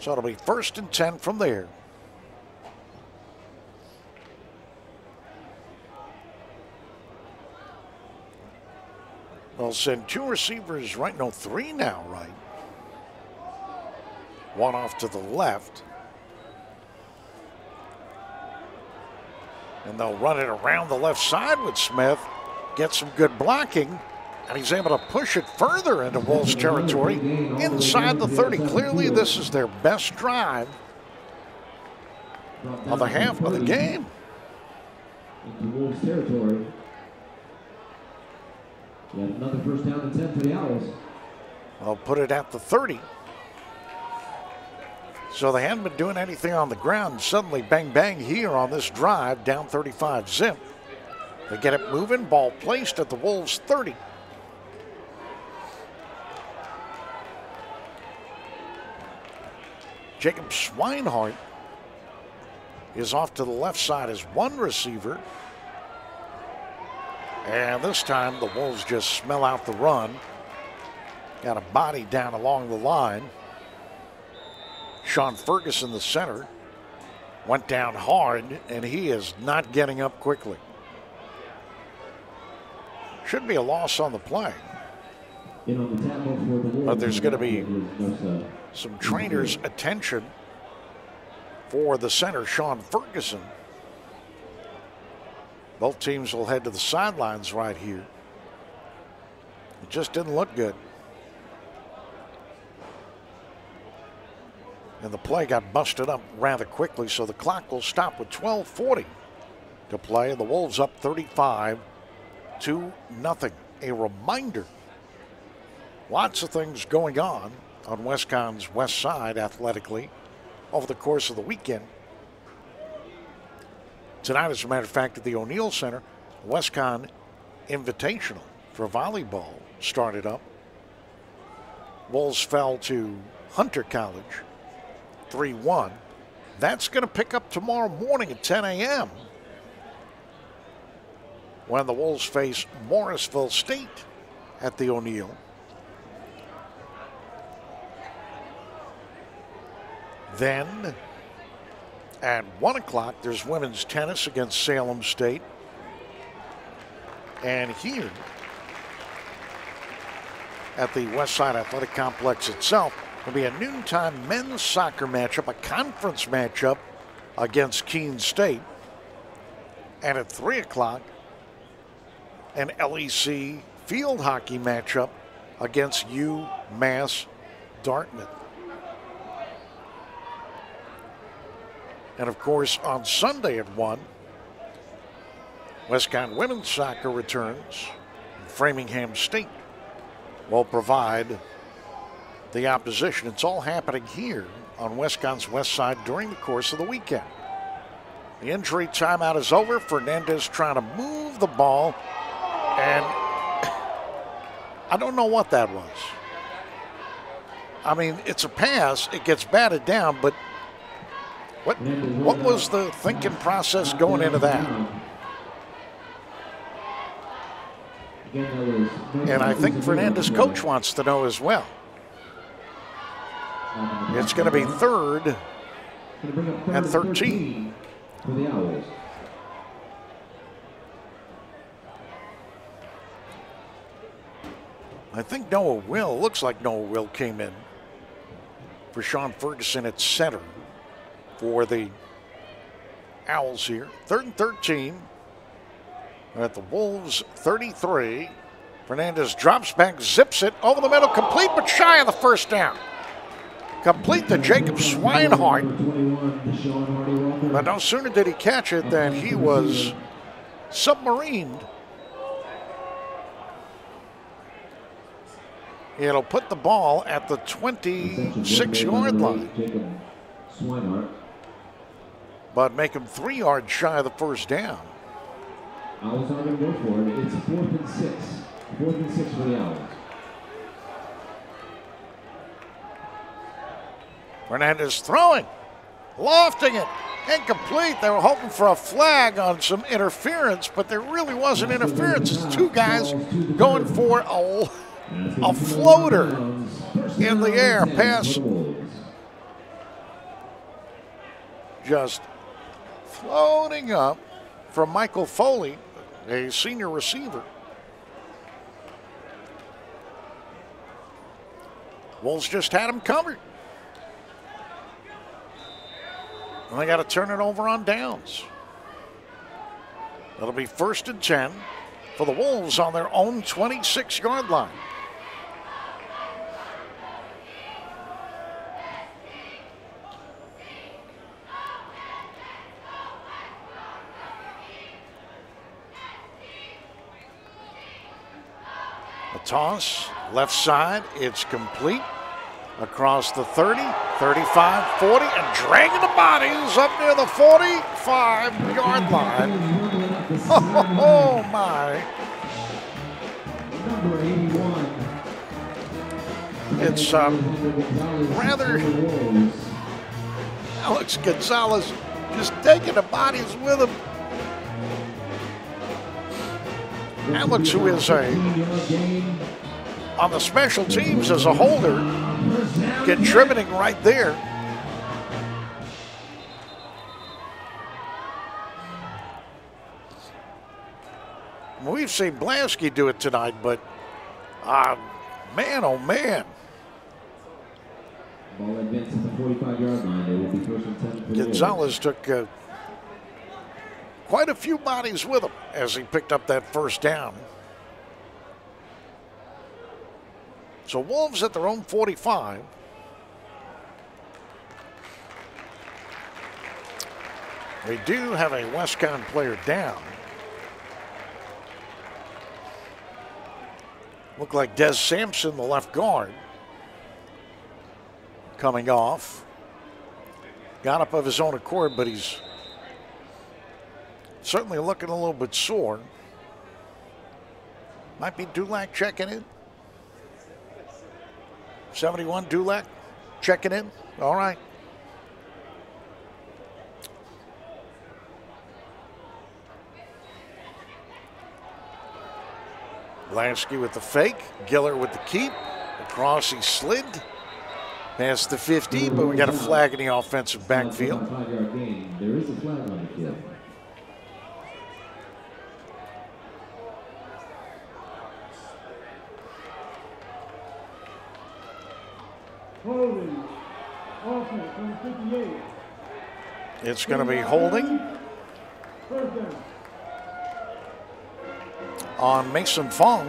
So it'll be first and 10 from there. They'll send two receivers right, no, three now, right? One off to the left. And they'll run it around the left side with Smith. Get some good blocking. And he's able to push it further into Wolves territory inside the 30. Clearly, this is their best drive of the half of the game. Into Wolves territory. Another first down and 10 for the Owls. I'll put it at the 30. So they hadn't been doing anything on the ground. Suddenly, bang, bang here on this drive, down 35 zip. They get it moving, ball placed at the Wolves 30. Jacob Swinehart is off to the left side as one receiver. And this time the Wolves just smell out the run. Got a body down along the line. Sean Ferguson, the center, went down hard, and he is not getting up quickly. Should be a loss on the play. In on the tackle for the Wolves. But there's gonna be- uh, some trainers' attention for the center, Sean Ferguson. Both teams will head to the sidelines right here. It just didn't look good. And the play got busted up rather quickly, so the clock will stop with 12:40 to play. The Wolves up 35 to nothing. A reminder lots of things going on on WestConn's west side athletically over the course of the weekend. Tonight, as a matter of fact, at the O'Neill Center, WestConn Invitational for volleyball started up. Wolves fell to Hunter College 3 1. That's going to pick up tomorrow morning at 10 a.m. when the Wolves face Morrisville State at the O'Neill. Then at 1 o'clock, there's women's tennis against Salem State. And here at the Westside Athletic Complex itself will be a noontime men's soccer matchup, a conference matchup against Keene State. And at 3 o'clock, an LEC field hockey matchup against UMass Dartmouth. And of course, on Sunday at 1, WestConn women's soccer returns. Framingham State will provide the opposition. It's all happening here on WestConn's west side during the course of the weekend. The injury timeout is over. Fernandez trying to move the ball, and I don't know what that was. I mean, it's a pass, it gets batted down, but what, what was the thinking process going into that? And I think Fernandez' coach wants to know as well. It's going to be third and 13. for the Owls. I think Noah Will, looks like Noah Will came in for Sean Ferguson at center for the Owls here. Third and 13 at the Wolves 33. Fernandez drops back, zips it over the middle, complete but shy of the first down. Complete to Jacob Swinehart. Number 21, Deshaun Hardy Walker. But no sooner did he catch it than he was submarined. It'll put the ball at the 26 yard line. But make him three yards shy of the first down. Owls are going to go for it. It's fourth and six. Fourth and six for the Owls. Fernandez throwing, lofting it, incomplete. They were hoping for a flag on some interference, but there really wasn't interference. It's two guys going for a A floater in the air, pass. just floating up from Michael Foley, a senior receiver. Wolves just had him covered. And they got to turn it over on downs. It'll be first and 10 for the Wolves on their own 26 yard line. Toss, left side, it's complete. Across the 30, 35, 40, and dragging the bodies up near the 45 yard line. Oh, my. Number 81. It's, um, rather- Alex Gonzalez just taking the bodies with him. Alex, who is a on the special teams as a holder, contributing right there. We've seen Blasky do it tonight, but um, Man, oh man. Ball advanced to the 45 yard line. They will be first and 10 for the Gonzalez took uh, quite a few bodies with him as he picked up that first down. So Wolves at their own 45. They do have a WestConn player down. Look like Des Sampson, the left guard, coming off. Got up of his own accord, but he's certainly looking a little bit sore. Might be Dulac checking in. 71 Dulac checking in. All right. Blasky with the fake. Giller with the keep. Across he slid. Past the 50, but we got a flag in the offensive backfield. There is a flag on the field. Holding. Offense, number 58. It's going to be holding on Mason Fong.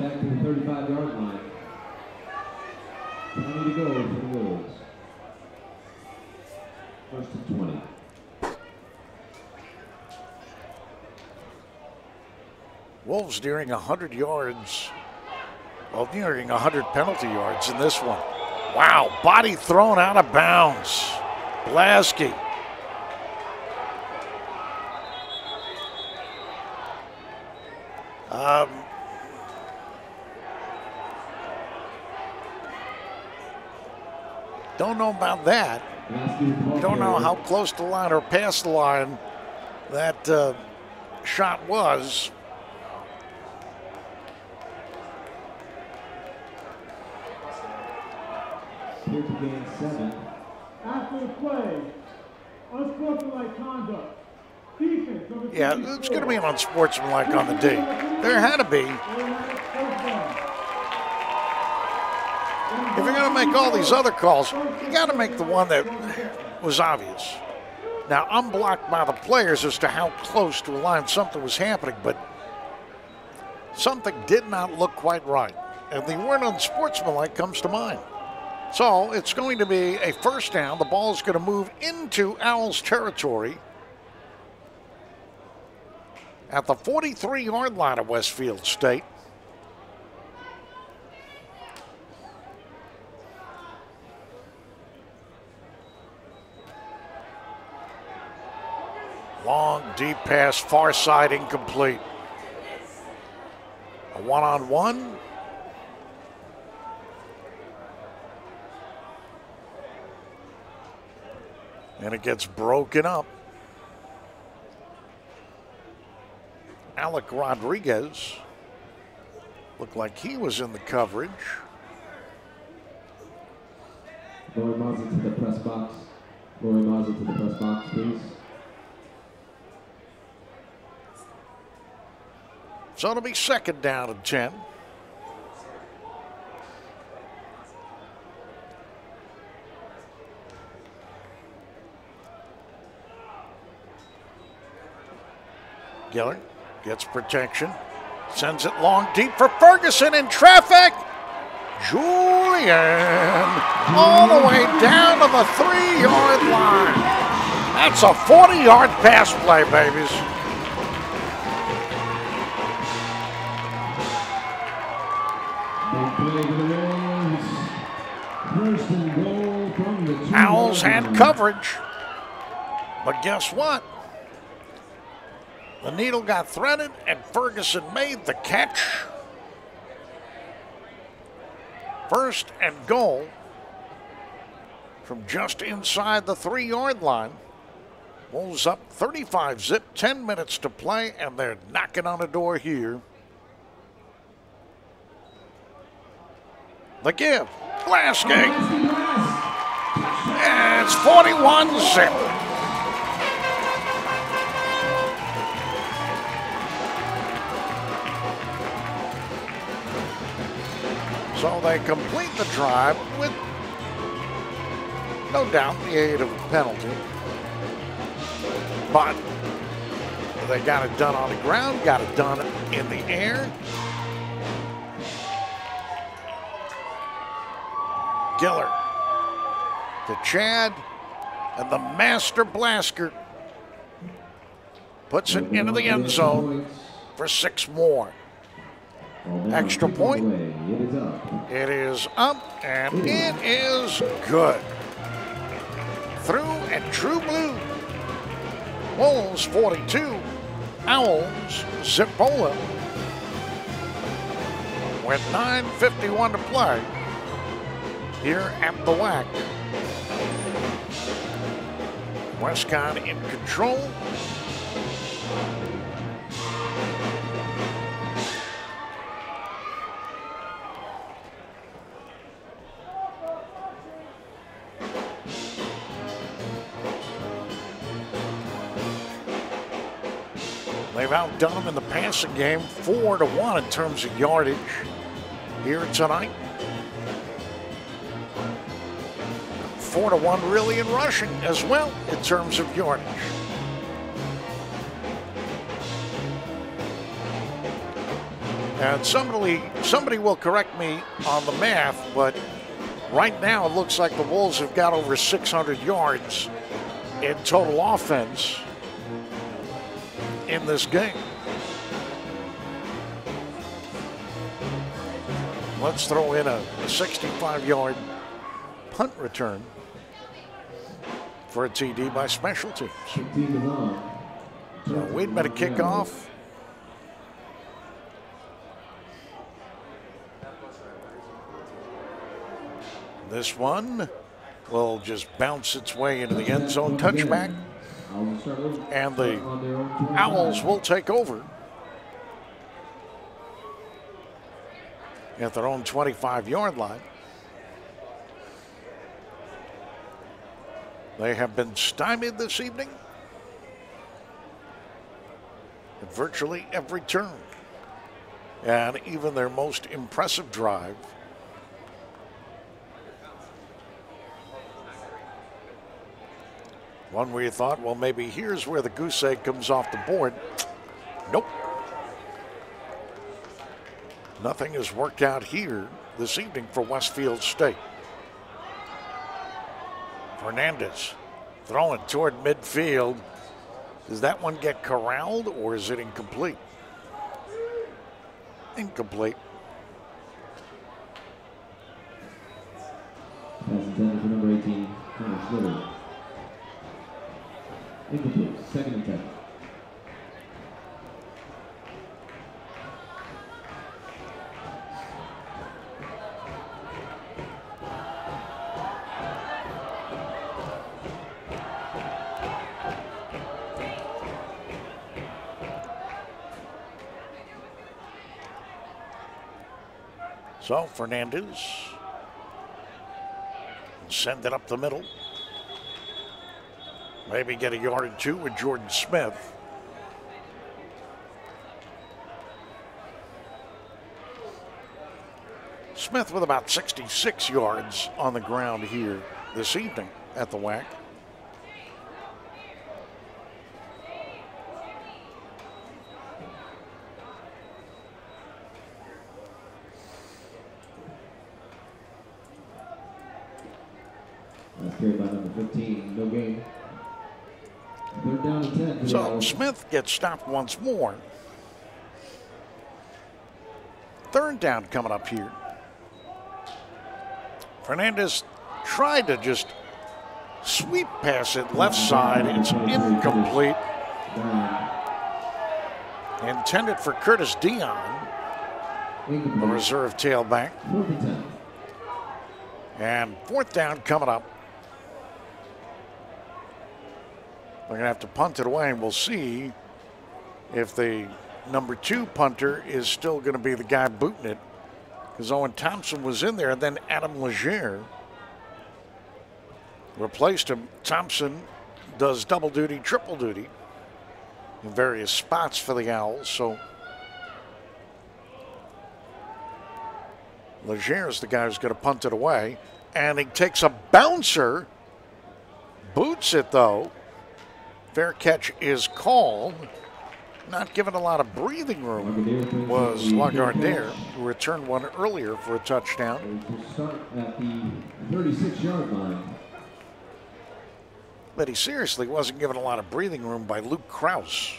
Back to the 35 yard line. 20 to go. First and 20. Wolves nearing 100 yards. Well, nearing 100 penalty yards in this one. Wow, body thrown out of bounds. Blasky. Um, don't know about that. Blasky with the ball Don't know how close to the line or past the line that uh, shot was. Here to gain seven. After the play, unsportsmanlike conduct. Yeah, it's going to be an unsportsmanlike on the D. There had to be. Automatic first down. If you're going to make all these other calls, you got to make the one that was obvious. Now, I'm blocked by the players as to how close to a line something was happening, but something did not look quite right. And the word unsportsmanlike comes to mind. So it's going to be a first down. The ball is going to move into Owls territory at the 43 yard line of Westfield State. Long, deep pass, far side, incomplete. A one on one. And it gets broken up. Alec Rodriguez looked like he was in the coverage. Lori Mazza to the press box. Lori Mazza to the press box, please. So it'll be second down and 10. Giller gets protection, sends it long deep for Ferguson in traffic. Julian all the way down to the three yard line. That's a 40 yard pass play, babies. Owls had coverage. But guess what? The needle got threaded and Ferguson made the catch. First and goal from just inside the three yard line. Wolves up 35 zip, 10 minutes to play, and they're knocking on the door here. The give. Blasky. Lasky it's 41 zip. So they complete the drive with no doubt the aid of a penalty. But they got it done on the ground, got it done in the air. Giller to Chad, and the master blaster puts it into the end zone for six more. Extra point. It is up. And it is good. Through and true blue. Wolves 42, Owls Zipola. With 9.51 to play here at the WAC. WestConn in control. They've outdone them in the passing game, four to one in terms of yardage here tonight. Four to one really in rushing as well in terms of yardage. And somebody somebody will correct me on the math, but right now it looks like the Wolves have got over 600 yards in total offense in this game. Let's throw in a 65 yard punt return for a TD by special teams. The team is on. So we'd better kick off. This one will just bounce its way into the end zone touchback, Owls will start over. and the on their own 25. Owls will take over at their own 25 yard line. They have been stymied this evening at virtually every turn. And even their most impressive drive One where you thought, well, maybe here's where the goose egg comes off the board. Nope. Nothing has worked out here this evening for Westfield State. Fernandez throwing toward midfield. Does that one get corralled or is it incomplete? Incomplete. Pass intended for number 18, Connor Slither. Incomplete. Second and 10. So Fernandez send it up the middle. Maybe get a yard or two with Jordan Smith. Smith with about 66 yards on the ground here this evening at the WAC. That's carried by number 15. No gain. Third down and 10 for the So Owls. Smith gets stopped once more. Third down coming up here. Fernandez tried to just sweep pass it left side. It's incomplete. Intended for Curtis Dion, the reserve tailback. Fourth and 10. And fourth down coming up. They're going to have to punt it away, and we'll see if the number two punter is still going to be the guy booting it. Because Owen Thompson was in there, and then Adam Leger replaced him. Thompson does double duty, triple duty in various spots for the Owls. So Leger is the guy who's going to punt it away. And he takes a bouncer, boots it though. Fair catch is called. Not given a lot of breathing room was Lagardère, who returned one earlier for a touchdown. Will start at the 36 yard line. But he seriously wasn't given a lot of breathing room by Luke Kraus.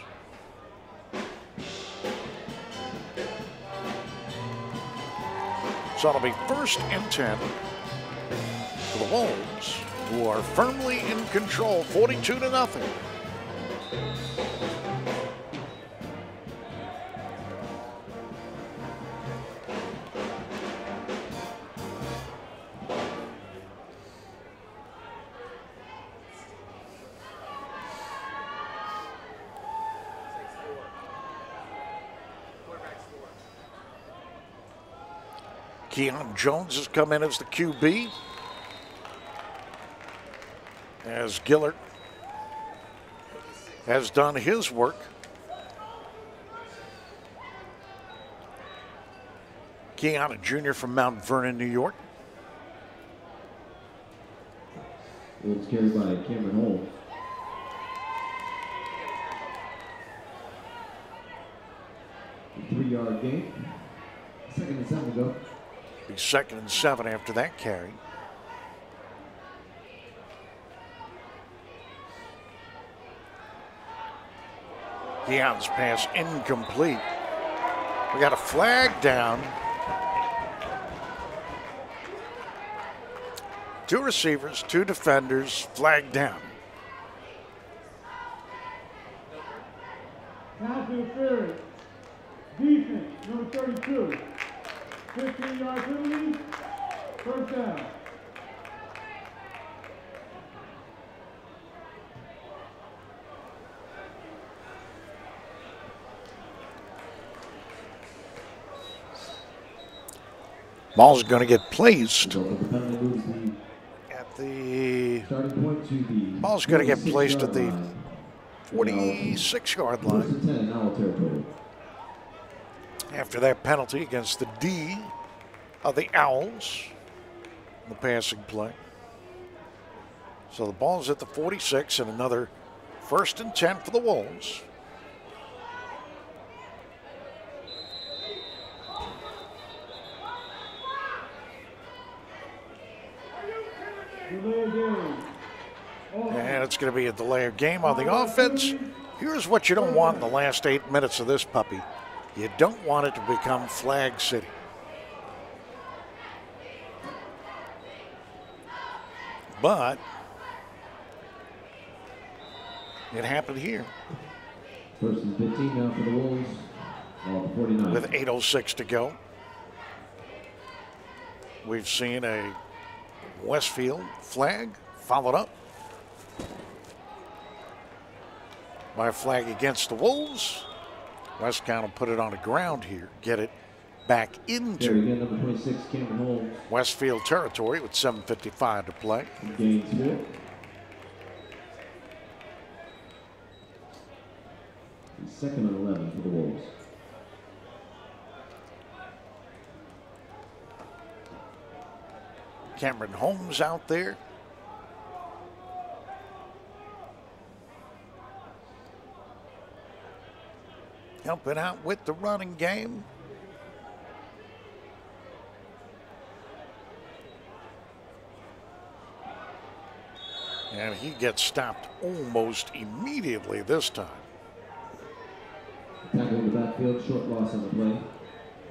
So it'll be first and 10 for the Wolves, who are firmly in control, 42 to nothing. Keon Jones has come in as the QB. As Giller has done his work. A junior from Mount Vernon, New York. Wolves carried by Cameron Holmes. Three yard gain. Second and seven to go. Be second and seven after that carry. Keon's pass incomplete. We got a flag down. Two receivers, two defenders, flag down. Defense, number 32. 15 yard penalty. First down. Ball's going to get placed the penalty moves the at the. Ball's gonna get placed at the 46 yard line. and 10 in Owl territory. after that penalty against the D of the Owls, the passing play. So the ball's at the 46 and another first and 10 for the Wolves. Delay of game. And it's going to be a delay of game on the offense. Here's what you don't want in the last eight minutes of this puppy you don't want it to become Flag City. But it happened here First and 15 now for the Wolves. Ball 49. with 8.06 to go. We've seen a Westfield flag followed up by a flag against the Wolves. WestConn will put it on the ground here, get it back into again, number 26, Cameron Holmes. Westfield territory with 7.55 to play. Second and 11 for the Wolves. Cameron Holmes out there. Helping out with the running game. And he gets stopped almost immediately this time. Tackle in the backfield, short loss on the play.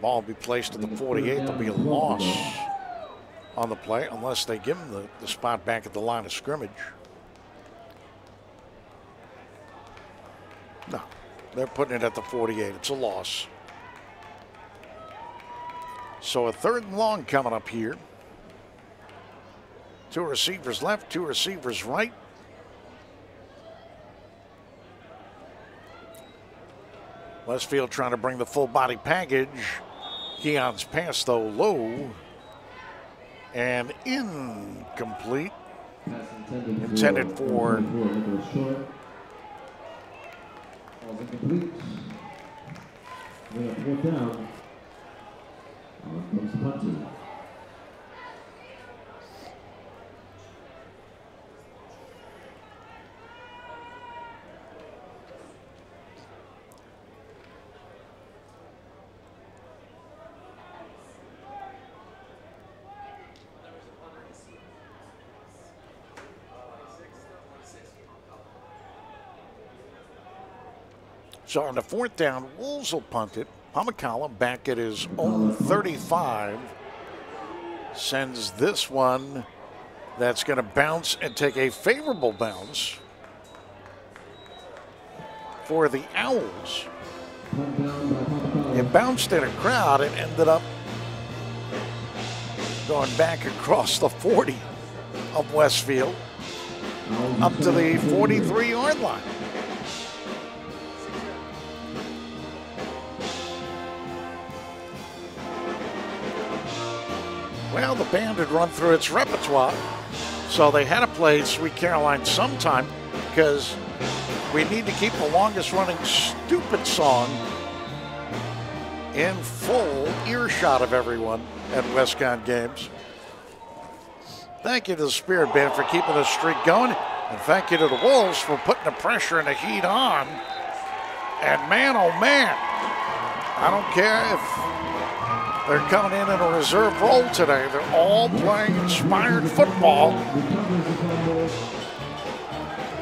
Ball will be placed at the 48. There'll be a loss on the play unless they give him the, the spot back at the line of scrimmage. No, they're putting it at the 48. It's a loss. So a third and long coming up here. Two receivers left, two receivers right. Westfield trying to bring the full body package. Keon's pass, though, low and incomplete. Intended, Intended for- number 24, Nicholas Short. Ball's incomplete. We have fourth down. On comes punting. So on the fourth down, Wolves will punt it. Pomacala back at his own 35 sends this one that's going to bounce and take a favorable bounce for the Owls. It bounced in a crowd and ended up going back across the 40 of Westfield up to the 43 yard line. Well, the band had run through its repertoire, so they had to play Sweet Caroline sometime because we need to keep the longest running stupid song in full earshot of everyone at WestConn games. Thank you to the Spirit Band for keeping the streak going. And thank you to the Wolves for putting the pressure and the heat on. And man, oh man, I don't care if they're coming in in a reserve role today. They're all playing inspired football.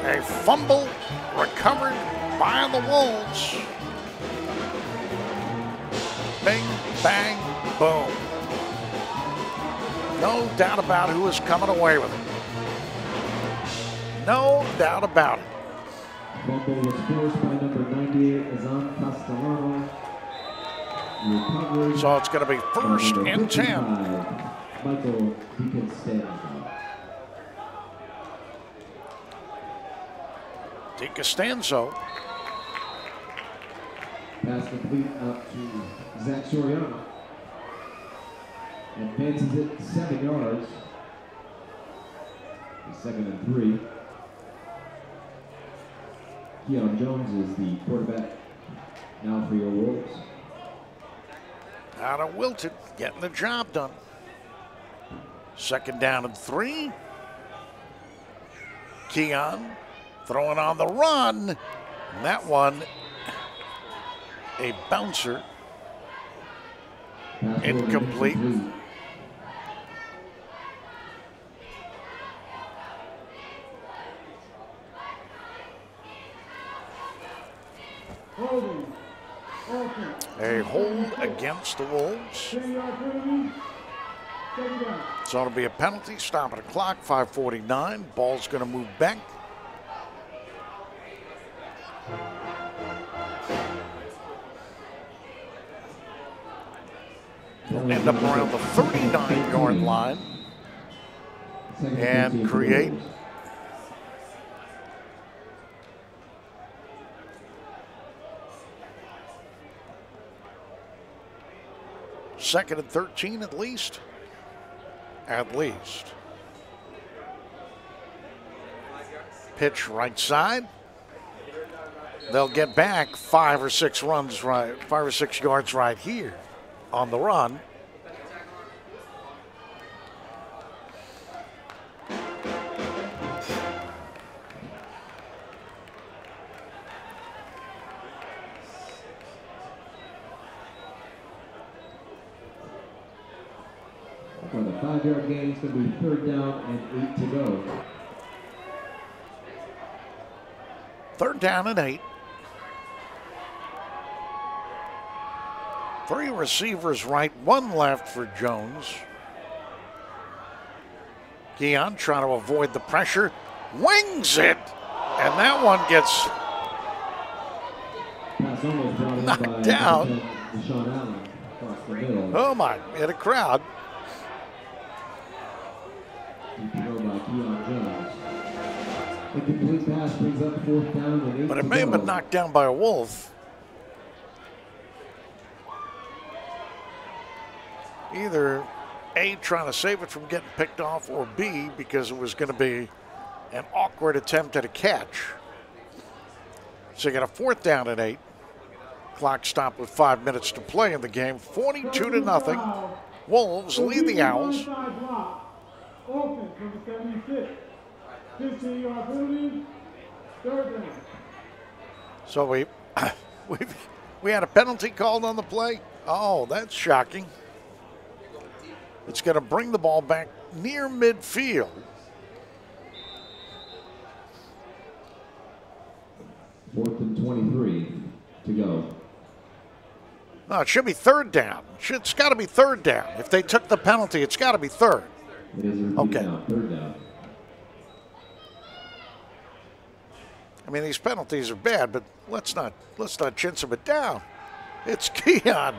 A fumble recovered by the Wolves. Bing, bang, boom. No doubt about who is coming away with it. No doubt about it. Fumble was forced by number 98, Azam Castellano. So it's going to be first and 10. 55, Michael DiCostanzo. DiCostanzo Pass complete out to Zach Soriano. Advances it seven yards. Second and three. Keon Jones is the quarterback now for your Wolves. Out of Wilton, getting the job done. Second down and three. Keon throwing on the run. And that one, a bouncer. Incomplete. incomplete. Holding. Offense. A hold against the Wolves. 10 yard penalty. Second down. So it'll be a penalty. Stop at the clock. 5:49. Ball's going to move back. They'll end up around the 39-yard line. And 15 for the create. Second and 13 at least. At least. Pitch right side. They'll get back five or six runs right, five or six yards right here on the run. Third down and eight. Three receivers right, one left for Jones. Keon trying to avoid the pressure, wings it, and that one gets Pass almost brought in Knocked down. defensive Deshaun Allen across the middle. oh my, in a crowd. Incomplete pass brings up fourth down But it may have been knocked down by a wolf. Either A, trying to save it from getting picked off, or B, because it was going to be an awkward attempt at a catch. So you got a fourth down at eight. Clock stopped with five minutes to play in the game. 42 to nothing. Wolves lead the Owls. 15 yard penalty. Third down. So we we we had a penalty called on the play. Oh, that's shocking. It's going to bring the ball back near midfield. Fourth and 23 to go. No, it should be third down. It's got to be third down. If they took the penalty, it's got to be third. It is Okay. now, third down. I mean, these penalties are bad, but let's not let's not chintz them it down. It's Keon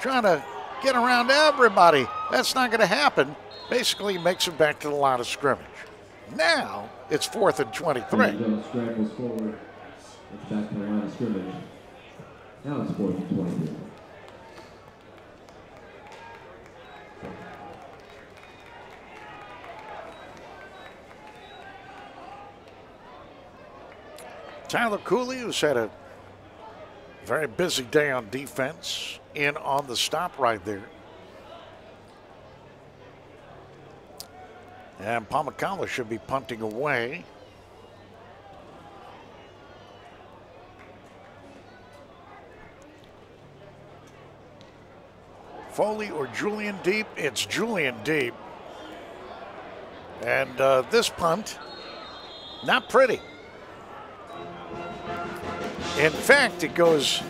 trying to get around everybody. That's not going to happen. Basically, makes it back to the line of scrimmage. Now it's fourth and 23. Jones scrambles forward. It's back to the line of scrimmage. Now it's fourth and 23. Tyler Cooley, who's had a very busy day on defense, in on the stop right there. And Pomacala should be punting away. Foley or Julian Deep? It's Julian Deep. And uh, this punt, not pretty. In fact, it goes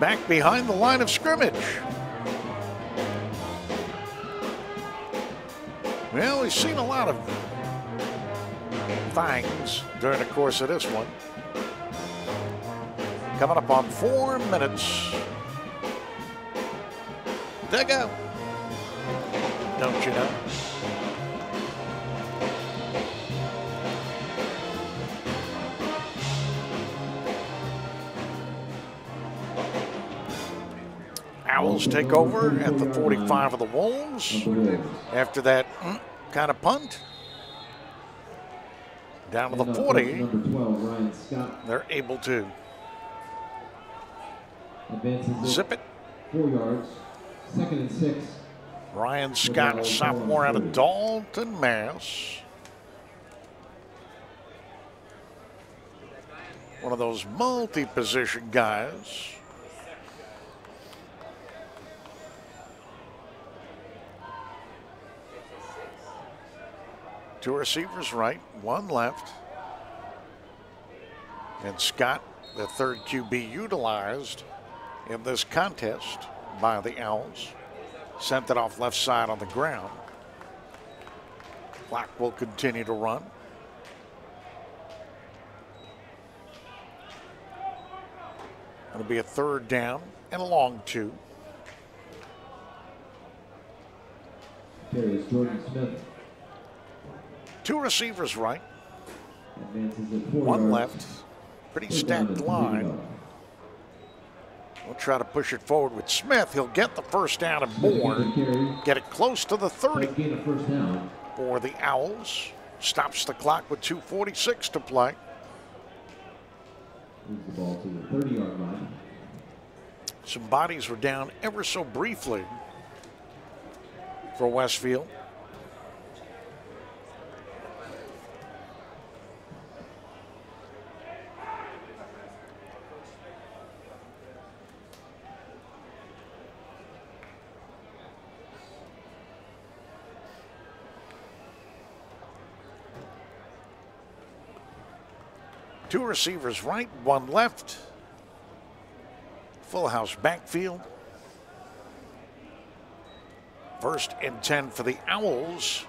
back behind the line of scrimmage. Well, we've seen a lot of things during the course of this one. Coming up on four minutes. Dugout. Don't you know? Owls take over at the 45 of the Wolves after that mm, kind of punt. Down to the 40, Number 12, Ryan Scott they're able to zip it. four yards. Second and six. Ryan Scott, sophomore out of Dalton, Mass. One of those multi position guys. Two receivers right, one left. And Scott, the third QB utilized in this contest by the Owls. Sent it off left side on the ground. Clock will continue to run. It'll be a third down and a long two. Carries Jordan Smith. Two receivers right, Advances it four one left. Pretty stacked and three to line. We'll try to push it forward with Smith. He'll get the first down and more. gets the carry. Get it close to the 30 Quick gain of first down. for the Owls. Stops the clock with 2.46 to play. Moves the ball to the 30 yard line. Some bodies were down ever so briefly for Westfield. Two receivers right, one left. Full house backfield. First and 10 for the Owls.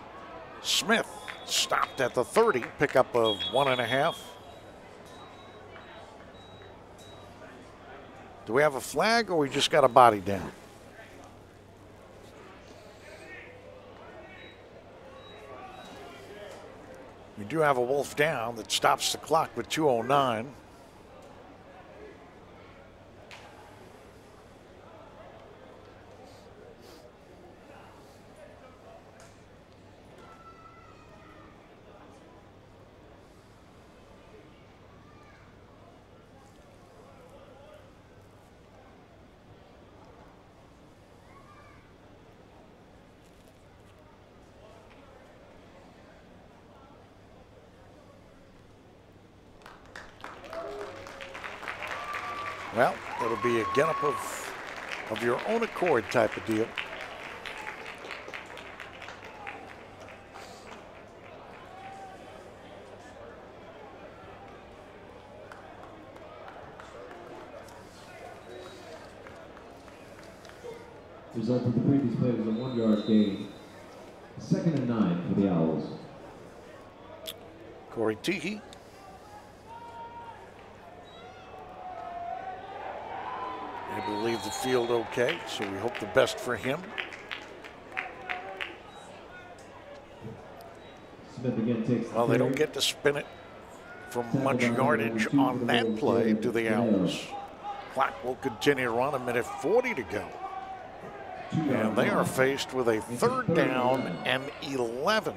Smith stopped at the 30, pickup of one and a half. Do we have a flag or we just got a body down? We do have a wolf down that stops the clock with 209. Well, it'll be a get up of of your own accord type of deal. Result of the previous play was a one-yard gain. Second and nine for the Owls. Corey Teehee. Able to leave the field okay, so we hope the best for him. Smith again takes. Well, they don't get to spin it from much yardage on that play to the Owls. Clock will continue to run, a minute 40 to go. And they are faced with a third down and 11.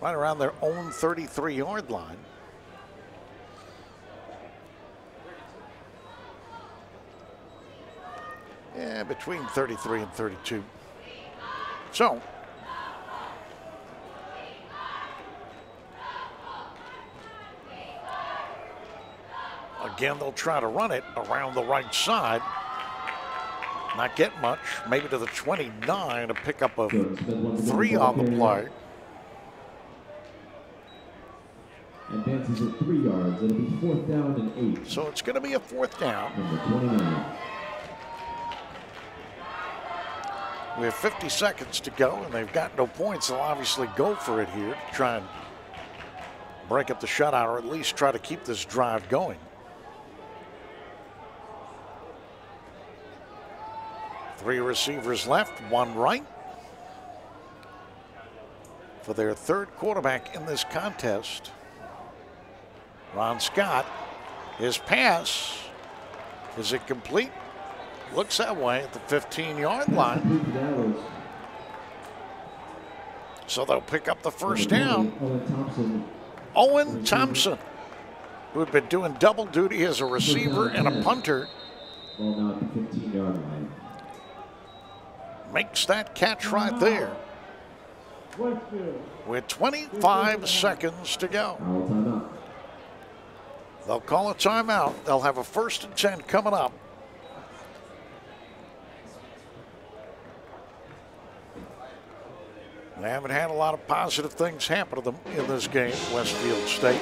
Right around their own 33 yard line. Yeah, between 33 and 32. So, Again, they'll try to run it around the right side. Not get much, maybe to the 29 to pick up a once again three on the play. Advances at three yards. It'll be fourth down and eight. So it's going to be a fourth down. Number 29. We have 50 seconds to go, and they've got no points. They'll obviously go for it here to try and break up the shutout, or at least try to keep this drive going. Three receivers left, one right. For their third quarterback in this contest, Ron Scott. His pass, is it complete? Looks that way at the 15 yard line. So they'll pick up the first down. Owen Thompson. Who had been doing double duty as a receiver and a punter, Ball now at the 15 yard line. makes that catch right there with 25 seconds to go. They'll call a timeout. They'll have a first and 10 coming up. They haven't had a lot of positive things happen to them in this game, Westfield State.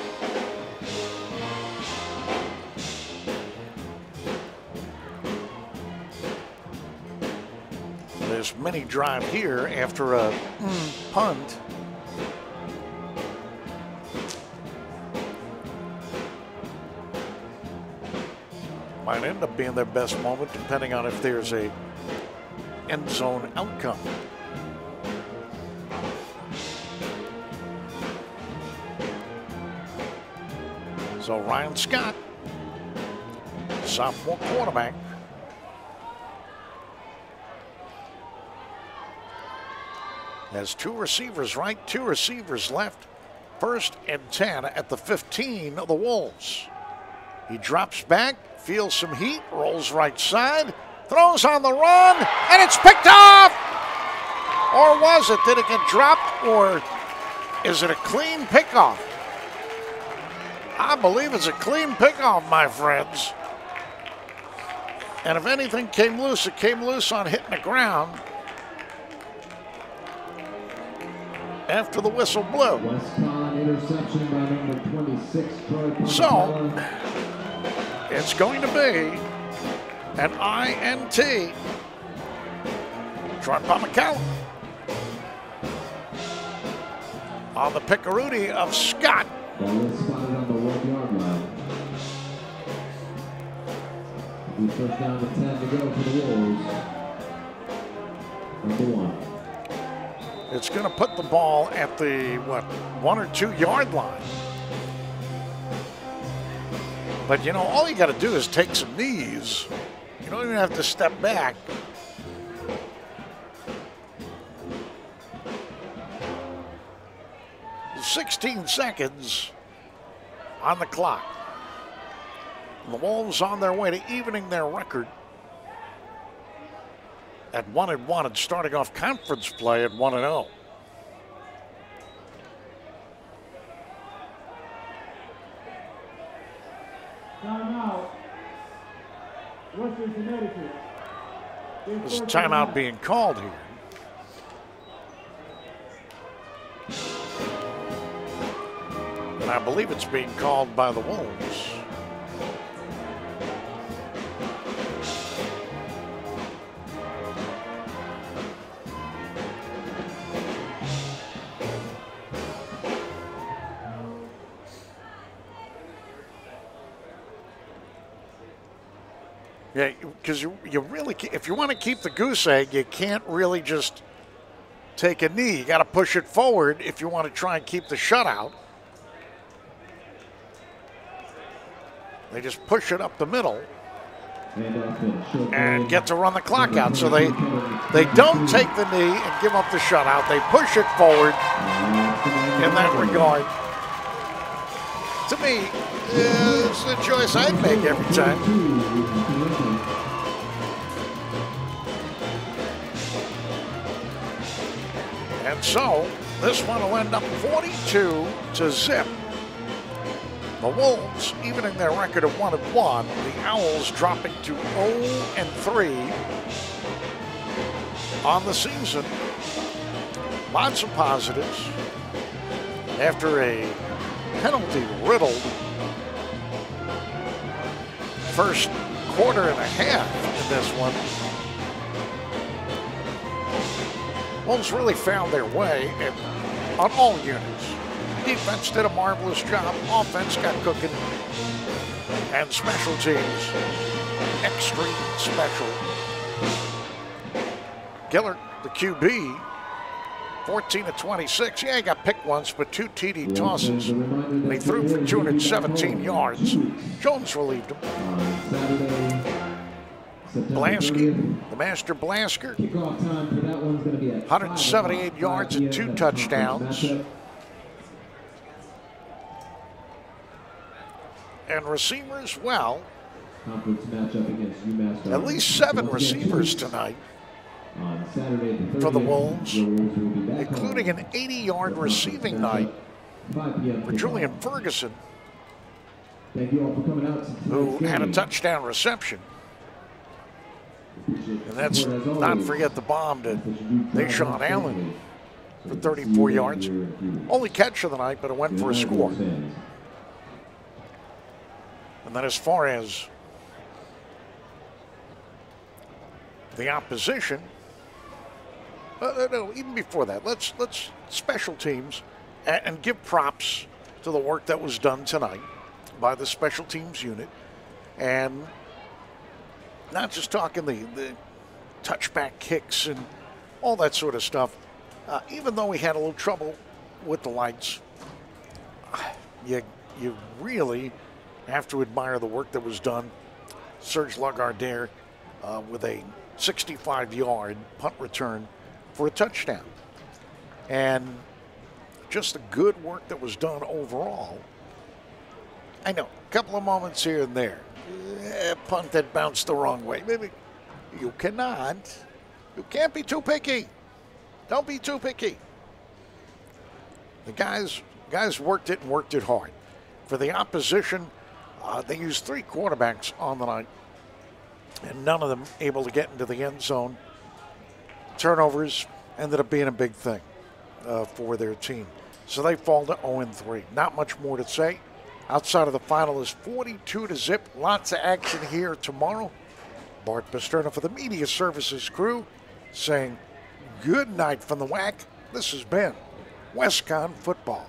This mini drive here after a mm, punt. might end up being their best moment depending on if there's a end zone outcome. So Ryan Scott, sophomore quarterback, has two receivers right, two receivers left. First and 10 at the 15 of the Wolves. He drops back, feels some heat, rolls right side, throws on the run, and it's picked off! Or was it? Did it get dropped, or is it a clean pickoff? I believe it's a clean pickoff, my friends. And if anything came loose, it came loose on hitting the ground after the whistle blew. WestConn interception by number 26, Troy So, It's going to be an INT. Troy Pomacala. On the Picaroonie of Scott. Spotted on the one yard line. It'll first down and 10 to go for the Wolves. Number one. It's going to put the ball at the, what, one or two yard line. But you know, all you got to do is take some knees. You don't even have to step back. 16 seconds on the clock. The Wolves on their way to evening their record at 1 and 1 and starting off conference play at 1 and 0. Timeout. Western Connecticut. There's a timeout being called here. And I believe it's being called by the Wolves. Yeah, because you, you really, if you want to keep the goose egg, you can't really just take a knee. You got to push it forward if you want to try and keep the shutout. They just push it up the middle and short and goal. get to run the clock out. So they they don't take the knee and give up the shutout. They push it forward in that regard. To me, it's the choice I'd make every time. And so this one will end up 42 to zip. The Wolves evening their record of 1 and 1. The Owls dropping to 0 and 3 on the season. Lots of positives. After a penalty riddled first quarter and a half in this one. Wolves really found their way on all units. Defense did a marvelous job. Offense got cooking. And special teams, extreme special. Giller, the QB, 14 to 26. Yeah, he got picked once, but two TD tosses. And he threw for 217 yards. Jones relieved him. Uh, September Blasky, the master Blasker, Kickoff time for that one's going to be at 178 yards and two touchdowns. And receivers, well, Conference matchup against UMass. at least seven receivers tonight, On Saturday the 30th, for the Wolves, the Wolves will be back including an 80 yard receiving night matchup, 5 p.m. for. Julian Ferguson, Thank you all for coming out who had a touchdown reception. And that's not forget the bomb to Ask that you do Deshaun Allen for 34 yards. here in a few weeks. Only catch of the night, but it went for a score. And then as far as the opposition, uh, no, even before that, let's let's special teams and, and give props to the work that was done tonight by the special teams unit, and not just talking the the touchback kicks and all that sort of stuff. Uh, even though we had a little trouble with the lights, you you really have to admire the work that was done. Serge Lagardère uh, with a 65-yard punt return for a touchdown, and just the good work that was done overall. I know a couple of moments here and there, eh, punt that bounced the wrong way. Maybe you cannot, you can't be too picky. Don't be too picky. The guys guys worked it and worked it hard. For the opposition, uh, they used three quarterbacks on the night, and none of them able to get into the end zone. Turnovers ended up being a big thing uh, for their team. So they fall to 0 3. Not much more to say. Outside of the final is 42 to zip. Lots of action here tomorrow. Bart Pasterna for the Media Services crew saying good night from the WAC. This has been WestConn Football.